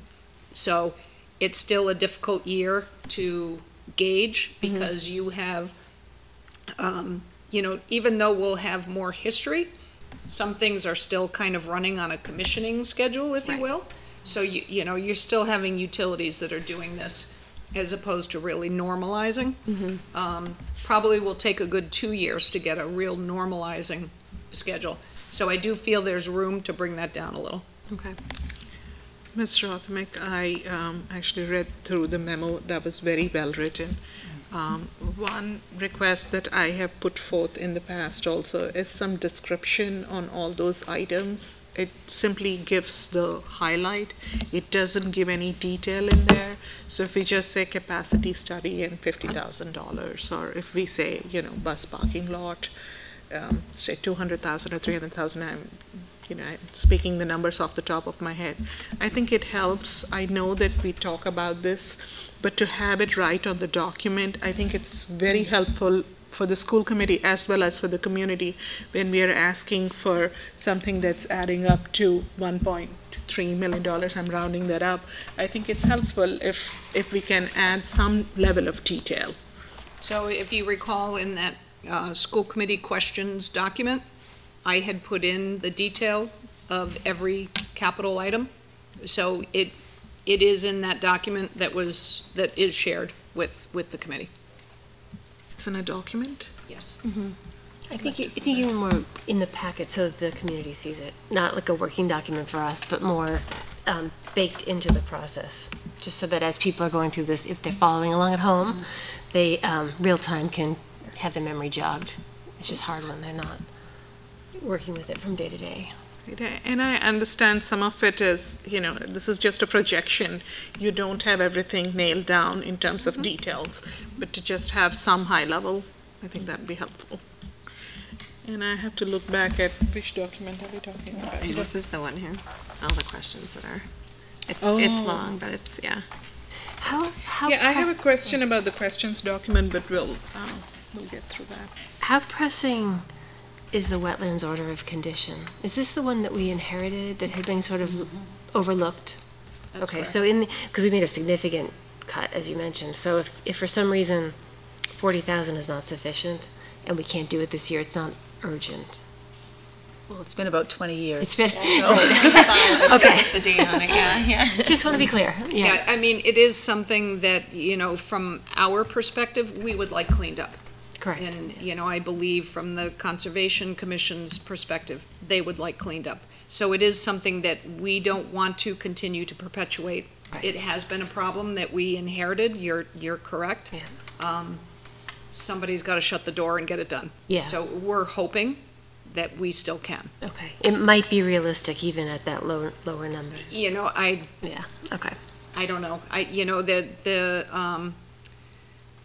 So it's still a difficult year to gauge, because you have, um, you know, even though we'll have more history, some things are still kind of running on a commissioning schedule, if you will. So you, you know, you're still having utilities that are doing this as opposed to really normalizing. Mhm. Um, Probably will take a good two years to get a real normalizing schedule. So I do feel there's room to bring that down a little. Okay. Ms. Rothermich, I um, actually read through the memo that was very well written. Um, One request that I have put forth in the past also is some description on all those items. It simply gives the highlight. It doesn't give any detail in there. So if we just say capacity study and fifty thousand dollars, or if we say, you know, bus parking lot, um, say two hundred thousand or three hundred thousand, I'm, you know, speaking the numbers off the top of my head. I think it helps. I know that we talk about this, but to have it right on the document, I think it's very helpful for the school committee as well as for the community when we are asking for something that's adding up to one point three million dollars, I'm rounding that up. I think it's helpful if, if we can add some level of detail. So if you recall in that uh, school committee questions document, I had put in the detail of every capital item. So it, it is in that document that was, that is shared with, with the committee. It's in a document? Yes. I think, you- I think even more in the packet so that the community sees it, not like a working document for us, but more um, baked into the process, just so that as people are going through this, if they're following along at home, they, um, real time can have the memory jogged. It's just hard when they're not working with it from day to day. And I understand some of it is, you know, this is just a projection. You don't have everything nailed down in terms of details, but to just have some high level, I think that'd be helpful. And I have to look back at which document are we talking about? This is the one here, all the questions that are, it's, it's Oh. long, but it's, yeah. How, how? Yeah, I have a question about the questions document, but we'll, uh, we'll get through that. How pressing is the wetlands order of condition? Is this the one that we inherited that had been sort of mm-hmm. overlooked? That's Okay, so in, because we made a significant cut, as you mentioned, so if, if for some reason forty thousand is not sufficient and we can't do it this year, it's not urgent. Well, it's been about 20 years. It's been, so- okay. That's the date on it, yeah, yeah. Just want to be clear, yeah. Yeah, I mean, it is something that, you know, from our perspective, we would like cleaned up. Correct. And, you know, I believe from the Conservation Commission's perspective, they would like cleaned up. So it is something that we don't want to continue to perpetuate. It has been a problem that we inherited, you're, you're correct. Um, Somebody's got to shut the door and get it done. Yeah. So we're hoping that we still can. Okay, it might be realistic even at that low, lower number. You know, I. Yeah, okay. I don't know. I, you know, the, the, um,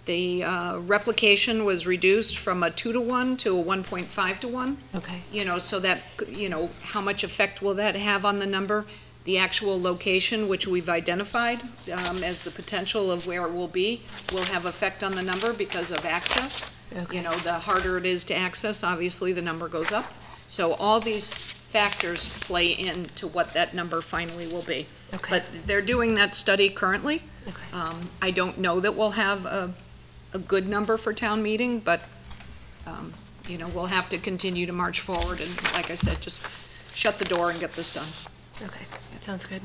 the, uh, replication was reduced from a two to one to a one point five to one. Okay. You know, so that, you know, how much effect will that have on the number? The actual location, which we've identified, um, as the potential of where it will be, will have effect on the number because of access. Okay. You know, the harder it is to access, obviously, the number goes up. So all these factors play into what that number finally will be. Okay. But they're doing that study currently. Okay. Um, I don't know that we'll have a, a good number for town meeting, but, um, you know, we'll have to continue to march forward and, like I said, just shut the door and get this done. Okay, that sounds good.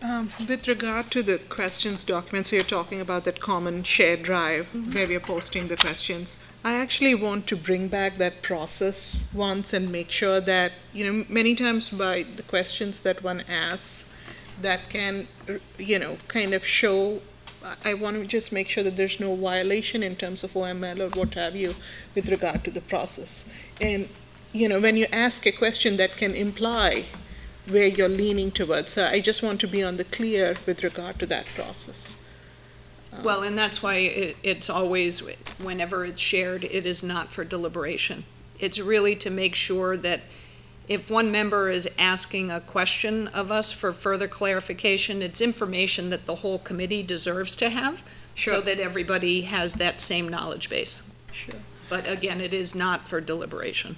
Um, With regard to the questions document, so you're talking about that common shared drive where we are posting the questions. I actually want to bring back that process once and make sure that, you know, many times by the questions that one asks, that can, you know, kind of show, I- want to just make sure that there's no violation in terms of OML or what have you with regard to the process. And, you know, when you ask a question that can imply where you're leaning towards. So I just want to be on the clear with regard to that process. Um, well, and that's why it, it's always, whenever it's shared, it is not for deliberation. It's really to make sure that if one member is asking a question of us for further clarification, it's information that the whole committee deserves to have, so that everybody has that same knowledge base. Sure. But again, it is not for deliberation.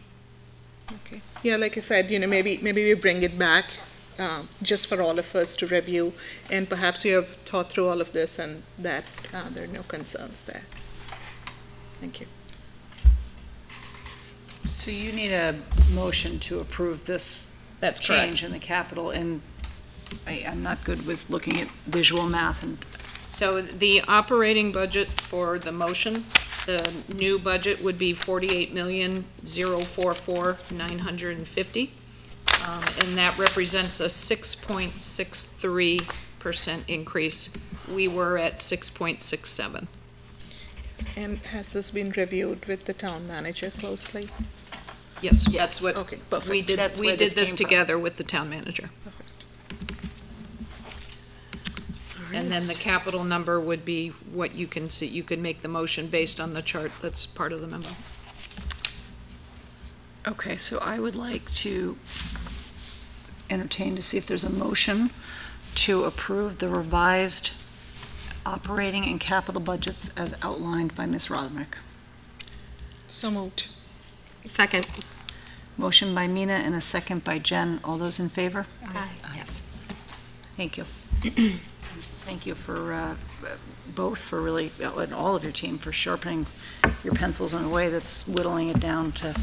Okay. Yeah, like I said, you know, maybe, maybe we bring it back, um, just for all of us to review, and perhaps you have thought through all of this and that, uh, there are no concerns there. Thank you. So you need a motion to approve this That's change in the capital, and I, I'm not good with looking at visual math and So the operating budget for the motion, the new budget would be forty-eight million, zero four four, nine hundred and fifty. Um, and that represents a six point six three percent increase. We were at six point six seven. And has this been reviewed with the town manager closely? Yes, that's what, Okay, we did, That's we where did this this came from. together with the town manager. And then the capital number would be what you can see, you could make the motion based on the chart that's part of the memo. Okay, so I would like to entertain to see if there's a motion to approve the revised operating and capital budgets as outlined by Ms. Rothermich. So moved. Second. Motion by Mina and a second by Jen. All those in favor? Aye. Yes. Thank you. Thank you for, uh, both for really, and all of your team for sharpening your pencils in a way that's whittling it down to,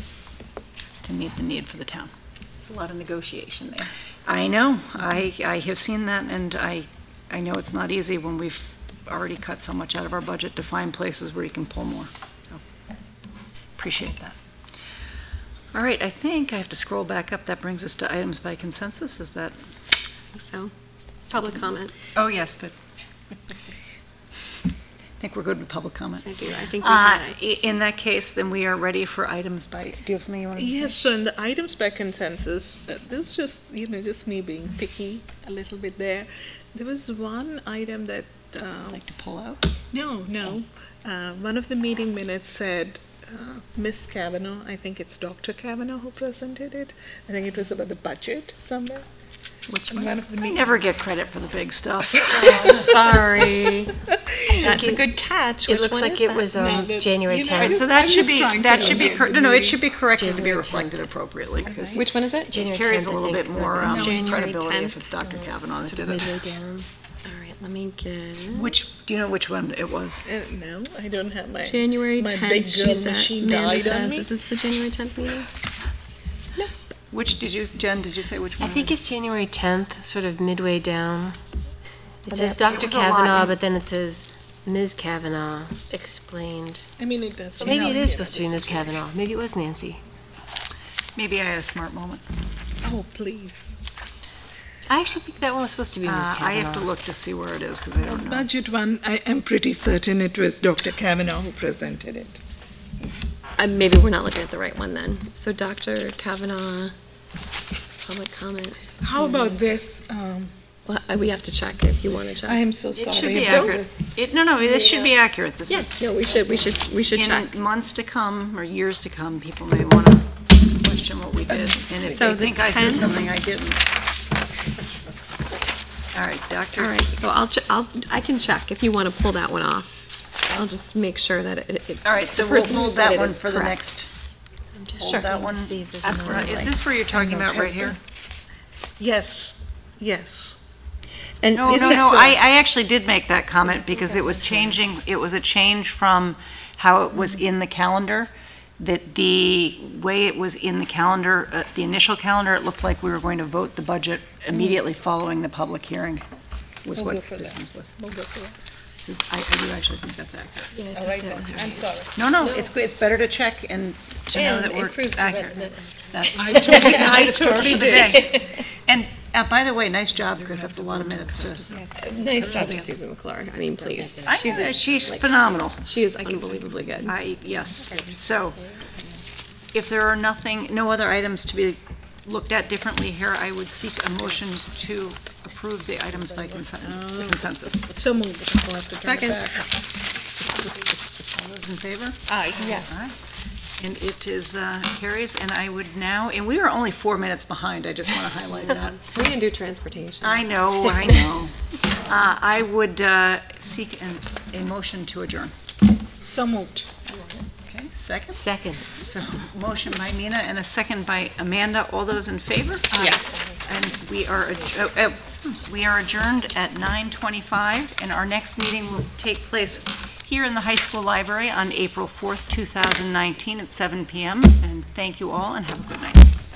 to meet the need for the town. There's a lot of negotiation there. I know, I, I have seen that, and I, I know it's not easy when we've already cut so much out of our budget to find places where you can pull more. So, Appreciate that. All right, I think I have to scroll back up. That brings us to items by consensus, is that? So, public comment. Oh, yes, but I think we're good with public comment. I do, I think we Uh, got it. i- In that case, then we are ready for items by, do you have something you want to say? Yes, so in the items by consensus, uh, this is just, you know, just me being picky a little bit there. There was one item that. Um, Like to pull out? No, no. Uh, One of the meeting minutes said, uh, Miss Cavanaugh, I think it's Dr. Cavanaugh who presented it. I think it was about the budget somewhere. Which one? One of the I meeting. never get credit for the big stuff. Sorry. That's a good catch. It Which looks like it that? was No, um, the- January you know, 10th. Right, so I'm that should be, that should be, cor- no, no, it should be corrected to be January reflected appropriately, because Which one is it? January carries 10th, a I little bit more um, January credibility 10th. if it's Dr. Cavanaugh that did it. down. All right, let me get. Which, do you know which one it was? Uh, No, I don't have my. January my 10th, big she girl said. machine Amanda died on says, me. is this the January 10th meeting? No. Which, did you, Jen, did you say which one? I think it's January 10th, sort of midway down. It But says that's- it Dr. was a lot Cavanaugh, but then it says Ms. Cavanaugh explained. I mean, it does. So maybe you it know, is you know, supposed to be Ms. Cavanaugh. Maybe it was Nancy. Maybe I had a smart moment. Oh, please. I actually think that one was supposed to be Ms. Uh, Cavanaugh. I have to look to see where it is, because I don't know. Budget one, I am pretty certain it was Dr. Cavanaugh who presented it. Uh, maybe we're not looking at the right one then. So Dr. Cavanaugh, public comment. How about this? Um, Well, we have to check if you want to check. I am so sorry. It should sorry be about accurate. It, no, no, this should be accurate. This is. Yes, no, we should, we should, we should check. In months to come, or years to come, people may want to question what we did. And if So they the think I said something I didn't. All right, Doctor. All right, so I'll, ch- I'll, I can check if you want to pull that one off. I'll just make sure that it. it- All right, the so we'll person who hold said that it one is for the correct. next. I'm just Hold checking that to see if there's Absolutely. another, Is like- this where you're talking about right here? Yes, yes. And No, is no, that- no, so- I, I actually did make that comment because it was changing, it was a change from how it was mm-hmm. in the calendar, that the way it was in the calendar, uh, the initial calendar, it looked like we were going to vote the budget immediately following the public hearing, was We'll what go for the that. difference was. We'll go for that. So I, I do actually think that's accurate. All right, then. I'm sorry. No, no, it's, good. it's better to check and to know And that it we're proves the accurate. resident- That's I totally, I the story totally for the did. day. And, uh, by the way, nice job, because that's a lot of minutes to. Nice job to Susan McClure. I mean, please. I- She's a- she's like, phenomenal. She is unbelievably good. I, yes. So, if there are nothing, no other items to be looked at differently here, I would seek a motion to approve the items by consen- consensus. So moved. We'll have to turn it Second. back. All those in favor? Aye. Aye. And it is, uh, carries, and I would now, and we are only four minutes behind, I just want to highlight that. We didn't do transportation. I know, I know. Uh, I would uh, seek an, a motion to adjourn. So moved. Okay, second? Second. So, motion by Mina and a second by Amanda. All those in favor? Yes. And we are, adj- uh, uh, we are adjourned at 9:25, and our next meeting will take place here in the high school library on April 4th, 2019, at 7 PM. And thank you all, and have a good night.